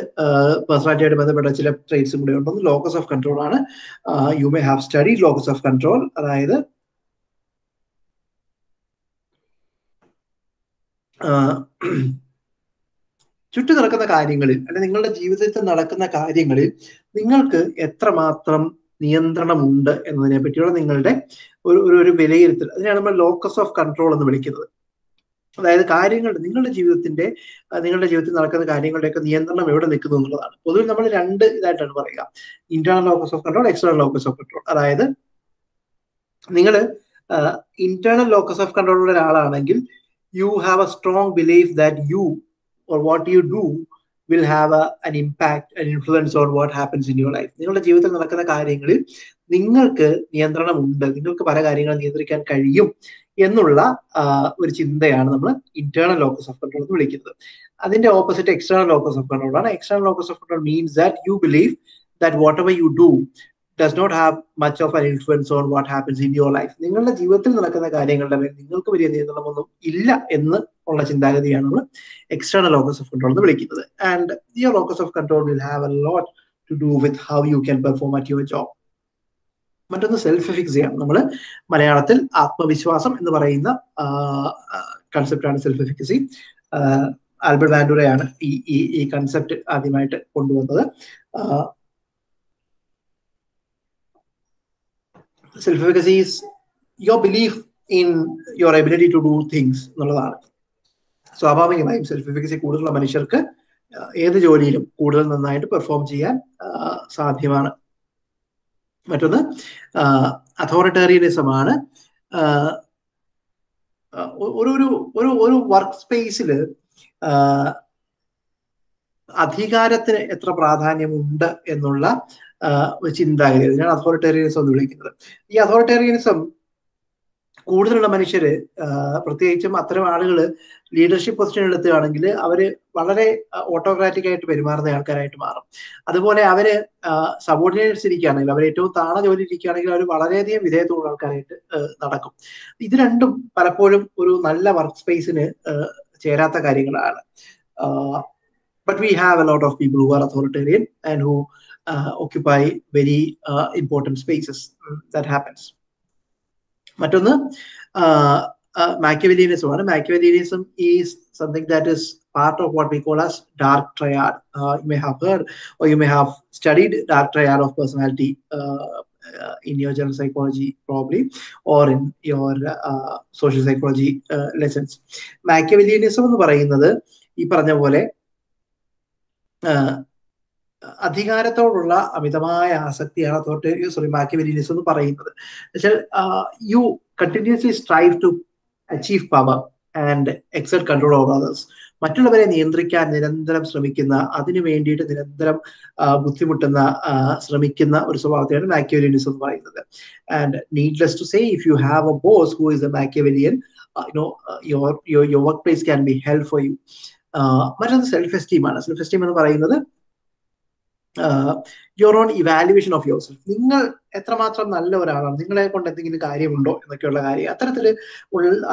പേഴ്സണാലിറ്റിയായിട്ട് ബന്ധപ്പെട്ട ചില ട്രേറ്റ്സും കൂടെ ഉണ്ടെന്ന് ലോക്കസ് ഓഫ് കൺട്രോൾ ആണ്. You may have study locus of control അതായത് ചുറ്റു നടക്കുന്ന കാര്യങ്ങളിൽ അല്ലെങ്കിൽ നിങ്ങളുടെ ജീവിതത്തിൽ നടക്കുന്ന കാര്യങ്ങളിൽ നിങ്ങൾക്ക് എത്രമാത്രം നിയന്ത്രണമുണ്ട് എന്നതിനെ പറ്റിയുള്ള നിങ്ങളുടെ ഒരു ഒരു വിലയിരുത്തൽ. അതിനാണ് നമ്മൾ ലോക്കസ് ഓഫ് കൺട്രോൾ എന്ന് വിളിക്കുന്നത്. അതായത് കാര്യങ്ങൾ നിങ്ങളുടെ ജീവിതത്തിന്റെ നിങ്ങളുടെ ജീവിതത്തിൽ നടക്കുന്ന കാര്യങ്ങളുടെയൊക്കെ നിയന്ത്രണം എവിടെ നിൽക്കുന്നു എന്നുള്ളതാണ്. പൊതുവിൽ നമ്മൾ രണ്ട് ഇതായിട്ടാണ് പറയുക. Internal locus of control external locus of control അതായത് നിങ്ങൾ ഇന്റേണൽ ലോക്കസ് ഓഫ് കൺട്രോൾ ഉള്ള ഒരാളാണെങ്കിൽ you have a strong belief that you or what you do will have an impact an influence on what happens in your life നിങ്ങളുടെ ജീവിതത്തിൽ നടക്കുന്ന കാര്യങ്ങളിൽ നിങ്ങൾക്ക് നിയന്ത്രണമുണ്ട്. നിങ്ങൾക്ക് പല കാര്യങ്ങളും നിയന്ത്രിക്കാൻ കഴിയും എന്നുള്ള ഒരു ചിന്തയാണ് നമ്മൾ ഇന്റേണൽ ലോക്കസ് ഓഫ് കൺട്രോൾ എന്ന് വിളിക്കുന്നത്. അതിന്റെ opposite external locus of control ആണ്. External locus of control means that you believe that whatever you do does not have much of an influence on what happens in your life നിങ്ങളുടെ ജീവിതത്തിൽ നടക്കുന്ന കാര്യങ്ങളുടെ മേൽ നിങ്ങൾക്ക് വലിയ നിയന്ത്രണമൊന്നും ഇല്ല എന്ന് ഉള്ള ചിന്താഗതിയാണ് നമ്മൾ എക്സ്റ്റേണൽ ലോക്കസ് ഓഫ് കൺട്രോൾ എന്ന് വിളിക്കുന്നത്. And your locus of control will have a lot to do with how you can perform at your job മറ്റൊന്ന് സെൽഫ് ഫിക്സ് ചെയ്യാം നമ്മൾ മലയാളത്തിൽ ആത്മവിശ്വാസം എന്ന് പറയുന്ന കൺസെപ്റ്റാണ് സെൽഫ് ഫിക്സി ആൽബർട്ട് വാൻഡുറയാണ് ഈ ഈ കൺസെപ്റ്റ് ആദ്യമായിട്ട് കൊണ്ടുവന്നത്. Self efficacy is your belief in your ability to do things എന്നുള്ളതാണ്. സ്വാഭാവികമായും സെൽഫ് എഫിക്കസി കൂടുതലുള്ള മനുഷ്യർക്ക് ഏത് ജോലിയിലും കൂടുതൽ നന്നായിട്ട് പെർഫോം ചെയ്യാൻ സാധ്യമാണ്. മറ്റൊന്ന് അതോറിറ്റേറിയനിസം ആണ് ഒരു ഒരു ഒരു വർക്ക് സ്പേസിൽ അധികാരത്തിന് എത്ര പ്രാധാന്യമുണ്ട് എന്നുള്ള ചിന്താഗതി. അതിനാണ് അതോറിറ്റേറിയനിസം എന്ന് വിളിക്കുന്നത്. ഈ അതോറിറ്റേറിയനിസം കൂടുതലുള്ള മനുഷ്യര് പ്രത്യേകിച്ചും അത്തരം ആളുകൾ ലീഡർഷിപ്പ് പൊസിഷൻ എടുത്തുകയാണെങ്കിൽ അവർ വളരെ ഓട്ടോക്രാറ്റിക് ആയിട്ട് പെരുമാറുന്ന ആൾക്കാരായിട്ട് മാറും. അതുപോലെ അവർ സബോർഡിനേറ്റ്സ് ഇരിക്കുകയാണെങ്കിൽ അവർ ഏറ്റവും താണ ജോലി ഇരിക്കുകയാണെങ്കിൽ അവർ വളരെയധികം വിധേയത്തുള്ള ആൾക്കാരായിട്ട് നടക്കും. ഇത് രണ്ടും പലപ്പോഴും ഒരു നല്ല വർക്ക് സ്പേസിന് ചേരാത്ത കാര്യങ്ങളാണ്. But we have a lot of people who are authoritarian and who occupy very uh, important spaces that happens മറ്റൊന്ന് മാക്യവലിയനിസം ആണ് Machiavellianism is something that is part of what we call as dark triad. Uh, you may have heard or you may have studied dark triad of personality uh, uh, in your general psychology probably or in your social psychology lessons. Machiavellianism എന്ന് പറയുന്നത് ഈ പറഞ്ഞ പോലെ അധികാരത്തോടുള്ള അമിതമായ ആസക്തിയാണ് authoritarian sorry മാക്യവലിയനിസം എന്ന് പറയുന്നത്. എന്നുവെച്ചാൽ you continuously strive to achieve power and exert control over others മറ്റുള്ളവരെ നിയന്ത്രിക്കാൻ നിരന്തരം ശ്രമിക്കുന്ന അതിനു വേണ്ടിയിട്ട് നിരന്തരം ബുദ്ധിമുട്ടുന്ന ശ്രമിക്കുന്ന ഒരു സ്വഭാവത്തെയാണ് മാക്യവലിയനിസം എന്ന് പറയുന്നത്. And needless to say if you have a boss who is a Machiavellian you know your your work place can be help for you മറ്റൊന്ന് സെൽഫ് എസ്റ്റീമാണ് സെൽഫ് എസ്റ്റീം എന്ന് പറയുന്നത് your own evaluation of yourself നിങ്ങൾ എത്രമാത്രം നല്ല ഒരാളാണ് നിങ്ങളെ കൊണ്ട് എന്തെങ്കിലും കാര്യമുണ്ടോ എന്നൊക്കെയുള്ള കാര്യം അത്തരത്തിൽ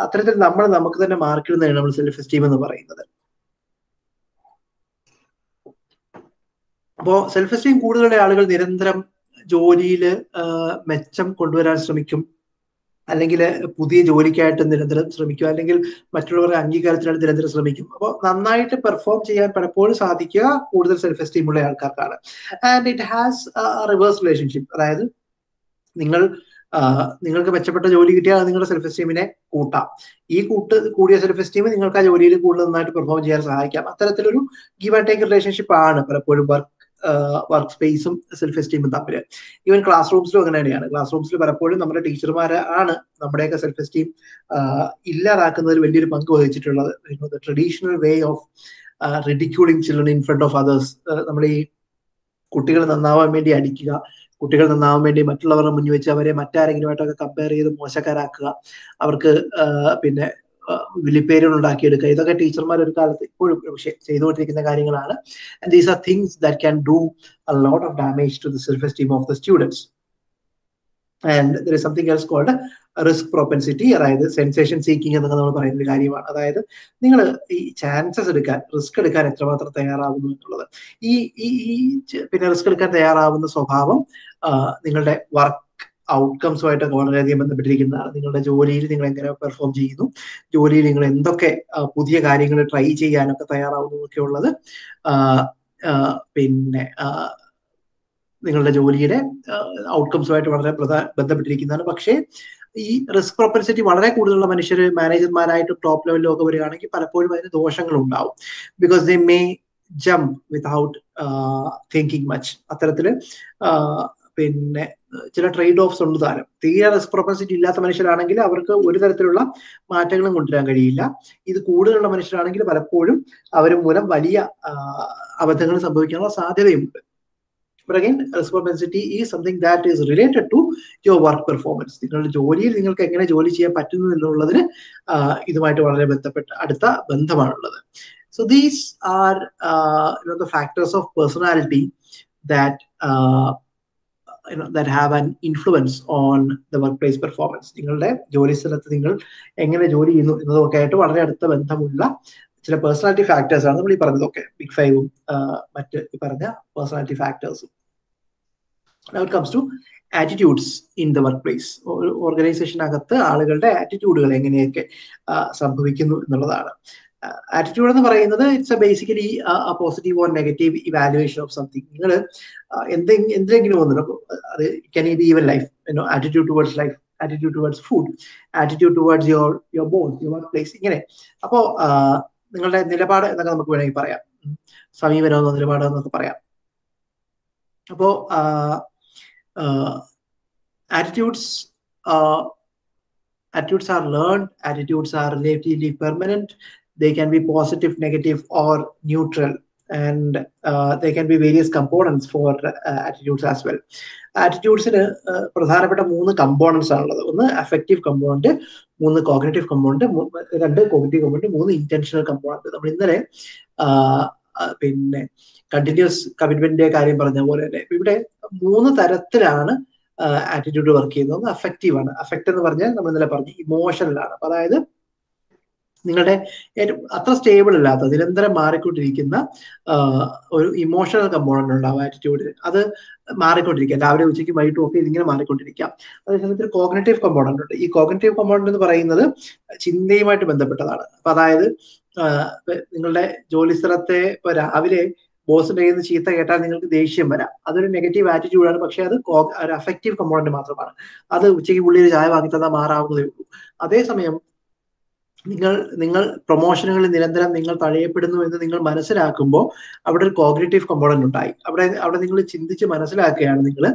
അത്തരത്തിൽ നമ്മൾ നമുക്ക് തന്നെ മാർക്കിടുന്നതാണ് നമ്മൾ സെൽഫ് എസ്റ്റീം എന്ന് പറയുന്നത്. അപ്പോ സെൽഫ് എസ്റ്റീം കൂടുതലുള്ള ആളുകൾ നിരന്തരം ജോലിയിൽ മെച്ചം കൊണ്ടുവരാൻ ശ്രമിക്കും. അല്ലെങ്കിൽ പുതിയ ജോലിക്കായിട്ട് നിരന്തരം ശ്രമിക്കും അല്ലെങ്കിൽ മറ്റുള്ളവരുടെ അംഗീകാരത്തിനായിട്ട് നിരന്തരം ശ്രമിക്കും. അപ്പോൾ നന്നായിട്ട് പെർഫോം ചെയ്യാൻ പലപ്പോഴും സാധിക്കുക കൂടുതൽ സെൽഫ് എസ്റ്റീം ഉള്ള ആൾക്കാർക്കാണ്. And it has reverse relationship അതായത് നിങ്ങൾ നിങ്ങൾക്ക് മെച്ചപ്പെട്ട ജോലി കിട്ടിയാൽ നിങ്ങളുടെ സെൽഫ് എസ്റ്റീമിനെ കൂട്ടാം. ഈ കൂട്ട് കൂടിയ സെൽഫ് എസ്റ്റീം നിങ്ങൾക്ക് ആ ജോലിയിൽ കൂടുതൽ നന്നായിട്ട് പെർഫോം ചെയ്യാൻ സഹായിക്കാം. അത്തരത്തിലൊരു ഗീവ് ആൻഡ് ടേക്ക് റിലേഷൻഷിപ്പ് ആണ് പലപ്പോഴും വർക്ക് വർക്ക് സ്പേസും സെൽഫ് എസ്റ്റീമും തമ്മിൽ ഈവൻ ക്ലാസ് റൂംസിലും അങ്ങനെ തന്നെയാണ്. ക്ലാസ് റൂംസിൽ പലപ്പോഴും നമ്മുടെ ടീച്ചർമാരാണ് നമ്മുടെയൊക്കെ സെൽഫ് എസ്റ്റീം ഇല്ലാതാക്കുന്നതിൽ വലിയൊരു പങ്ക് വഹിച്ചിട്ടുള്ളത്. Traditional way of ridiculing children in front of others നമ്മൾ ഈ കുട്ടികൾ നന്നാവാൻ വേണ്ടി അടിക്കുക കുട്ടികൾ നന്നാവാൻ വേണ്ടി മറ്റുള്ളവരുടെ മുന്നിൽ വെച്ച് അവരെ മറ്റാരെങ്കിലുമായിട്ടൊക്കെ കമ്പയർ ചെയ്ത് മോശക്കാരാക്കുക. അവർക്ക് പിന്നെ വിളിപ്പേരുകൾ ഉണ്ടാക്കിയെടുക്കുക. ഇതൊക്കെ ടീച്ചർമാർ ഒരു കാലത്ത് ഇപ്പോഴും ചെയ്തുകൊണ്ടിരിക്കുന്ന കാര്യങ്ങളാണ്. And these are things that can do lot of damage to the self esteem of the students and there is something else called risk propensity അതായത് സെൻസേഷൻ സീക്കിംഗ് എന്നൊക്കെ നമ്മൾ പറയുന്ന ഒരു കാര്യമാണ്. അതായത് നിങ്ങൾ ഈ ചാൻസസ് എടുക്കാൻ റിസ്ക് എടുക്കാൻ എത്രമാത്രം തയ്യാറാവുന്നു എന്നുള്ളത്. ഈ ഈ പിന്നെ റിസ്ക് എടുക്കാൻ തയ്യാറാവുന്ന സ്വഭാവം നിങ്ങളുടെ വർക്ക് ഔട്ട്കംസുമായിട്ടൊക്കെ വളരെയധികം ബന്ധപ്പെട്ടിരിക്കുന്നതാണ്. നിങ്ങളുടെ ജോലിയിൽ നിങ്ങൾ എങ്ങനെ പെർഫോം ചെയ്യുന്നു? ജോലിയിൽ നിങ്ങൾ എന്തൊക്കെ പുതിയ കാര്യങ്ങൾ ട്രൈ ചെയ്യാനൊക്കെ തയ്യാറാവുന്നു എന്നൊക്കെ ഉള്ളത് പിന്നെ നിങ്ങളുടെ ജോലിയുടെ ഔട്ട്കംസുമായിട്ട് വളരെ ബന്ധപ്പെട്ടിരിക്കുന്നതാണ്. പക്ഷേ ഈ റിസ്ക് പ്രൊപ്പൻസിറ്റി വളരെ കൂടുതലുള്ള മനുഷ്യർ മാനേജർമാരായിട്ട് ടോപ്പ് ലെവലിലും ഒക്കെ വരികയാണെങ്കിൽ പലപ്പോഴും അതിന് ദോഷങ്ങൾ ഉണ്ടാവും because they may jump without thinking much അത്തരത്തിൽ പിന്നെ ചില ട്രേഡ് ഓഫ്സ് ഉണ്ട് താരം. തീരെ റിസ്ക് പ്രൊപ്പൻസിറ്റി ഇല്ലാത്ത മനുഷ്യരാണെങ്കിൽ അവർക്ക് ഒരു തരത്തിലുള്ള മാറ്റങ്ങളും കൊണ്ടുവരാൻ കഴിയില്ല. ഇത് കൂടുതലുള്ള മനുഷ്യരാണെങ്കിൽ പലപ്പോഴും അവർ മൂലം വലിയ അബദ്ധങ്ങൾ സംഭവിക്കാനുള്ള സാധ്യതയുണ്ട് But again, responsibility is something that is related work performance നിങ്ങളുടെ ജോലിയിൽ നിങ്ങൾക്ക് എങ്ങനെ ജോലി ചെയ്യാൻ പറ്റുന്നു എന്നുള്ളതിന് ഇതുമായിട്ട് വളരെ ബന്ധപ്പെട്ട അടുത്ത ബന്ധമാണുള്ളത്. So these are the factors of personality that that have an influence on the workplace performance. നിങ്ങളുടെ ജോലി സ്ഥലത്ത് നിങ്ങൾ എങ്ങനെ ജോലി ചെയ്യുന്നു എന്നതൊക്കെ ആയിട്ട് വളരെ അടുത്ത ബന്ധമുള്ള ചില പേഴ്സണാലിറ്റി ഫാക്ടേഴ്സ് ആണ് നമ്മൾ ഈ പറഞ്ഞതൊക്കെ. ബിഗ് ഫൈവും മറ്റ് ഈ പറഞ്ഞ personality ഫാക്ടേഴ്സും comes to attitudes in the work place ഓർഗനൈസേഷനകത്ത് ആളുകളുടെ ആറ്റിറ്റ്യൂഡുകൾ എങ്ങനെയൊക്കെ സംഭവിക്കുന്നു എന്നുള്ളതാണ്. ആറ്റിറ്റ്യൂഡ് എന്ന് പറയുന്നത് it's a basically positive or negative evaluation of something നിങ്ങൾ എന്തെങ്കിലും എന്തിനെങ്കിലും ഒന്നും അത് can be even life attitude towards life attitude towards food attitude towards your your born your place ഇങ്ങനെ. അപ്പോൾ നിങ്ങളുടെ നിലപാട് എന്നൊക്കെ നമുക്ക് വേണമെങ്കിൽ പറയാം. സമീപനം നിലപാട് എന്നൊക്കെ പറയാം. അപ്പോ attitudes attitudes are learned attitudes are relatively permanent they can be positive negative or neutral and uh, there can be various components for uh, attitudes as well. ആറ്റിറ്റ്യൂഡ്സിന് പ്രധാനപ്പെട്ട മൂന്ന് കമ്പോണൻസ് ആണുള്ളത്. ഒന്ന് അഫക്റ്റീവ് കമ്പോണന്റ് മൂന്ന് കോഗ്നേറ്റീവ് കമ്പോണന്റ് രണ്ട് cognitive component മൂന്ന് intentional component നമ്മൾ ഇന്നലെ പിന്നെ കണ്ടിന്യൂസ് കമ്മിറ്റ്മെന്റിന്റെ കാര്യം പറഞ്ഞ പോലെ തന്നെ ഇവിടെ മൂന്ന് തരത്തിലാണ് ആറ്റിറ്റ്യൂഡ് വർക്ക് ചെയ്യുന്നത്. ഒന്ന് അഫക്റ്റീവ് ആണ്. അഫക്റ്റ് എന്ന് പറഞ്ഞാൽ നമ്മൾ ഇന്നലെ പറഞ്ഞു ഇമോഷണലാണ് ആണ്. അതായത് നിങ്ങളുടെ അത്ര സ്റ്റേബിൾ അല്ലാത്ത നിരന്തരം മാറിക്കൊണ്ടിരിക്കുന്ന ഒരു ഇമോഷണൽ കമ്പോണന്റ് ഉണ്ടാവും ആറ്റിറ്റ്യൂഡിന് അത് മാറിക്കൊണ്ടിരിക്കുക. രാവിലെ ഉച്ചയ്ക്ക് വൈകിട്ടും ഒക്കെ ഇതിങ്ങനെ മാറിക്കൊണ്ടിരിക്കാം. അതേസമയത്ത് കോഗ്നറ്റീവ് കമ്പോണന്റ് ഉണ്ട്. ഈ കോഗ്നറ്റീവ് കമ്പോണന്റ് എന്ന് പറയുന്നത് ചിന്തയുമായിട്ട് ബന്ധപ്പെട്ടതാണ്. അപ്പൊ അതായത് നിങ്ങളുടെ ജോലി സ്ഥലത്തെ ഇപ്പൊ രാവിലെ ബോസിന്റെ കയ്യിൽ നിന്ന് ചീത്ത കേട്ടാൽ നിങ്ങൾക്ക് ദേഷ്യം വരാം. അതൊരു നെഗറ്റീവ് ആറ്റിറ്റ്യൂഡാണ് പക്ഷേ അത് ഒരു അഫക്റ്റീവ് കമ്പോണന്റ് മാത്രമാണ്. അത് ഉച്ചയ്ക്ക് ഉള്ളിൽ ചായ വാങ്ങി തന്നാൽ മാറാവുന്നതേ ഉള്ളൂ. അതേസമയം നിങ്ങൾ നിങ്ങൾ പ്രൊമോഷനുകളിൽ നിരന്തരം നിങ്ങൾ തഴയപ്പെടുന്നു എന്ന് നിങ്ങൾ മനസ്സിലാക്കുമ്പോൾ അവിടെ ഒരു കോഗ്നേറ്റീവ് കമ്പോണന്റ് ഉണ്ടായി. അവിടെ അവിടെ നിങ്ങൾ ചിന്തിച്ച് മനസ്സിലാക്കുകയാണ് നിങ്ങൾ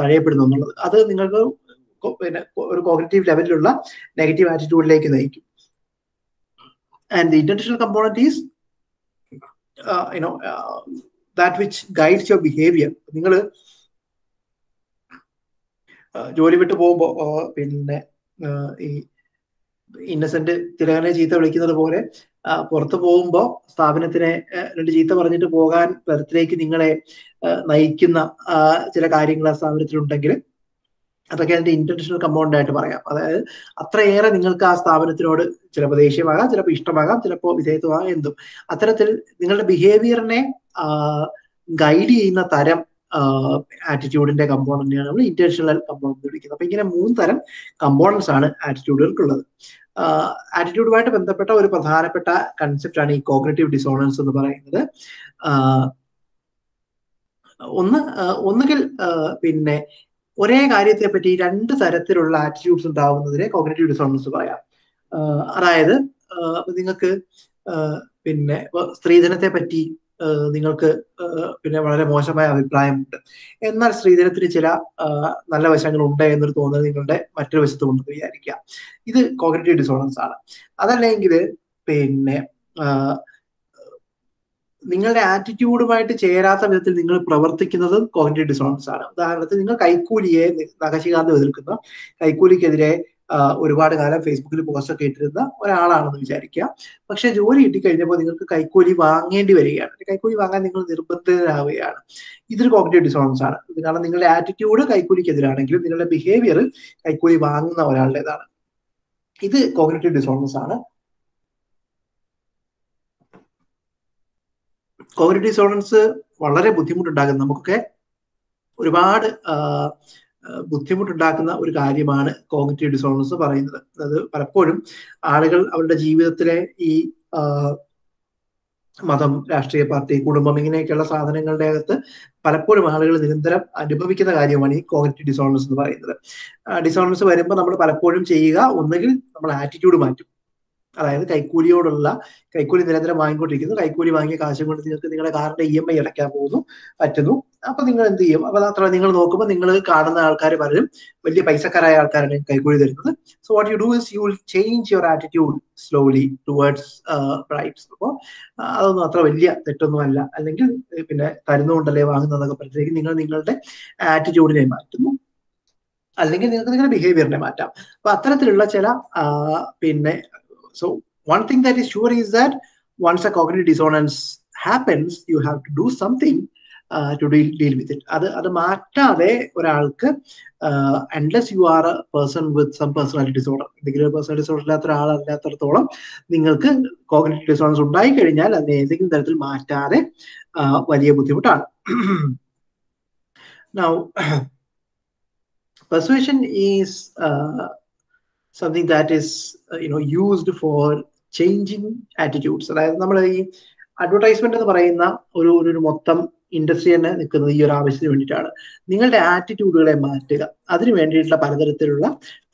തഴയപ്പെടുന്നു എന്നുള്ളത്. അത് നിങ്ങൾക്ക് പിന്നെ ഒരു കോഗ്നേറ്റീവ് ലെവലിലുള്ള നെഗറ്റീവ് ആറ്റിറ്റ്യൂഡിലേക്ക് നയിക്കും. And the international component is you know that which guides your behaviour നിങ്ങൾ ജോലി വിട്ട് പോകുമ്പോൾ പിന്നെ ഈ ഇന്നസെന്റ് തിലകനെ ചീത്ത വിളിക്കുന്നത് പോലെ പുറത്തു പോകുമ്പോൾ സ്ഥാപനത്തിനെ രണ്ട് ചീത്ത പറഞ്ഞിട്ട് പോകാൻ തരത്തിലേക്ക് നിങ്ങളെ നയിക്കുന്ന ചില കാര്യങ്ങൾ ആ സ്ഥാപനത്തിലുണ്ടെങ്കിൽ അതൊക്കെ അതിന്റെ ഇന്റർനാഷണൽ കമ്പൗണ്ട് ആയിട്ട് പറയാം. അതായത് അത്രയേറെ നിങ്ങൾക്ക് ആ സ്ഥാപനത്തിനോട് ചിലപ്പോൾ ദേഷ്യമാകാം ചിലപ്പോൾ ഇഷ്ടമാകാം ചിലപ്പോൾ വിധേയത്വമാകാം എന്തും. അത്തരത്തിൽ നിങ്ങളുടെ ബിഹേവിയറിനെ ഗൈഡ് ചെയ്യുന്ന തരം ആറ്റിറ്റ്യൂഡിന്റെ കമ്പോണന്റിനെയാണ് നമ്മൾ ഇന്റൻഷണൽ കമ്പോണന്റ് വിളിക്കുന്നത്. അപ്പൊ ഇങ്ങനെ മൂന്ന് തരം കമ്പോണൻസ് ആണ് ആറ്റിറ്റ്യൂഡുകൾക്കുള്ളത് ആറ്റിറ്റ്യൂഡുമായിട്ട് ബന്ധപ്പെട്ട ഒരു പ്രധാനപ്പെട്ട കൺസെപ്റ്റ് ആണ് ഈ കോഗ്നേറ്റീവ് ഡിസോണൻസ് എന്ന് പറയുന്നത്. ഒന്ന് ഒന്നുകിൽ പിന്നെ ഒരേ കാര്യത്തെ പറ്റി രണ്ട് തരത്തിലുള്ള ആറ്റിറ്റ്യൂഡ്സ് ഉണ്ടാവുന്നതിനെ കോഗ്നേറ്റീവ് ഡിസോണൻസ് പറയാം. അതായത് നിങ്ങൾക്ക് പിന്നെ സ്ത്രീധനത്തെ പറ്റി നിങ്ങൾക്ക് പിന്നെ വളരെ മോശമായ അഭിപ്രായമുണ്ട്. എന്നാൽ സ്ത്രീധനത്തിന് ചില നല്ല വശങ്ങൾ ഉണ്ട് എന്നൊരു തോന്നൽ നിങ്ങളുടെ മറ്റൊരു വശത്ത് കൊണ്ട് വിചാരിക്കുക ഇത് കോഗ്രറ്റീവ് ഡിസോണൻസ് ആണ്. അതല്ലെങ്കിൽ പിന്നെ നിങ്ങളുടെ ആറ്റിറ്റ്യൂഡുമായിട്ട് ചേരാത്ത വിധത്തിൽ നിങ്ങൾ പ്രവർത്തിക്കുന്നത് കോഗ്നേറ്റീവ് ഡിസോണൻസ് ആണ്. ഉദാഹരണത്തിന് നിങ്ങൾ കൈക്കൂലിയെ നഖശികാന്ത് എതിർക്കുന്ന. കൈക്കൂലിക്കെതിരെ ഒരുപാട് കാലം ഫേസ്ബുക്കിൽ പോസ്റ്റ് ഒക്കെ ഇട്ടിരുന്ന ഒരാളാണെന്ന് വിചാരിക്കുക. പക്ഷെ ജോലി കിട്ടിക്കഴിഞ്ഞപ്പോൾ നിങ്ങൾക്ക് കൈക്കൂലി വാങ്ങേണ്ടി വരികയാണ്. കൈക്കൂലി വാങ്ങാൻ നിങ്ങൾ നിർബന്ധിതരാവുകയാണ്. ഇതൊരു കോഗ്നേറ്റീവ് ഡിസോണൻസ് ആണ്. കാരണം നിങ്ങളുടെ ആറ്റിറ്റ്യൂഡ് കൈക്കൂലിക്കെതിരാണെങ്കിലും നിങ്ങളുടെ ബിഹേവിയർ കൈക്കൂലി വാങ്ങുന്ന ഒരാളുടേതാണ്. ഇത് കോഗ്നേറ്റീവ് ഡിസോണൻസ് ആണ്. കോഗ്നേറ്റീവ് ഡിസോണൻസ് വളരെ ബുദ്ധിമുട്ടുണ്ടാകും നമുക്കൊക്കെ ഒരുപാട് ബുദ്ധിമുട്ടുണ്ടാക്കുന്ന ഒരു കാര്യമാണ് കോഗ്നിറ്റീവ് ഡിസോണൻസ് പറയുന്നത്. അത് പലപ്പോഴും ആളുകൾ അവരുടെ ജീവിതത്തിലെ ഈ മതം രാഷ്ട്രീയ പാർട്ടി കുടുംബം ഇങ്ങനെയൊക്കെയുള്ള സാധനങ്ങളുടെ അകത്ത് പലപ്പോഴും ആളുകൾ നിരന്തരം അനുഭവിക്കുന്ന കാര്യമാണ് ഈ കോഗ്നേറ്റീവ് ഡിസോണൻസ് എന്ന് പറയുന്നത്. ഡിസോണൻസ് വരുമ്പോൾ നമ്മൾ പലപ്പോഴും ചെയ്യുക ഒന്നുകിൽ നമ്മൾ ആറ്റിറ്റ്യൂഡ് മാറ്റും. അതായത് കൈക്കൂലിയോടുള്ള കൈക്കൂലി നിരന്തരം വാങ്ങിക്കൊണ്ടിരിക്കുന്നു. കൈക്കൂലി വാങ്ങിയ കാശ് കൊണ്ട് നിങ്ങൾക്ക് നിങ്ങളുടെ കാറിന്റെ ഇ എം ഐ അടയ്ക്കാൻ പോകുന്നു പറ്റുന്നു. അപ്പൊ നിങ്ങൾ എന്ത് ചെയ്യും? അപ്പൊ അത്ര നിങ്ങൾ നോക്കുമ്പോൾ നിങ്ങൾ കാണുന്ന ആൾക്കാർ പലരും വലിയ പൈസക്കാരായ ആൾക്കാരാണ് കൈക്കൂലി തരുന്നത്. So what you do is you will change your attitude slowly towards bribes അപ്പോൾ അതൊന്നും അത്ര വലിയ തെറ്റൊന്നും അല്ല. അല്ലെങ്കിൽ പിന്നെ തരുന്നുകൊണ്ടല്ലേ വാങ്ങുന്നതൊക്കെ പറഞ്ഞിട്ട് നിങ്ങൾ നിങ്ങളുടെ ആറ്റിറ്റ്യൂഡിനെ മാറ്റുന്നു. അല്ലെങ്കിൽ നിങ്ങൾക്ക് നിങ്ങളുടെ ബിഹേവിയറിനെ മാറ്റാം. അപ്പൊ അത്തരത്തിലുള്ള ചില പിന്നെ so one thing that is sure is that once a cognitive dissonance happens you have to do something to deal deal with it അത് അത് മാറ്റാതെ ഒരാൾക്ക് unless you are a person with some personality disorder എന്തെങ്കിലും personal disorder ഇല്ലാത്ത ഒരാളല്ലാത്തടത്തോളം നിങ്ങൾക്ക് cognitive dissonance ഉണ്ടായി കഴിഞ്ഞാൽ അതിനെ ഏതെങ്കിലും തരത്തിൽ മാറ്റാതെ വലിയ ബുദ്ധിമുട്ടാണ്. Now, persuasion is uh, something that is you know used for changing attitudes. അതായത് നമ്മൾ ഈ അഡ്വർടൈസ്മെന്റ് എന്ന് പറയുന്ന ഒരു ഒരു മൊത്തം ഇൻഡസ്ട്രി തന്നെ നിൽക്കുന്നത് ഈ ഒരു ആവശ്യത്തിന് വേണ്ടിയിട്ടാണ്. നിങ്ങളുടെ ആറ്റിറ്റ്യൂഡുകളെ മാറ്റുക. അതിന് വേണ്ടിയിട്ടുള്ള പലതരത്തിലുള്ള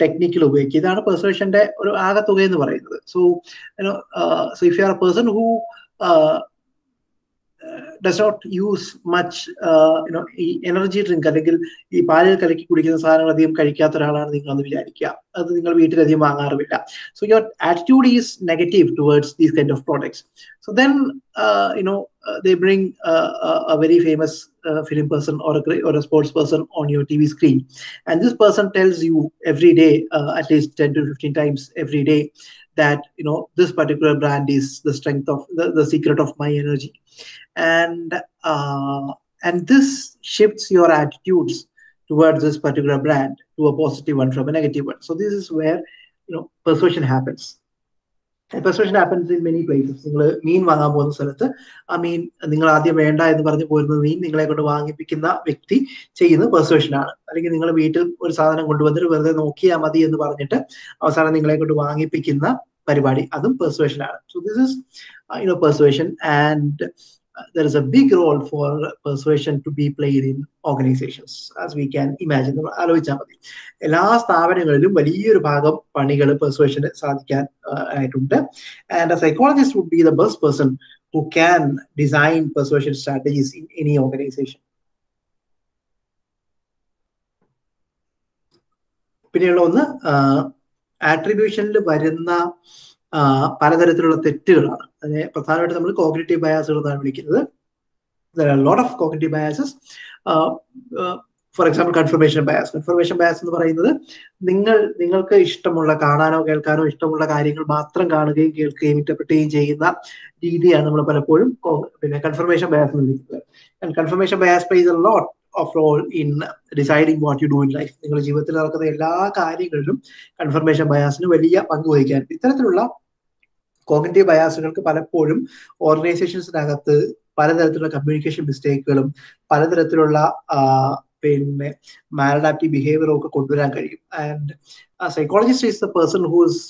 ടെക്നിക്കുകൾ ഉപയോഗിക്കുക. ഇതാണ് പെർസേഷന്റെ ഒരു ആകത്തുക എന്ന് പറയുന്നത്. So so if you are a person who does not use much you know ഈ എനർജി ഡ്രിങ്ക് അല്ലെങ്കിൽ ഈ പാലിൽ കലക്കി കുടിക്കുന്ന സാധനങ്ങൾ അധികം കഴിക്കാത്ത ഒരാളാണ് നിങ്ങൾ എന്ന് വിചാരിക്കുക. അത് നിങ്ങൾ വീട്ടിലധികം വാങ്ങാറുമില്ല. So your attitude is negative towards these kind of products so then you know they bring uh, a very famous uh, film person or a or a sports person on your TV screen, and this person tells you every day, uh, at least ten to that you know this particular brand is the strength of the, the secret of my energy, and uh, and this shifts your attitudes towards this particular brand to a positive one from a negative one. So this is where you know persuasion happens. Persuasion happens in many places നിങ്ങൾ മീൻ വാങ്ങാൻ പോകുന്ന സ്ഥലത്ത് ആ മീൻ നിങ്ങൾ ആദ്യം വേണ്ട എന്ന് പറഞ്ഞ് പോരുന്ന മീൻ നിങ്ങളെ കൊണ്ട് വാങ്ങിപ്പിക്കുന്ന വ്യക്തി ചെയ്യുന്ന പെർസുവേഷൻ ആണ്. അല്ലെങ്കിൽ നിങ്ങൾ വീട്ടിൽ ഒരു സാധനം കൊണ്ടുവന്നിട്ട് വെറുതെ നോക്കിയാൽ മതി എന്ന് പറഞ്ഞിട്ട് അവസാനം നിങ്ങളെ കൊണ്ട് വാങ്ങിപ്പിക്കുന്ന പരിപാടി അതും പെർസുവേഷൻ ആണ്. So this is you know persuasion and there is a big role for persuasion to be played in organizations as we can imagine. ആലോചിച്ചാൽ മതി. എല്ലാ സ്ഥാപനങ്ങളിലും വലിയൊരു ഭാഗം പണികൾ പെർസുവേഷന് സാധിക്കാൻ ആയിട്ടുണ്ട്. And a psychologist would be the best person who can design persuasion strategies in any organization പിന്നെയുള്ള ഒന്ന് ആട്രിബ്യൂഷനിൽ വരുന്ന പലതരത്തിലുള്ള തെറ്റുകളാണ്. അതിനെ പ്രധാനമായിട്ട് നമ്മൾ കോഗ്നേറ്റീവ് ബയാസുകൾ എന്നാണ് വിളിക്കുന്നത്. Lot of cognitive biases for example confirmation bias confirmation bias എന്ന് പറയുന്നത് നിങ്ങൾ നിങ്ങൾക്ക് ഇഷ്ടമുള്ള കാണാനോ കേൾക്കാനോ ഇഷ്ടമുള്ള കാര്യങ്ങൾ മാത്രം കാണുകയും കേൾക്കുകയും ഇഷ്ടപ്പെടുകയും ചെയ്യുന്ന രീതിയാണ് നമ്മൾ പലപ്പോഴും പിന്നെ കൺഫർമേഷൻ ബയാസ് എന്ന് വിളിക്കുന്നത്. Confirmation bias plays a lot of role in deciding what you do in life നിങ്ങളുടെ ജീവിതത്തിൽ നടക്കുന്ന എല്ലാ കാര്യങ്ങളിലും കൺഫർമേഷൻ ബയാസിന് വലിയ പങ്ക് വഹിക്കാൻ. ഇത്തരത്തിലുള്ള കോഗ്നറ്റീവ് ബയാസുകൾക്ക് പലപ്പോഴും ഓർഗനൈസേഷൻസിനകത്ത് പലതരത്തിലുള്ള കമ്മ്യൂണിക്കേഷൻ മിസ്റ്റേക്കുകളും പലതരത്തിലുള്ള പിന്നെ മാലഡാപ്റ്റീവ് ബിഹേവിയറും ഒക്കെ കൊണ്ടുവരാൻ കഴിയും. And psychologist is the person who is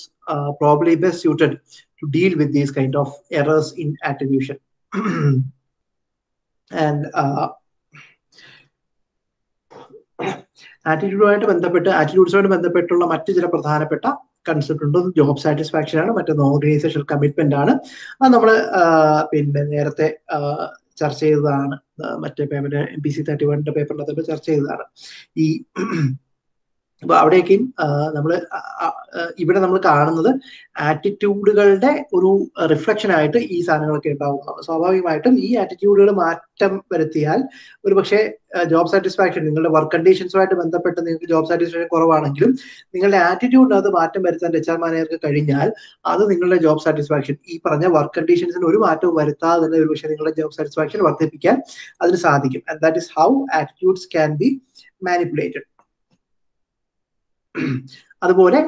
probably best suited to deal with these kind of errors in attribution and ആറ്റിറ്റ്യൂഡുമായിട്ട് ബന്ധപ്പെട്ട് ആറ്റിറ്റ്യൂഡ്സുമായിട്ട് ബന്ധപ്പെട്ടുള്ള മറ്റു ചില പ്രധാനപ്പെട്ട കൺസെപ്റ്റ് ഉണ്ട് ജോബ് സാറ്റിസ്ഫാക്ഷൻ ആണ്. മറ്റൊന്ന് ഓർഗനൈസേഷൻ കമ്മിറ്റ്മെന്റ് ആണ്. അത് നമ്മൾ പിന്നെ നേരത്തെ ചർച്ച ചെയ്തതാണ്. മറ്റേ പേപ്പറിന്റെ എം പി സി തേർട്ടി വണ്ണിന്റെ പേപ്പറിനകത്ത് ചർച്ച ചെയ്തതാണ്. ഈ അപ്പൊ അവിടേക്കും നമ്മൾ ഇവിടെ നമ്മൾ കാണുന്നത് ആറ്റിറ്റ്യൂഡുകളുടെ ഒരു റിഫ്ലക്ഷൻ ആയിട്ട് ഈ സാധനങ്ങളൊക്കെ ഉണ്ടാവുന്നതാണ്. സ്വാഭാവികമായിട്ടും ഈ ആറ്റിറ്റ്യൂഡുകൾ മാറ്റം വരുത്തിയാൽ ഒരു പക്ഷേ ജോബ് സാറ്റിസ്ഫാക്ഷൻ നിങ്ങളുടെ വർക്ക് കണ്ടീഷൻസുമായിട്ട് ബന്ധപ്പെട്ട് നിങ്ങൾക്ക് ജോബ് സാറ്റിസ്ഫാക്ഷൻ കുറവാണെങ്കിലും നിങ്ങളുടെ ആറ്റിറ്റ്യൂഡിനകത്ത് മാറ്റം വരുത്താൻ എച്ച് ആർ മാനേജർക്ക് കഴിഞ്ഞാൽ അത് നിങ്ങളുടെ ജോബ് സാറ്റിസ്ഫാക്ഷൻ ഈ പറഞ്ഞ വർക്ക് കണ്ടീഷൻസിന് ഒരു മാറ്റവും വരുത്താതെ തന്നെ ഒരു പക്ഷേ നിങ്ങളുടെ ജോബ് സാറ്റിസ്ഫാക്ഷൻ വർദ്ധിപ്പിക്കാൻ അതിന് സാധിക്കും. And that is how attitudes can be manipulated അതുപോലെ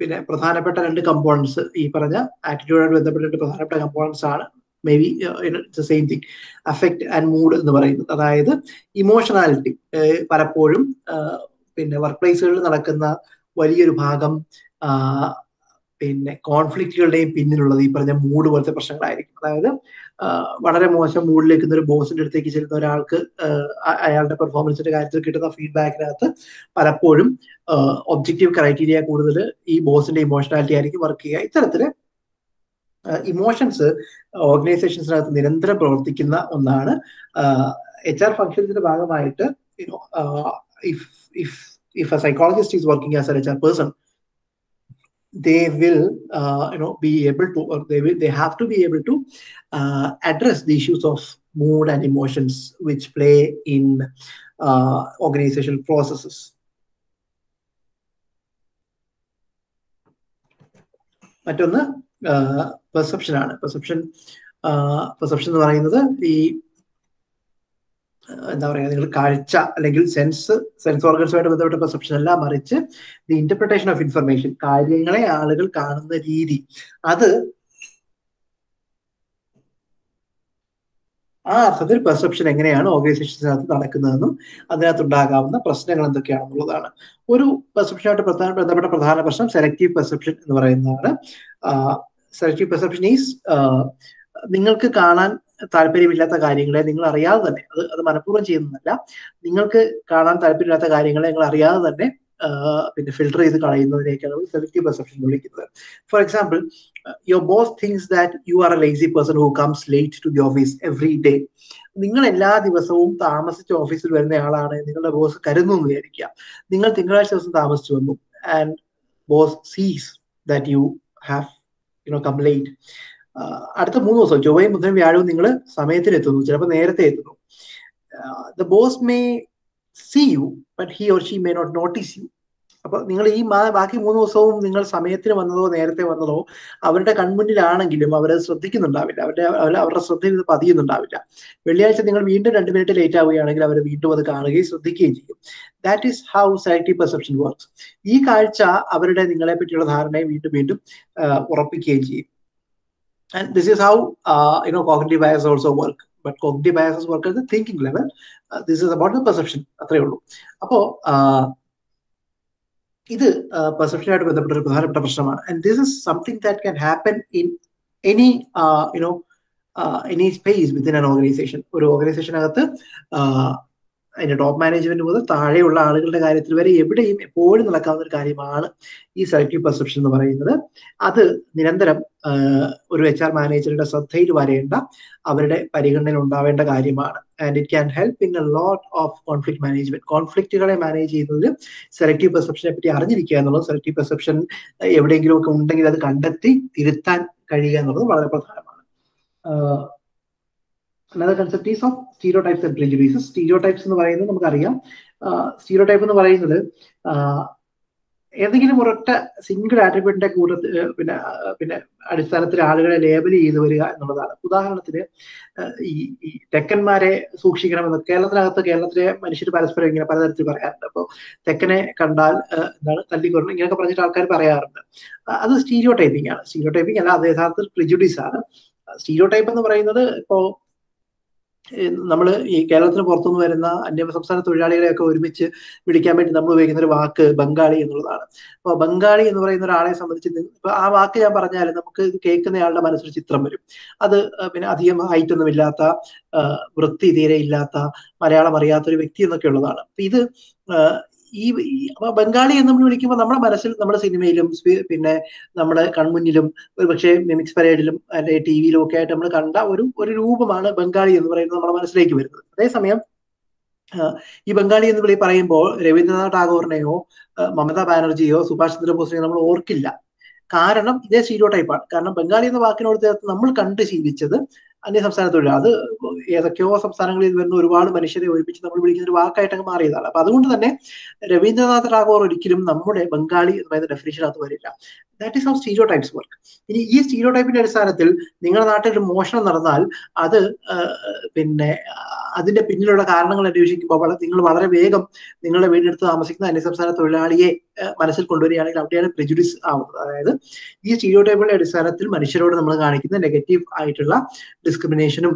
പിന്നെ പ്രധാനപ്പെട്ട രണ്ട് കമ്പോണൻസ് ഈ പറഞ്ഞ ആറ്റിറ്റ്യൂഡായിട്ട് ബന്ധപ്പെട്ട രണ്ട് പ്രധാനപ്പെട്ട കമ്പോണൻസ് ആണ്. May be same thing affect and mood എന്ന് പറയുന്നത്. അതായത് ഇമോഷണാലിറ്റി പലപ്പോഴും പിന്നെ വർക്ക് പ്ലേസുകളിൽ നടക്കുന്ന വലിയൊരു ഭാഗം പിന്നെ കോൺഫ്ലിക്റ്റുകളുടെയും പിന്നിലുള്ളത് ഈ പറഞ്ഞ മൂഡ് പോലത്തെ പ്രശ്നങ്ങളായിരിക്കും. അതായത് വളരെ മോശം മൂഡിലേക്ക് ഒരു ബോസിന്റെ അടുത്തേക്ക് ചെല്ലുന്ന ഒരാൾക്ക് അയാളുടെ പെർഫോമൻസിന്റെ കാര്യത്തിൽ കിട്ടുന്ന ഫീഡ്ബാക്കിനകത്ത് പലപ്പോഴും ഒബ്ജക്റ്റീവ് ക്രൈറ്റീരിയ കൂടുതൽ ഈ ബോസിന്റെ ഇമോഷണാലിറ്റി ആയിരിക്കും വർക്ക് ചെയ്യുക. ഇത്തരത്തിൽ ഇമോഷൻസ് ഓർഗനൈസേഷൻസിനകത്ത് നിരന്തരം പ്രവർത്തിക്കുന്ന ഒന്നാണ് എച്ച് ആർ ഫംഗ്ഷൻസിന്റെ ഭാഗമായിട്ട് if if if a psychologist is working as an H R person they will uh, you know be able to or they will they have to be able to uh, address the issues of mood and emotions which play in uh, organizational processes മറ്റൊന്ന് perception ആണ് perception perception എന്ന് പറയുന്നത് ഈ എന്താ പറയുക നിങ്ങൾ കാഴ്ച അല്ലെങ്കിൽ സെൻസ് സെൻസ് ഓർഗൻസുമായിട്ട് ബന്ധപ്പെട്ട പെർസെപ്ഷൻ എല്ലാം മറിച്ച് ദി ഇന്റർപ്രിട്ടേഷൻ ഓഫ് ഇൻഫർമേഷൻ കാര്യങ്ങളെ ആളുകൾ കാണുന്ന രീതി. അത് ആ അർത്ഥത്തിൽ പെർസെപ്ഷൻ എങ്ങനെയാണ് ഓർഗനൈസേഷൻസിനകത്ത് നടക്കുന്നതെന്നും അതിനകത്തുണ്ടാകാവുന്ന പ്രശ്നങ്ങൾ എന്തൊക്കെയാണെന്നുള്ളതാണ്. ഒരു പെർസെപ്ഷനായിട്ട് പ്രധാന ബന്ധപ്പെട്ട പ്രധാന പ്രശ്നം സെലക്റ്റീവ് പെർസെപ്ഷൻ എന്ന് പറയുന്നതാണ്. സെലക്റ്റീവ് പെർസെപ്ഷൻ ഈസ് നിങ്ങൾക്ക് കാണാൻ താല്പര്യമില്ലാത്ത കാര്യങ്ങളെ നിങ്ങൾ അറിയാതെ തന്നെ അത് അത് മനഃപൂർവം ചെയ്യുന്നതല്ല. നിങ്ങൾക്ക് കാണാൻ താല്പര്യമില്ലാത്ത കാര്യങ്ങളെ നിങ്ങൾ അറിയാതെ തന്നെ പിന്നെ ഫിൽട്ടർ ചെയ്ത് കളയുന്നതിനേക്കാണ് സെലക്റ്റീവ് പെർസെപ്ഷൻ വിളിക്കുന്നത്. For example your boss thinks that you are a lazy person who comes late to the office every day നിങ്ങൾ എല്ലാ ദിവസവും താമസിച്ച് ഓഫീസിൽ വരുന്ന ആളാണ് നിങ്ങളുടെ ബോസ് കരുതുന്നു എന്ന് വിചാരിക്കുക. നിങ്ങൾ തിങ്കളാഴ്ച ദിവസം താമസിച്ചു വന്നു. And boss sees that you have you know come late അടുത്ത മൂന്ന് ദിവസം ചൊവ്വയും ബുധനും വ്യാഴവും നിങ്ങൾ സമയത്തിന് എത്തുന്നു ചിലപ്പോൾ നേരത്തെ എത്തുന്നു. The boss may see you but he or she may not notice you അപ്പൊ നിങ്ങൾ ഈ ബാക്കി മൂന്ന് ദിവസവും നിങ്ങൾ സമയത്തിന് വന്നതോ നേരത്തെ വന്നതോ അവരുടെ കൺമുന്നിലാണെങ്കിലും അവരത് ശ്രദ്ധിക്കുന്നുണ്ടാവില്ല. അവരുടെ അവരുടെ ശ്രദ്ധയിൽ ഇത് പതിയുന്നുണ്ടാവില്ല. വെള്ളിയാഴ്ച നിങ്ങൾ വീണ്ടും രണ്ട് മിനിറ്റ് ലേറ്റ് ആവുകയാണെങ്കിൽ അവർ വീണ്ടും അത് കാണുകയും ശ്രദ്ധിക്കുകയും ചെയ്യും. That is how selective perception works ഈ കാഴ്ച അവരുടെ നിങ്ങളെ പറ്റിയുള്ള ധാരണയെ വീണ്ടും വീണ്ടും ഉറപ്പിക്കുകയും ചെയ്യും. And this is how uh, you know cognitive bias also work but cognitive biases work at the thinking level uh, this is about the perception അത്രേ ഉള്ളൂ അപ്പോ ഇത് പെർസെപ്ഷനായിട്ട് ബന്ധപ്പെട്ട ഒരു പ്രധാനപ്പെട്ട പ്രശ്നമാണ് and this is something that can happen in any you know any space within an organization ഒരു ഓർഗനൈസേഷനകത്ത് അതിന്റെ ടോപ്പ് മാനേജ്മെന്റ് മുതൽ താഴെയുള്ള ആളുകളുടെ കാര്യത്തിൽ വരെ എവിടെയും എപ്പോഴും നടക്കാവുന്ന ഒരു കാര്യമാണ് ഈ സെലക്ടീവ് പെർസെപ്ഷൻ എന്ന് പറയുന്നത്. അത് നിരന്തരം ഒരു എച്ച് ആർ മാനേജറുടെ ശ്രദ്ധയിൽ വരേണ്ട അവരുടെ പരിഗണനയിൽ ഉണ്ടാവേണ്ട കാര്യമാണ്. And it can help in a lot of conflict management കോൺഫ്ലിക്റ്റുകളെ manage ചെയ്യുന്നതിൽ സെലക്ടീവ് പെർസെപ്ഷനെ പറ്റി അറിഞ്ഞിരിക്കുക എന്നുള്ളത് സെലക്ടീവ് പെർസെപ്ഷൻ എവിടെയെങ്കിലും ഒക്കെ ഉണ്ടെങ്കിൽ അത് കണ്ടെത്തി തിരുത്താൻ കഴിയുക എന്നുള്ളത് വളരെ പ്രധാനമാണ്. Another concept is of stereotypes and prejudices. Stereotypes എന്ന് പറയുന്നത് നമുക്കറിയാം. സ്റ്റീരിയോടൈപ്പ് എന്ന് പറയുന്നത് ഏതെങ്കിലും ഒരൊറ്റ സിംഗിൾ ആട്രിബ്യൂട്ടിന്റെ കൂടെ പിന്നെ പിന്നെ അടിസ്ഥാനത്തിൽ ആളുകളെ ലേബൽ ചെയ്ത് വരിക എന്നുള്ളതാണ്. ഉദാഹരണത്തിന് ഈ ഈ തെക്കന്മാരെ സൂക്ഷിക്കണമെന്ന് കേരളത്തിനകത്ത് കേരളത്തിലെ മനുഷ്യർ പരസ്പരം ഇങ്ങനെ പലതരത്തിൽ പറയാറുണ്ട്. അപ്പോൾ തെക്കനെ കണ്ടാൽ എന്താണ് തല്ലിക്കൊരണം ഇങ്ങനെയൊക്കെ പറഞ്ഞിട്ട് ആൾക്കാർ പറയാറുണ്ട്. അത് സ്റ്റീരിയോ ടൈപ്പിംഗ് ആണ്. സ്റ്റീരിയോ ടൈപ്പിംഗ് അല്ല അത് യഥാർത്ഥത്തിൽ പ്രിജുഡീസ് ആണ്. സ്റ്റീരിയോ ടൈപ്പ് എന്ന് പറയുന്നത് ഇപ്പോ നമ്മൾ ഈ കേരളത്തിന് പുറത്തുനിന്ന് വരുന്ന അന്യ സംസ്ഥാന തൊഴിലാളികളെയൊക്കെ ഒരുമിച്ച് വിളിക്കാൻ വേണ്ടി നമ്മൾ ഉപയോഗിക്കുന്ന ഒരു വാക്ക് ബംഗാളി എന്നുള്ളതാണ്. അപ്പൊ ബംഗാളി എന്ന് പറയുന്ന ഒരാളെ സംബന്ധിച്ച് ഇപ്പൊ ആ വാക്ക് ഞാൻ പറഞ്ഞാൽ നമുക്ക് ഇത് കേൾക്കുന്നയാളുടെ മനസ്സിൽ ചിത്രം വരും. അത് പിന്നെ അധികം ഹൈറ്റ് ഒന്നും ഇല്ലാത്ത വൃത്തി തീരെ ഇല്ലാത്ത മലയാളം അറിയാത്ത ഒരു വ്യക്തി എന്നൊക്കെ ഉള്ളതാണ്. ഇത് ഈ ബംഗാളി എന്ന് നമ്മൾ വിളിക്കുമ്പോൾ നമ്മുടെ മനസ്സിൽ നമ്മുടെ സിനിമയിലും പിന്നെ നമ്മുടെ കൺമുന്നിലും ഒരുപക്ഷെ മിമിക്സ് പരേഡിലും അല്ലെങ്കിൽ ടി വിയിലും ഒക്കെ ആയിട്ട് നമ്മൾ കണ്ട ഒരു ഒരു രൂപമാണ് ബംഗാളി എന്ന് പറയുന്നത് നമ്മുടെ മനസ്സിലേക്ക് വരുന്നത്. അതേസമയം ഈ ബംഗാളി എന്ന് വിളി പറയുമ്പോൾ രവീന്ദ്രനാഥ് ടാഗോറിനെയോ മമതാ ബാനർജിയോ സുഭാഷ് ചന്ദ്രബോസിനെയോ നമ്മൾ ഓർക്കില്ല. കാരണം ഇതേ സ്റ്റീരിയോ ടൈപ്പാണ് കാരണം ബംഗാളി എന്ന വാക്കിനോട് ചേർത്ത് നമ്മൾ കണ്ട് ശീലിച്ചത് അന്യ സംസ്ഥാന തൊഴിൽ അത് ഏതൊക്കെയോ സംസ്ഥാനങ്ങളിൽ വരുന്ന ഒരുപാട് മനുഷ്യരെ ഒരുമിച്ച് നമ്മൾ വിളിക്കുന്ന ഒരു വാക്കായിട്ട് അങ്ങ് മാറിയതാണ്. അപ്പൊ അതുകൊണ്ട് തന്നെ രവീന്ദ്രനാഥ് ടാഗോർ ഒരിക്കലും നമ്മുടെ ബംഗാളി എന്ന് പറയുന്ന ഡെഫിനേഷനകത്ത് വരില്ല. That is how stereotypes work ഇനി ഈ സ്റ്റീരിയോ ടൈപ്പിന്റെ അടിസ്ഥാനത്തിൽ നിങ്ങളുടെ നാട്ടിൽ ഒരു മോഷണം നടന്നാൽ അത് പിന്നെ അതിന്റെ പിന്നിലുള്ള കാരണങ്ങൾ അന്വേഷിക്കുമ്പോൾ വളരെ നിങ്ങൾ വളരെ വേഗം നിങ്ങളുടെ വീടിനടുത്ത് താമസിക്കുന്ന അന്യസംസ്ഥാന തൊഴിലാളിയെ മനസ്സിൽ കൊണ്ടുവരികയാണെങ്കിൽ അവിടെയാണ് പ്രിജുഡിസ് ആവുന്നത്. അതായത് ഈ സ്റ്റീരിയോ ടൈപ്പുകളുടെ അടിസ്ഥാനത്തിൽ മനുഷ്യരോട് നമ്മൾ കാണിക്കുന്ന നെഗറ്റീവ് ആയിട്ടുള്ള ഡിസ്ക്രിമിനേഷനും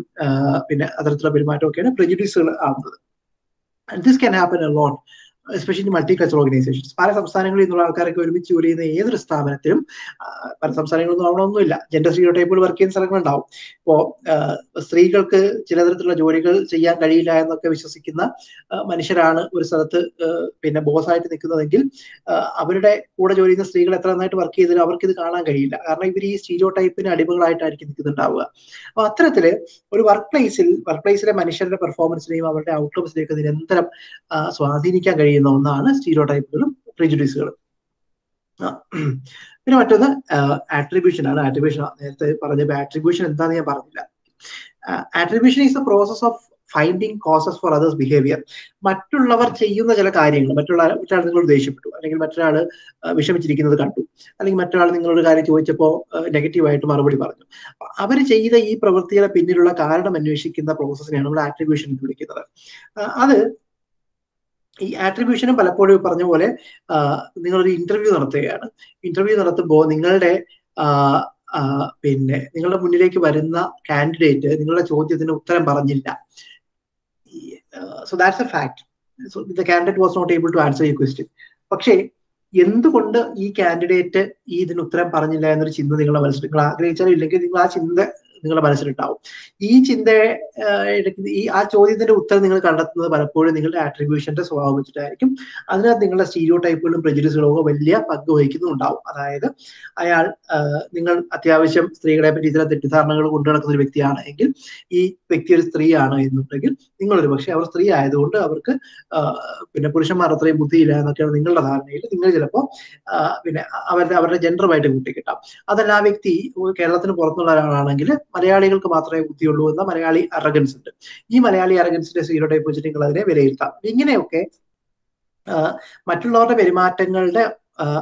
അത്തരത്തിലുള്ള പെരുമാറ്റമൊക്കെയാണ് പ്രിജുഡീസുകൾ ആവുന്നത്. This can happen a lot especially multicultural organizations പല സംസ്ഥാനങ്ങളിൽ നിന്നുള്ള ആൾക്കാരൊക്കെ ഒരുമിച്ച് ജോലി ചെയ്യുന്ന ഏതൊരു സ്ഥാപനത്തിലും പല സംസ്ഥാനങ്ങളൊന്നും ആവണമൊന്നുമില്ല ജെൻഡർ സ്ത്രീയുടെ ടൈപ്പുകൾ വർക്ക് ചെയ്യുന്ന സ്ഥലങ്ങളുണ്ടാവും. ഇപ്പോ സ്ത്രീകൾക്ക് ചില തരത്തിലുള്ള ജോലികൾ ചെയ്യാൻ കഴിയില്ല എന്നൊക്കെ വിശ്വസിക്കുന്ന മനുഷ്യരാണ് ഒരു സ്ഥലത്ത് പിന്നെ ബോസായിട്ട് നിൽക്കുന്നതെങ്കിൽ അവരുടെ കൂടെ ജോലി ചെയ്യുന്ന സ്ത്രീകൾ എത്ര നന്നായിട്ട് വർക്ക് ചെയ്താലും അവർക്ക് ഇത് കാണാൻ കഴിയില്ല. കാരണം ഇവർ ഈ സ്റ്റീരിയോ ടൈപ്പിന് അടിമകളായിട്ടായിരിക്കും നിൽക്കുന്നുണ്ടാവുക. അപ്പൊ അത്തരത്തിൽ ഒരു വർക്ക് പ്ലേസിൽ വർക്ക് പ്ലേസിലെ മനുഷ്യരുടെ പെർഫോമൻസിനെയും അവരുടെ ഔട്ട്ലുക്സിനെയും നിരന്തരം സ്വാധീനിക്കാൻ കഴിയുന്ന ഒന്നാണ് സ്റ്റീരോ ടൈപ്പുകളും പ്രിജുഡീസുകളും പിന്നെ മറ്റൊന്ന് ആട്രിബ്യൂഷൻ ആണ്. ആട്രിബ്യൂഷൻ നേരത്തെ പറഞ്ഞ ആട്രിബ്യൂഷൻ എന്താണെന്ന് ഞാൻ പറഞ്ഞില്ല. Attribution is the process of finding causes for others behaviour മറ്റുള്ളവർ ചെയ്യുന്ന ചില കാര്യങ്ങൾ മറ്റുള്ള മറ്റൊരാൾ നിങ്ങളോട് ദേഷ്യപ്പെട്ടു അല്ലെങ്കിൽ മറ്റൊരാൾ വിഷമിച്ചിരിക്കുന്നത് കണ്ടു അല്ലെങ്കിൽ മറ്റൊരാൾ നിങ്ങളൊരു കാര്യം ചോദിച്ചപ്പോൾ നെഗറ്റീവായിട്ട് മറുപടി പറഞ്ഞു. അവർ ചെയ്ത ഈ പ്രവൃത്തിയുടെ പിന്നിലുള്ള കാരണം അന്വേഷിക്കുന്ന പ്രോസസ്സിനെയാണ് നമ്മൾ ആട്രിബ്യൂഷൻ വിളിക്കുന്നത്. അത് ഈ ആട്രിബ്യൂഷനും പലപ്പോഴും പറഞ്ഞ പോലെ നിങ്ങളൊരു ഇന്റർവ്യൂ നടത്തുകയാണ്. ഇന്റർവ്യൂ നടത്തുമ്പോൾ നിങ്ങളുടെ പിന്നെ നിങ്ങളുടെ മുന്നിലേക്ക് വരുന്ന കാൻഡിഡേറ്റ് നിങ്ങളുടെ ചോദ്യത്തിന് ഉത്തരം പറഞ്ഞില്ല. So that's a fact so the candidate was not able to answer ഈ ക്വസ്റ്റ്യൻ പക്ഷേ എന്തുകൊണ്ട് ഈ കാൻഡിഡേറ്റ് ഈ ഇതിന് ഉത്തരം പറഞ്ഞില്ല എന്നൊരു ചിന്ത നിങ്ങളുടെ മനസ്സിൽ നിങ്ങൾ ആഗ്രഹിച്ചാലും ഇല്ലെങ്കിൽ നിങ്ങൾ ആ ചിന്ത നിങ്ങളുടെ മനസ്സിലുണ്ടാവും. ഈ ചിന്ത ഈ ആ ചോദ്യത്തിന്റെ ഉത്തരം നിങ്ങൾ കണ്ടെത്തുന്നത് പലപ്പോഴും നിങ്ങളുടെ ആട്രിബ്യൂഷന്റെ സ്വഭാവം വെച്ചിട്ടായിരിക്കും. അതിനകത്ത് നിങ്ങളുടെ സ്റ്റീരിയോ ടൈപ്പുകളും പ്രജുഡിസുകളും ഒക്കെ വലിയ പങ്ക് വഹിക്കുന്നുണ്ടാവും. അതായത് അയാൾ നിങ്ങൾ അത്യാവശ്യം സ്ത്രീകളെ പറ്റി ഇത്തരം തെറ്റിദ്ധാരണകൾ കൊണ്ടു നടക്കുന്ന ഒരു വ്യക്തിയാണ് എങ്കിൽ ഈ വ്യക്തി ഒരു സ്ത്രീയാണ് എന്നുണ്ടെങ്കിൽ നിങ്ങളൊരു പക്ഷേ അവർ സ്ത്രീ ആയതുകൊണ്ട് അവർക്ക് പിന്നെ പുരുഷന്മാർ അത്രയും ബുദ്ധിയില്ല എന്നൊക്കെയാണ് നിങ്ങളുടെ ധാരണയിൽ. നിങ്ങൾ ചിലപ്പോൾ പിന്നെ അവരുടെ അവരുടെ ജെൻഡറുമായിട്ട് കൂട്ടിക്കിട്ടാം. അതല്ല ആ വ്യക്തി കേരളത്തിന് പുറത്തുള്ള ഒരാളാണെങ്കിൽ മലയാളികൾക്ക് മാത്രമേ ബുദ്ധിയുള്ളൂ എന്ന മലയാളി അറഗൻസ് ഉണ്ട്. ഈ മലയാളി അറഗൻസിന്റെ സീറോ ടൈപ്പ് വെച്ചിട്ട് നിങ്ങൾ അതിനെ വിലയിരുത്താം. ഇങ്ങനെയൊക്കെ മറ്റുള്ളവരുടെ പെരുമാറ്റങ്ങളുടെ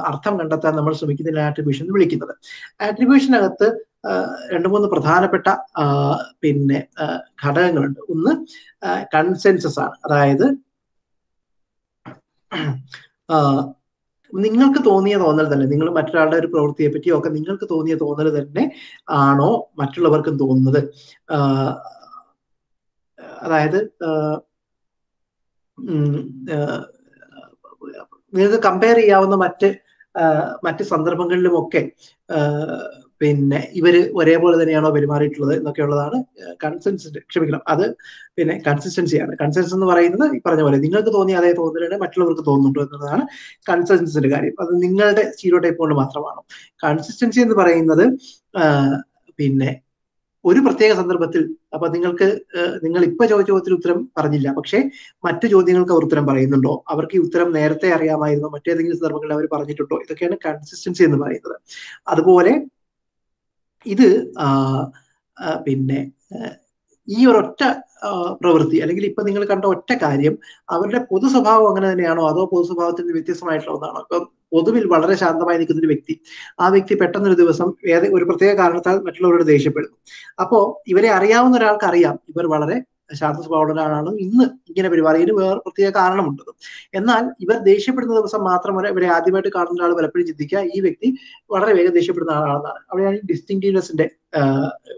അർത്ഥം കണ്ടെത്താൻ നമ്മൾ ശ്രമിക്കുന്നതിന് ആട്രിബ്യൂഷൻ എന്ന് വിളിക്കുന്നത്. ആട്രിബ്യൂഷനകത്ത് രണ്ട് മൂന്ന് പ്രധാനപ്പെട്ട പിന്നെ ഘടകങ്ങളുണ്ട്. ഒന്ന് കൺസെൻസസ് ആണ്. അതായത് നിങ്ങൾക്ക് തോന്നിയ തോന്നൽ തന്നെ. നിങ്ങൾ മറ്റൊരാളുടെ ഒരു പ്രവൃത്തിയെ പറ്റിയോ ഒക്കെ നിങ്ങൾക്ക് തോന്നിയ തോന്നൽ തന്നെ ആണോ മറ്റുള്ളവർക്കും തോന്നുന്നത്? അതായത് നിങ്ങൾക്ക് കമ്പയർ ചെയ്യാവുന്ന മറ്റ് മറ്റ് സന്ദർഭങ്ങളിലുമൊക്കെ പിന്നെ ഇവർ ഒരേപോലെ തന്നെയാണോ പെരുമാറിയിട്ടുള്ളത് എന്നൊക്കെയുള്ളതാണ് കൺസെൻസ് ക്ഷമിക്കണം. അത് പിന്നെ കൺസിസ്റ്റൻസിയാണ് കൺസെൻസ് എന്ന് പറയുന്നത് ഈ പറഞ്ഞ പോലെ നിങ്ങൾക്ക് തോന്നി അതേ തോന്നലാണ് മറ്റുള്ളവർക്ക് തോന്നുന്നുണ്ടോ എന്നുള്ളതാണ് കൺസെൻസിന്റെ കാര്യം. അത് നിങ്ങളുടെ സ്റ്റീരോ ടൈപ്പ് കൊണ്ട് മാത്രമാണ്? കൺസിസ്റ്റൻസി എന്ന് പറയുന്നത് പിന്നെ ഒരു പ്രത്യേക സന്ദർഭത്തിൽ അപ്പൊ നിങ്ങൾക്ക് നിങ്ങൾ ഇപ്പൊ ചോദിച്ച ചോദ്യത്തിന് ഉത്തരം പറഞ്ഞില്ല. പക്ഷേ മറ്റു ചോദ്യങ്ങൾക്ക് അവർ ഉത്തരം പറയുന്നുണ്ടോ? അവർക്ക് ഈ ഉത്തരം നേരത്തെ അറിയാമായിരുന്നോ? മറ്റേതെങ്കിലും സന്ദർഭങ്ങളിൽ അവർ പറഞ്ഞിട്ടുണ്ടോ? ഇതൊക്കെയാണ് കൺസിസ്റ്റൻസി എന്ന് പറയുന്നത്. അതുപോലെ ഇത് പിന്നെ ഈ ഒരൊറ്റ പ്രവൃത്തി അല്ലെങ്കിൽ ഇപ്പൊ നിങ്ങൾ കണ്ട ഒറ്റ കാര്യം അവരുടെ പൊതു സ്വഭാവം അങ്ങനെ തന്നെയാണോ? അതോ പൊതു സ്വഭാവത്തിൽ വ്യത്യസ്തമായിട്ടുള്ള ഒന്നാണോ? ഇപ്പൊ പൊതുവിൽ വളരെ ശാന്തമായി നിൽക്കുന്ന ഒരു വ്യക്തി ആ വ്യക്തി പെട്ടെന്നൊരു ദിവസം ഏത് ഒരു പ്രത്യേക കാരണത്താൽ മറ്റുള്ളവരോട് ദേഷ്യപ്പെടുന്നു. അപ്പോ ഇവരെ അറിയാവുന്ന ഒരാൾക്ക് അറിയാം ഇവർ വളരെ ശാന്ത സ്വഭാവമുള്ളവരാണ് ഇന്ന് ഇങ്ങനെ പെരുമാറിയതിന് വേറെ പ്രത്യേക കാരണമുണ്ട് എന്നാൽ ഇവർ ദേഷ്യപ്പെടുന്ന ദിവസം മാത്രം ഇവരെ ആദ്യമായിട്ട് കാണുന്ന ഒരാൾ പലപ്പോഴും ചിന്തിക്കുക ഈ വ്യക്തി വളരെ വേഗം ദേഷ്യപ്പെടുന്ന ആളാണെന്നാണ്. അവിടെയാണ് ഡിസ്റ്റിങ്റ്റീവ്നെസിന്റെ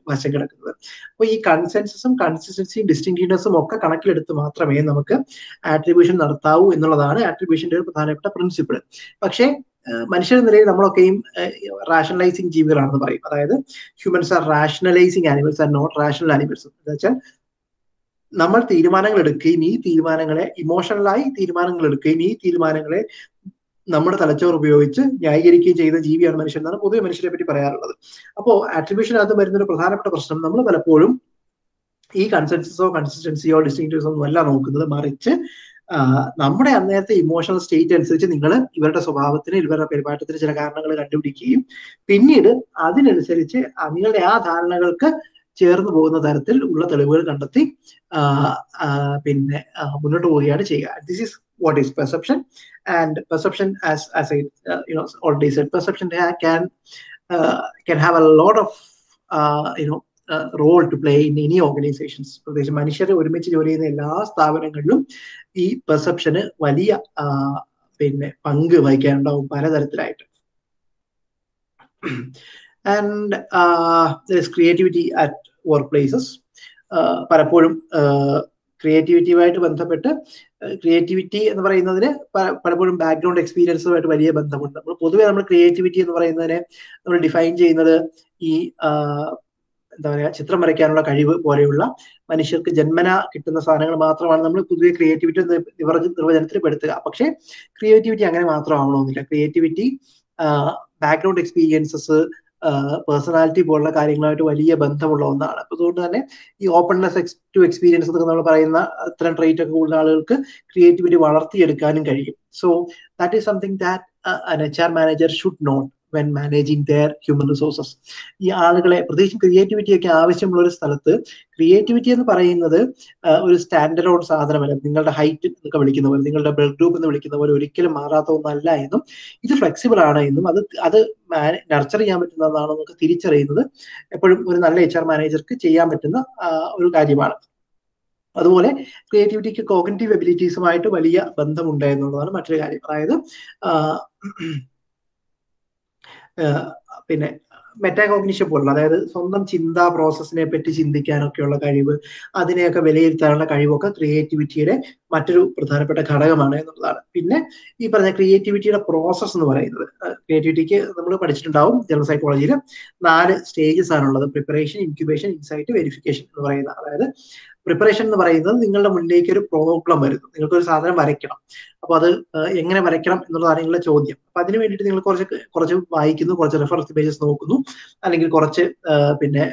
വശം കിടക്കുന്നത്. അപ്പോൾ ഈ കൺസെൻസസും കൺസിസ്റ്റൻസിയും ഡിസ്റ്റിങ്റ്റീവ്നെസ്സും ഒക്കെ കണക്കിലെടുത്ത് മാത്രമേ നമുക്ക് ആട്രിബ്യൂഷൻ നടത്താവൂ എന്നുള്ളതാണ് ആട്രിബ്യൂഷന്റെ ഒരു പ്രധാനപ്പെട്ട പ്രിൻസിപ്പിൾ. പക്ഷേ മനുഷ്യരുടെ നിലയിൽ നമ്മളൊക്കെയും റാഷണലൈസിങ് ജീവികളാണെന്ന് പറയും. അതായത് humans are rationalising animals are not rational animals. എന്ന് വെച്ചാൽ നമ്മൾ തീരുമാനങ്ങൾ എടുക്കുകയും ഈ തീരുമാനങ്ങളെ ഇമോഷണലായി തീരുമാനങ്ങൾ എടുക്കുകയും ഈ തീരുമാനങ്ങളെ നമ്മുടെ തലച്ചോറ് ഉപയോഗിച്ച് ന്യായീകരിക്കുകയും ചെയ്ത ജീവിയാണ് മനുഷ്യൻ എന്നാണ് പൊതുവെ മനുഷ്യരെ പറ്റി പറയാറുള്ളത്. അപ്പോൾ ആട്രിബ്യൂഷനകത്ത് വരുന്ന ഒരു പ്രധാനപ്പെട്ട പ്രശ്നം. നമ്മൾ പലപ്പോഴും ഈ കൺസെൻസസോ കൺസിസ്റ്റൻസിയോ ഡിസ്റ്റിങ്റ്റീവ്സോ ഒന്നും അല്ല നോക്കുന്നത്. മറിച്ച് നമ്മുടെ അന്നേരത്തെ ഇമോഷണൽ സ്റ്റേറ്റ് അനുസരിച്ച് നിങ്ങൾ ഇവരുടെ സ്വഭാവത്തിന് ഇവരുടെ പെരുമാറ്റത്തിന് ചില കാരണങ്ങൾ കണ്ടുപിടിക്കുകയും പിന്നീട് അതിനനുസരിച്ച് നിങ്ങളുടെ ആ ധാരണകൾക്ക് ചേർന്ന് പോകുന്ന തരത്തിൽ ഉള്ള തെളിവുകൾ കണ്ടെത്തി പിന്നെ മുന്നോട്ട് പോവുകയാണ് ചെയ്യുക. This is what is perception and perception as as I you know already said perception can can have a lot of you know role to play in any organizations പ്രത്യേകിച്ച് മനുഷ്യരെ ഒരുമിച്ച് ജോലി ചെയ്യുന്ന എല്ലാ സ്ഥാപനങ്ങളിലും ഈ പെർസെപ്ഷന് വലിയ പിന്നെ പങ്ക് വഹിക്കാനുണ്ടാവും പലതരത്തിലായിട്ട്. And creativity at work places പലപ്പോഴും ക്രിയേറ്റിവിറ്റിയുമായിട്ട് ബന്ധപ്പെട്ട് ക്രിയേറ്റിവിറ്റി എന്ന് പറയുന്നതിന് പലപ്പോഴും ബാക്ക്ഗ്രൗണ്ട് എക്സ്പീരിയൻസുമായിട്ട് വലിയ ബന്ധമുണ്ട്. നമ്മൾ പൊതുവെ നമ്മൾ ക്രിയേറ്റിവിറ്റി എന്ന് പറയുന്നതിനെ നമ്മൾ ഡിഫൈൻ ചെയ്യുന്നത് ഈ എന്താ പറയുക ചിത്രം വരയ്ക്കാനുള്ള കഴിവ് പോലെയുള്ള മനുഷ്യർക്ക് ജന്മന കിട്ടുന്ന സാധനങ്ങൾ മാത്രമാണ് നമ്മൾ പൊതുവെ ക്രിയേറ്റിവിറ്റി നിർവചനത്തിൽ പെടുത്തുക പക്ഷേ ക്രിയേറ്റിവിറ്റി അങ്ങനെ മാത്രമാവണമെന്നില്ല. ക്രിയേറ്റിവിറ്റി ബാക്ക്ഗ്രൗണ്ട് എക്സ്പീരിയൻസസ് പേഴ്സണാലിറ്റി പോലുള്ള കാര്യങ്ങളായിട്ട് വലിയ ബന്ധമുള്ള ഒന്നാണ്. അപ്പൊ അതുകൊണ്ട് തന്നെ ഈ ഓപ്പൺനെസ് ടു എക്സ്പീരിയൻസ് എന്നൊക്കെ നമ്മൾ പറയുന്ന അത്തരം ട്രേറ്റ് ഒക്കെ കൂടുതൽ ആളുകൾക്ക് ക്രിയേറ്റിവിറ്റി വളർത്തിയെടുക്കാനും കഴിയും. So that is something that an H R manager should note when managing their human resources ഈ ആളുകളെ പ്രത്യേകിച്ചും ക്രിയേറ്റിവിറ്റി ഒക്കെ ആവശ്യമുള്ള ഒരു സ്ഥലത്ത് ക്രിയേറ്റിവിറ്റി എന്ന് പറയുന്നത് ഒരു സ്റ്റാൻഡേർഡ് ഓൺ സാധനമല്ല. നിങ്ങളുടെ ഹൈറ്റ് എന്നൊക്കെ വിളിക്കുന്ന പോലെ നിങ്ങളുടെ ബ്ലഡ് ഗ്രൂപ്പ് എന്ന് വിളിക്കുന്ന പോലെ ഒരിക്കലും മാറാത്ത ഒന്നല്ല എന്നും ഇത് ഫ്ലെക്സിബിൾ ആണ് എന്നും അത് അത് നർച്ചർ ചെയ്യാൻ പറ്റുന്നതാണോ എന്നൊക്കെ തിരിച്ചറിയുന്നത് എപ്പോഴും ഒരു നല്ല എച്ച് ആർ മാനേജർക്ക് ചെയ്യാൻ പറ്റുന്ന ഒരു കാര്യമാണ്. അതുപോലെ ക്രിയേറ്റിവിറ്റിക്ക് കോഗ്നറ്റീവ് എബിലിറ്റീസുമായിട്ട് വലിയ ബന്ധമുണ്ട് എന്നുള്ളതാണ് മറ്റൊരു കാര്യം. അതായത് പിന്നെ മെറ്റാകോഗ്നിഷൻ പോലുള്ള അതായത് സ്വന്തം ചിന്താ പ്രോസസ്സിനെ പറ്റി ചിന്തിക്കാനൊക്കെയുള്ള കഴിവ് അതിനെയൊക്കെ വിലയിരുത്താനുള്ള കഴിവൊക്കെ ക്രിയേറ്റിവിറ്റിയുടെ മറ്റൊരു പ്രധാനപ്പെട്ട ഘടകമാണ് എന്നുള്ളതാണ്. പിന്നെ ഈ പറഞ്ഞ ക്രിയേറ്റിവിറ്റിയുടെ പ്രോസസ്സ് എന്ന് പറയുന്നത് ക്രിയേറ്റിവിറ്റിക്ക് നമ്മൾ പഠിച്ചിട്ടുണ്ടാവും ജനറൽ സൈക്കോളജിയിൽ നാല് സ്റ്റേജസ് ആണുള്ളത് പ്രിപ്പറേഷൻ ഇൻക്യുബേഷൻ ഇൻസൈറ്റ് വെരിഫിക്കേഷൻ എന്ന് പറയുന്ന അതായത് പ്രിപ്പറേഷൻ എന്ന് പറയുന്നത് നിങ്ങളുടെ മുന്നിലേക്ക് ഒരു പ്രോബ്ലം വരുന്നു. നിങ്ങൾക്ക് ഒരു സാധനം വരയ്ക്കണം. അപ്പൊ അത് എങ്ങനെ വരയ്ക്കണം എന്നുള്ളതാണ് നിങ്ങളുടെ ചോദ്യം. അപ്പൊ അതിന് വേണ്ടിയിട്ട് നിങ്ങൾ കുറച്ച് കുറച്ച് വായിക്കുന്നു കുറച്ച് റെഫറൻസ് പേജസ് നോക്കുന്നു അല്ലെങ്കിൽ കുറച്ച് പിന്നെ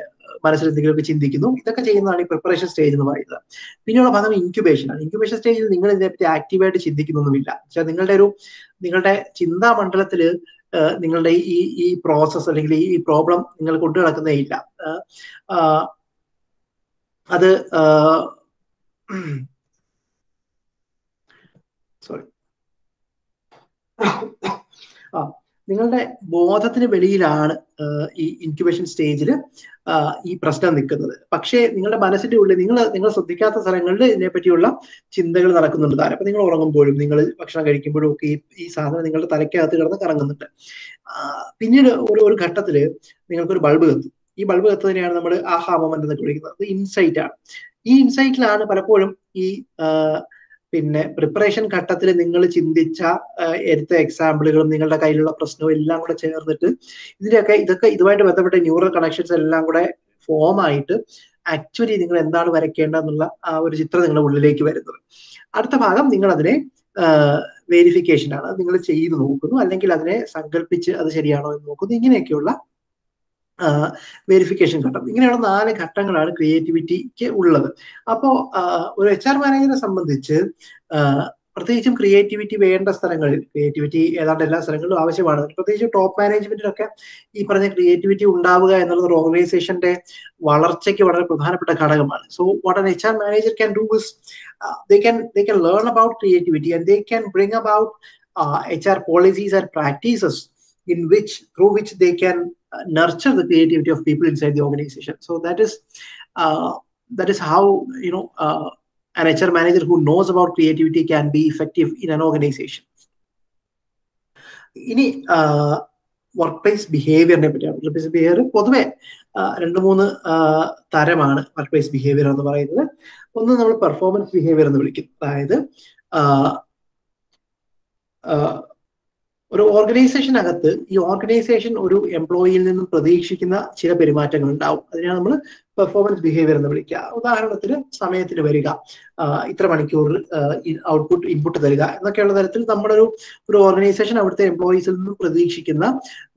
മനസ്സിൽ എന്തെങ്കിലുമൊക്കെ ചിന്തിക്കുന്നു. ഇതൊക്കെ ചെയ്യുന്നതാണ് ഈ പ്രിപ്പറേഷൻ സ്റ്റേജ് എന്ന് പറയുന്നത്. പിന്നെയുള്ള ഭാഗം ഇൻക്യുബേഷൻ ആണ്. ഇൻക്യുബേഷൻ സ്റ്റേജിൽ നിങ്ങൾ ഇതിനെപ്പറ്റി ആക്റ്റീവായിട്ട് ചിന്തിക്കുന്നൊന്നുമില്ല. പക്ഷേ നിങ്ങളുടെ ഒരു നിങ്ങളുടെ ചിന്താ മണ്ഡലത്തിൽ നിങ്ങളുടെ ഈ ഈ പ്രോസസ് അല്ലെങ്കിൽ ഈ പ്രോബ്ലം നിങ്ങൾ കൊണ്ടു നടക്കുന്നേ ഇല്ല അത് സോറി ആ നിങ്ങളുടെ ബോധത്തിന് വെളിയിലാണ് ഈ ഇൻക്യുബേഷൻ സ്റ്റേജിൽ ഈ പ്രശ്നം നിൽക്കുന്നത്. പക്ഷേ നിങ്ങളുടെ മനസ്സിന്റെ ഉള്ളിൽ നിങ്ങൾ നിങ്ങൾ ശ്രദ്ധിക്കാത്ത സ്ഥലങ്ങളിൽ ഇതിനെപ്പറ്റിയുള്ള ചിന്തകൾ നടക്കുന്നുണ്ട്. താരം നിങ്ങൾ ഉറങ്ങുമ്പോഴും നിങ്ങൾ ഭക്ഷണം കഴിക്കുമ്പോഴും ഒക്കെ ഈ ഈ സാധനം നിങ്ങളുടെ തലയ്ക്കകത്ത് കിടന്ന് കറങ്ങുന്നുണ്ട്. പിന്നീട് ഒരു ഒരു ഘട്ടത്തിൽ നിങ്ങൾക്കൊരു ബൾബ് കത്തും. ഈ ബൾബ് കത്തുന്നതിനെയാണ് നമ്മൾ ആഹാ മൊമെന്റ് എന്നൊക്കെ വിളിക്കുന്നത്. അത് ഇൻസൈറ്റ് ആണ്. ഈ ഇൻസൈറ്റിലാണ് പലപ്പോഴും ഈ പിന്നെ പ്രിപ്പറേഷൻ ഘട്ടത്തിൽ നിങ്ങൾ ചിന്തിച്ച എടുത്ത എക്സാമ്പിളുകളും നിങ്ങളുടെ കയ്യിലുള്ള പ്രശ്നവും എല്ലാം കൂടെ ചേർന്നിട്ട് ഇതിന്റെയൊക്കെ ഇതൊക്കെ ഇതുമായിട്ട് ബന്ധപ്പെട്ട ന്യൂറൽ കണക്ഷൻസ് എല്ലാം കൂടെ ഫോം ആയിട്ട് ആക്ച്വലി നിങ്ങൾ എന്താണ് വരയ്ക്കേണ്ടതെന്നുള്ള ആ ഒരു ചിത്രം നിങ്ങളുടെ ഉള്ളിലേക്ക് വരുന്നത്. അടുത്ത ഭാഗം നിങ്ങൾ അതിനെ വെരിഫിക്കേഷൻ ആണ്. നിങ്ങൾ ചെയ്തു നോക്കുന്നു. അല്ലെങ്കിൽ അതിനെ സങ്കല്പിച്ച് അത് ശരിയാണോ എന്ന് നോക്കുന്നു. ഇങ്ങനെയൊക്കെയുള്ള വെരിഫിക്കേഷൻ ഘട്ടം. ഇങ്ങനെയുള്ള നാല് ഘട്ടങ്ങളാണ് ക്രിയേറ്റിവിറ്റിക്ക് ഉള്ളത്. അപ്പോൾ ഒരു എച്ച് ആർ മാനേജറെ സംബന്ധിച്ച് പ്രത്യേകിച്ചും ക്രിയേറ്റിവിറ്റി വേണ്ട സ്ഥലങ്ങളിൽ ക്രിയേറ്റിവിറ്റി ഏതാണ്ട് എല്ലാ സ്ഥലങ്ങളിലും ആവശ്യമാണ്. പ്രത്യേകിച്ച് ടോപ്പ് മാനേജ്മെന്റിലൊക്കെ ഈ പറഞ്ഞ ക്രിയേറ്റിവിറ്റി ഉണ്ടാവുക എന്നുള്ളത് ഓർഗനൈസേഷന്റെ വളർച്ചയ്ക്ക് വളരെ പ്രധാനപ്പെട്ട ഘടകമാണ്. So what an H R manager can do is they can can learn about creativity and they can bring about H R policies and practices in which through which they uh, nurture the creativity of people inside the organization so that is uh, that is how you know uh, an hr manager who knows about creativity can be effective in an organization ഇനി work place ബിഹേവിയറിനെ പറ്റിയാണ് work place behaviour പൊതുവെ രണ്ട് മൂന്ന് തരമാണ് work place behaviour എന്ന് പറയുന്നത് ഒന്ന് നമ്മൾ പെർഫോമൻസ് ബിഹേവിയർ എന്ന് വിളിക്കും അതായത് ഒരു ഓർഗനൈസേഷനകത്ത് ഈ ഓർഗനൈസേഷൻ ഒരു എംപ്ലോയിയിൽ നിന്നും പ്രതീക്ഷിക്കുന്ന ചില പെരുമാറ്റങ്ങൾ ഉണ്ടാവും. അതിനെ നമ്മൾ പെർഫോമൻസ് ബിഹേവിയർ എന്ന് വിളിക്കുക. ഉദാഹരണത്തിന് സമയത്തിന് വരിക ഇത്ര മണിക്കൂർ ഔട്ട്പുട്ട് ഇൻപുട്ട് തരിക എന്നൊക്കെയുള്ള തരത്തിൽ നമ്മുടെ ഒരു ഒരു ഓർഗനൈസേഷൻ അവിടുത്തെ എംപ്ലോയീസിൽ നിന്നും പ്രതീക്ഷിക്കുന്ന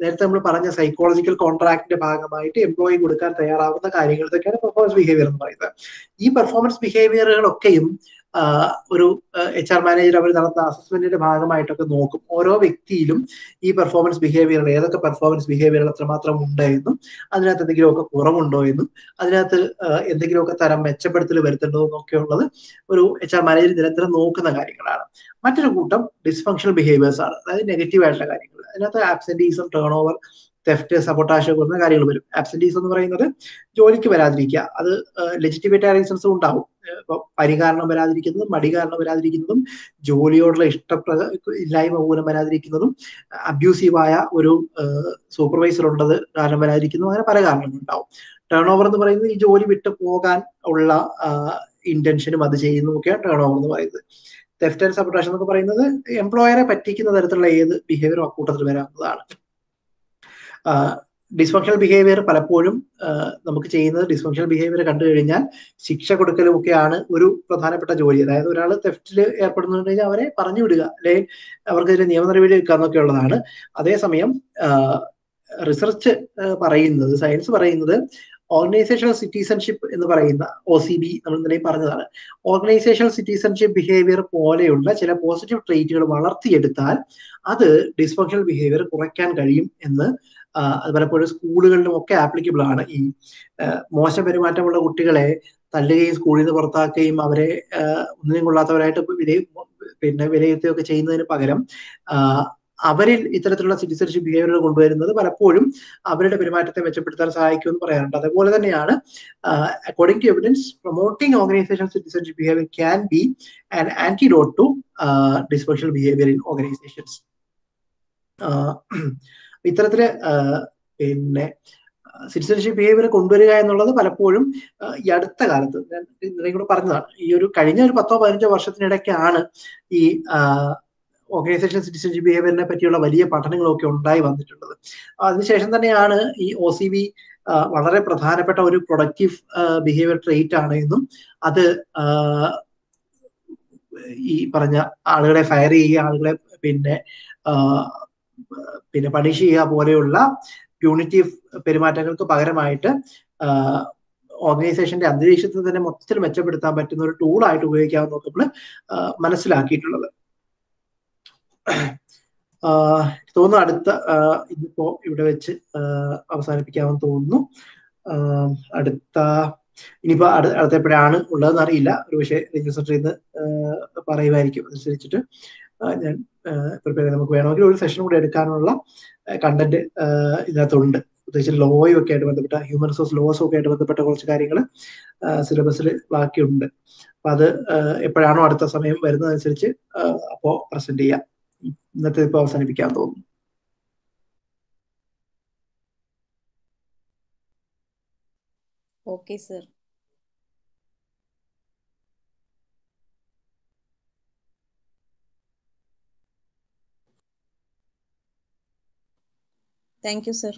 നേരത്തെ നമ്മൾ പറഞ്ഞ സൈക്കോളജിക്കൽ കോൺട്രാക്ടിന്റെ ഭാഗമായിട്ട് എംപ്ലോയി കൊടുക്കാൻ തയ്യാറാവുന്ന കാര്യങ്ങൾ ഇതൊക്കെയാണ് പെർഫോമൻസ് ബിഹേവിയർ എന്ന് പറയുന്നത്. ഈ പെർഫോമൻസ് ബിഹേവിയറുകളൊക്കെയും ഒരു എച്ച് ആർ മാനേജർ അവർ നടത്തുന്ന അസസ്മെന്റിന്റെ ഭാഗമായിട്ടൊക്കെ നോക്കും. ഓരോ വ്യക്തിയിലും ഈ പെർഫോമൻസ് ബിഹേവിയറുകൾ ഏതൊക്കെ പെർഫോമൻസ് ബിഹേവിയറുകൾ എത്രമാത്രം ഉണ്ട് എന്നും അതിനകത്ത് എന്തെങ്കിലുമൊക്കെ കുറവുണ്ടോ എന്നും അതിനകത്ത് എന്തെങ്കിലുമൊക്കെ തരം മെച്ചപ്പെടുത്തൽ വരുത്തേണ്ടതോ എന്നൊക്കെ ഉള്ളത് ഒരു എച്ച് ആർ മാനേജർ നിരന്തരം നോക്കുന്ന കാര്യങ്ങളാണ്. മറ്റൊരു കൂട്ടം ഡിസ്ഫങ്ഷണൽ ബിഹേവിയേഴ്സ് ആണ്. അതായത് നെഗറ്റീവ് ആയിട്ടുള്ള കാര്യങ്ങൾ. അതിനകത്ത് absenteeism turnover theft sabotage പോകുന്ന കാര്യങ്ങൾ വരും. ആബ്സെന്റീസ് എന്ന് പറയുന്നത് ജോലിക്ക് വരാതിരിക്കുക. അത് ലെജിറ്റിമേറ്റ് റീസൺസ് ഉണ്ടാവും. ഇപ്പൊ പരികാരണം വരാതിരിക്കുന്നതും മടി കാരണം വരാതിരിക്കുന്നതും ജോലിയോടുള്ള ഇഷ്ടപ്ര ഇല്ലായ്മ മൂലം വരാതിരിക്കുന്നതും അബ്യൂസീവായ ഒരു സൂപ്പർവൈസർ ഉള്ളത് കാരണം വരാതിരിക്കുന്നതും അങ്ങനെ പല കാരണങ്ങളുണ്ടാവും ടേൺ ഓവർ എന്ന് പറയുന്നത് ഈ ജോലി വിട്ടു പോകാൻ ഉള്ള ഇന്റൻഷനും അത് ചെയ്യുന്നതും ഒക്കെയാണ് ടേൺ ഓവർ എന്ന് പറയുന്നത്. തെഫ്റ്റ് ആൻഡ് സബ്ട്രാക്ഷൻ എന്നൊക്കെ പറയുന്നത് എംപ്ലോയറെ പറ്റിക്കുന്ന തരത്തിലുള്ള ഏത് ബിഹേവിയറും അക്കൂട്ടത്തിൽ വരാവുന്നതാണ്. ഡിസ്ഫങ്ഷണൽ ബിഹേവിയർ പലപ്പോഴും നമുക്ക് ചെയ്യുന്നത് ഡിസ്ഫങ്ഷണൽ ബിഹേവിയർ കണ്ടു കഴിഞ്ഞാൽ ശിക്ഷ കൊടുക്കലും ഒക്കെയാണ് ഒരു പ്രധാനപ്പെട്ട ജോലി. അതായത് ഒരാൾ തെഫ്റ്റിൽ ഏർപ്പെടുന്നുണ്ടെങ്കിൽ അവരെ പറഞ്ഞു വിടുക. അല്ലെ അവർക്കെതിരെ നിയമ നടപടി എടുക്കുക എന്നൊക്കെ ഉള്ളതാണ്. അതേസമയം റിസർച്ച് പറയുന്നത് സയൻസ് പറയുന്നത് ഓർഗനൈസേഷണൽ സിറ്റിസൺഷിപ്പ് എന്ന് പറയുന്ന ഒ സി ബി നമ്മൾ ഇന്നലെ പറഞ്ഞതാണ്. ഓർഗനൈസേഷണൽ സിറ്റിസൺഷിപ്പ് ബിഹേവിയർ പോലെയുള്ള ചില പോസിറ്റീവ് ട്രേറ്റുകൾ വളർത്തിയെടുത്താൽ അത് ഡിസ്ഫങ്ഷണൽ ബിഹേവിയർ കുറയ്ക്കാൻ കഴിയും എന്ന് അത് പലപ്പോഴും സ്കൂളുകളിലും ഒക്കെ ആപ്ലിക്കബിൾ ആണ്. ഈ മോശം പെരുമാറ്റമുള്ള കുട്ടികളെ തല്ലുകയും സ്കൂളിൽ നിന്ന് പുറത്താക്കുകയും അവരെ ഒന്നിനും കൊള്ളാത്തവരായിട്ട് വിലയി പിന്നെ വിലയിരുത്തുകയൊക്കെ ചെയ്യുന്നതിന് പകരം അവരിൽ ഇത്തരത്തിലുള്ള സിറ്റിസൺഷിപ്പ് ബിഹേവിയർ കൊണ്ടുവരുന്നത് പലപ്പോഴും അവരുടെ പെരുമാറ്റത്തെ മെച്ചപ്പെടുത്താൻ സഹായിക്കുമെന്ന് പറയാറുണ്ട്. അതുപോലെ തന്നെയാണ് according to evidence promoting organization citizenship behaviour can be an antidote to dispersal behaviour in organizations ഇത്തരത്തിൽ പിന്നെ സിറ്റിസൺഷിപ്പ് ബിഹേവിയർ കൊണ്ടുവരിക എന്നുള്ളത് പലപ്പോഴും ഈ അടുത്ത കാലത്ത് ഞാൻ ഇന്നലെയും കൂടെ പറഞ്ഞതാണ്. ഈ ഒരു കഴിഞ്ഞ ഒരു പത്തോ പതിനഞ്ചോ വർഷത്തിനിടയ്ക്കാണ് ഈ ഓർഗനൈസേഷൻ സിറ്റിസൺഷിപ്പ് ബിഹേവിയറിനെ പറ്റിയുള്ള വലിയ പഠനങ്ങളൊക്കെ ഉണ്ടായി വന്നിട്ടുള്ളത്. അതിനുശേഷം തന്നെയാണ് ഈ ഒ സി ബി വളരെ പ്രധാനപ്പെട്ട ഒരു പ്രൊഡക്റ്റീവ് ബിഹേവിയർ ട്രേറ്റ് ആണ് എന്നും അത് ഈ പറഞ്ഞ ആളുകളെ ഫയർ ചെയ്യുക ആളുകളെ പിന്നെ പിന്നെ പണിഷ് ചെയ്യുക പോലെയുള്ള പ്യൂണിറ്റീവ് പെരുമാറ്റങ്ങൾക്ക് പകരമായിട്ട് ഓർഗനൈസേഷന്റെ അന്തരീക്ഷത്തിൽ തന്നെ മൊത്തത്തിൽ മെച്ചപ്പെടുത്താൻ പറ്റുന്ന ഒരു ടൂൾ ആയിട്ട് ഉപയോഗിക്കാമെന്ന് നമ്മൾ മനസ്സിലാക്കിയിട്ടുള്ളത്. തോന്നുന്നു അടുത്ത ഇന്നിപ്പോ ഇവിടെ വെച്ച് അവസാനിപ്പിക്കാമെന്ന് തോന്നുന്നു. അടുത്ത ഇനിയിപ്പോ അടുത്ത എപ്പോഴാണ് ഉള്ളതെന്ന് അറിയില്ല. ഒരു പക്ഷേ രജിസ്റ്റർ ചെയ്ത് പറയുമായിരിക്കും. അനുസരിച്ചിട്ട് ഞാൻ പ്രിപ്പയർ ചെയ്ത് നമുക്ക് വേണമെങ്കിൽ ഒരു സെഷൻ കൂടെ എടുക്കാനുള്ള കണ്ടന്റ് ഇതിനകത്തുണ്ട്. പ്രത്യേകിച്ച് ലോയും ഒക്കെ ആയിട്ട് ബന്ധപ്പെട്ട ഹ്യൂമൻ റിസോഴ്സ് ലോസും ഒക്കെ ആയിട്ട് ബന്ധപ്പെട്ട കുറച്ച് കാര്യങ്ങൾ സിലബസിൽ ബാക്കിയുണ്ട്. അപ്പൊ അത് എപ്പോഴാണോ അടുത്ത സമയം വരുന്നതനുസരിച്ച് അപ്പോ പ്രസന്റ് ചെയ്യാം. ഇന്നത്തെ ഇപ്പൊ അവസാനിപ്പിക്കാൻ തോന്നുന്നു. Okay sir thank you sir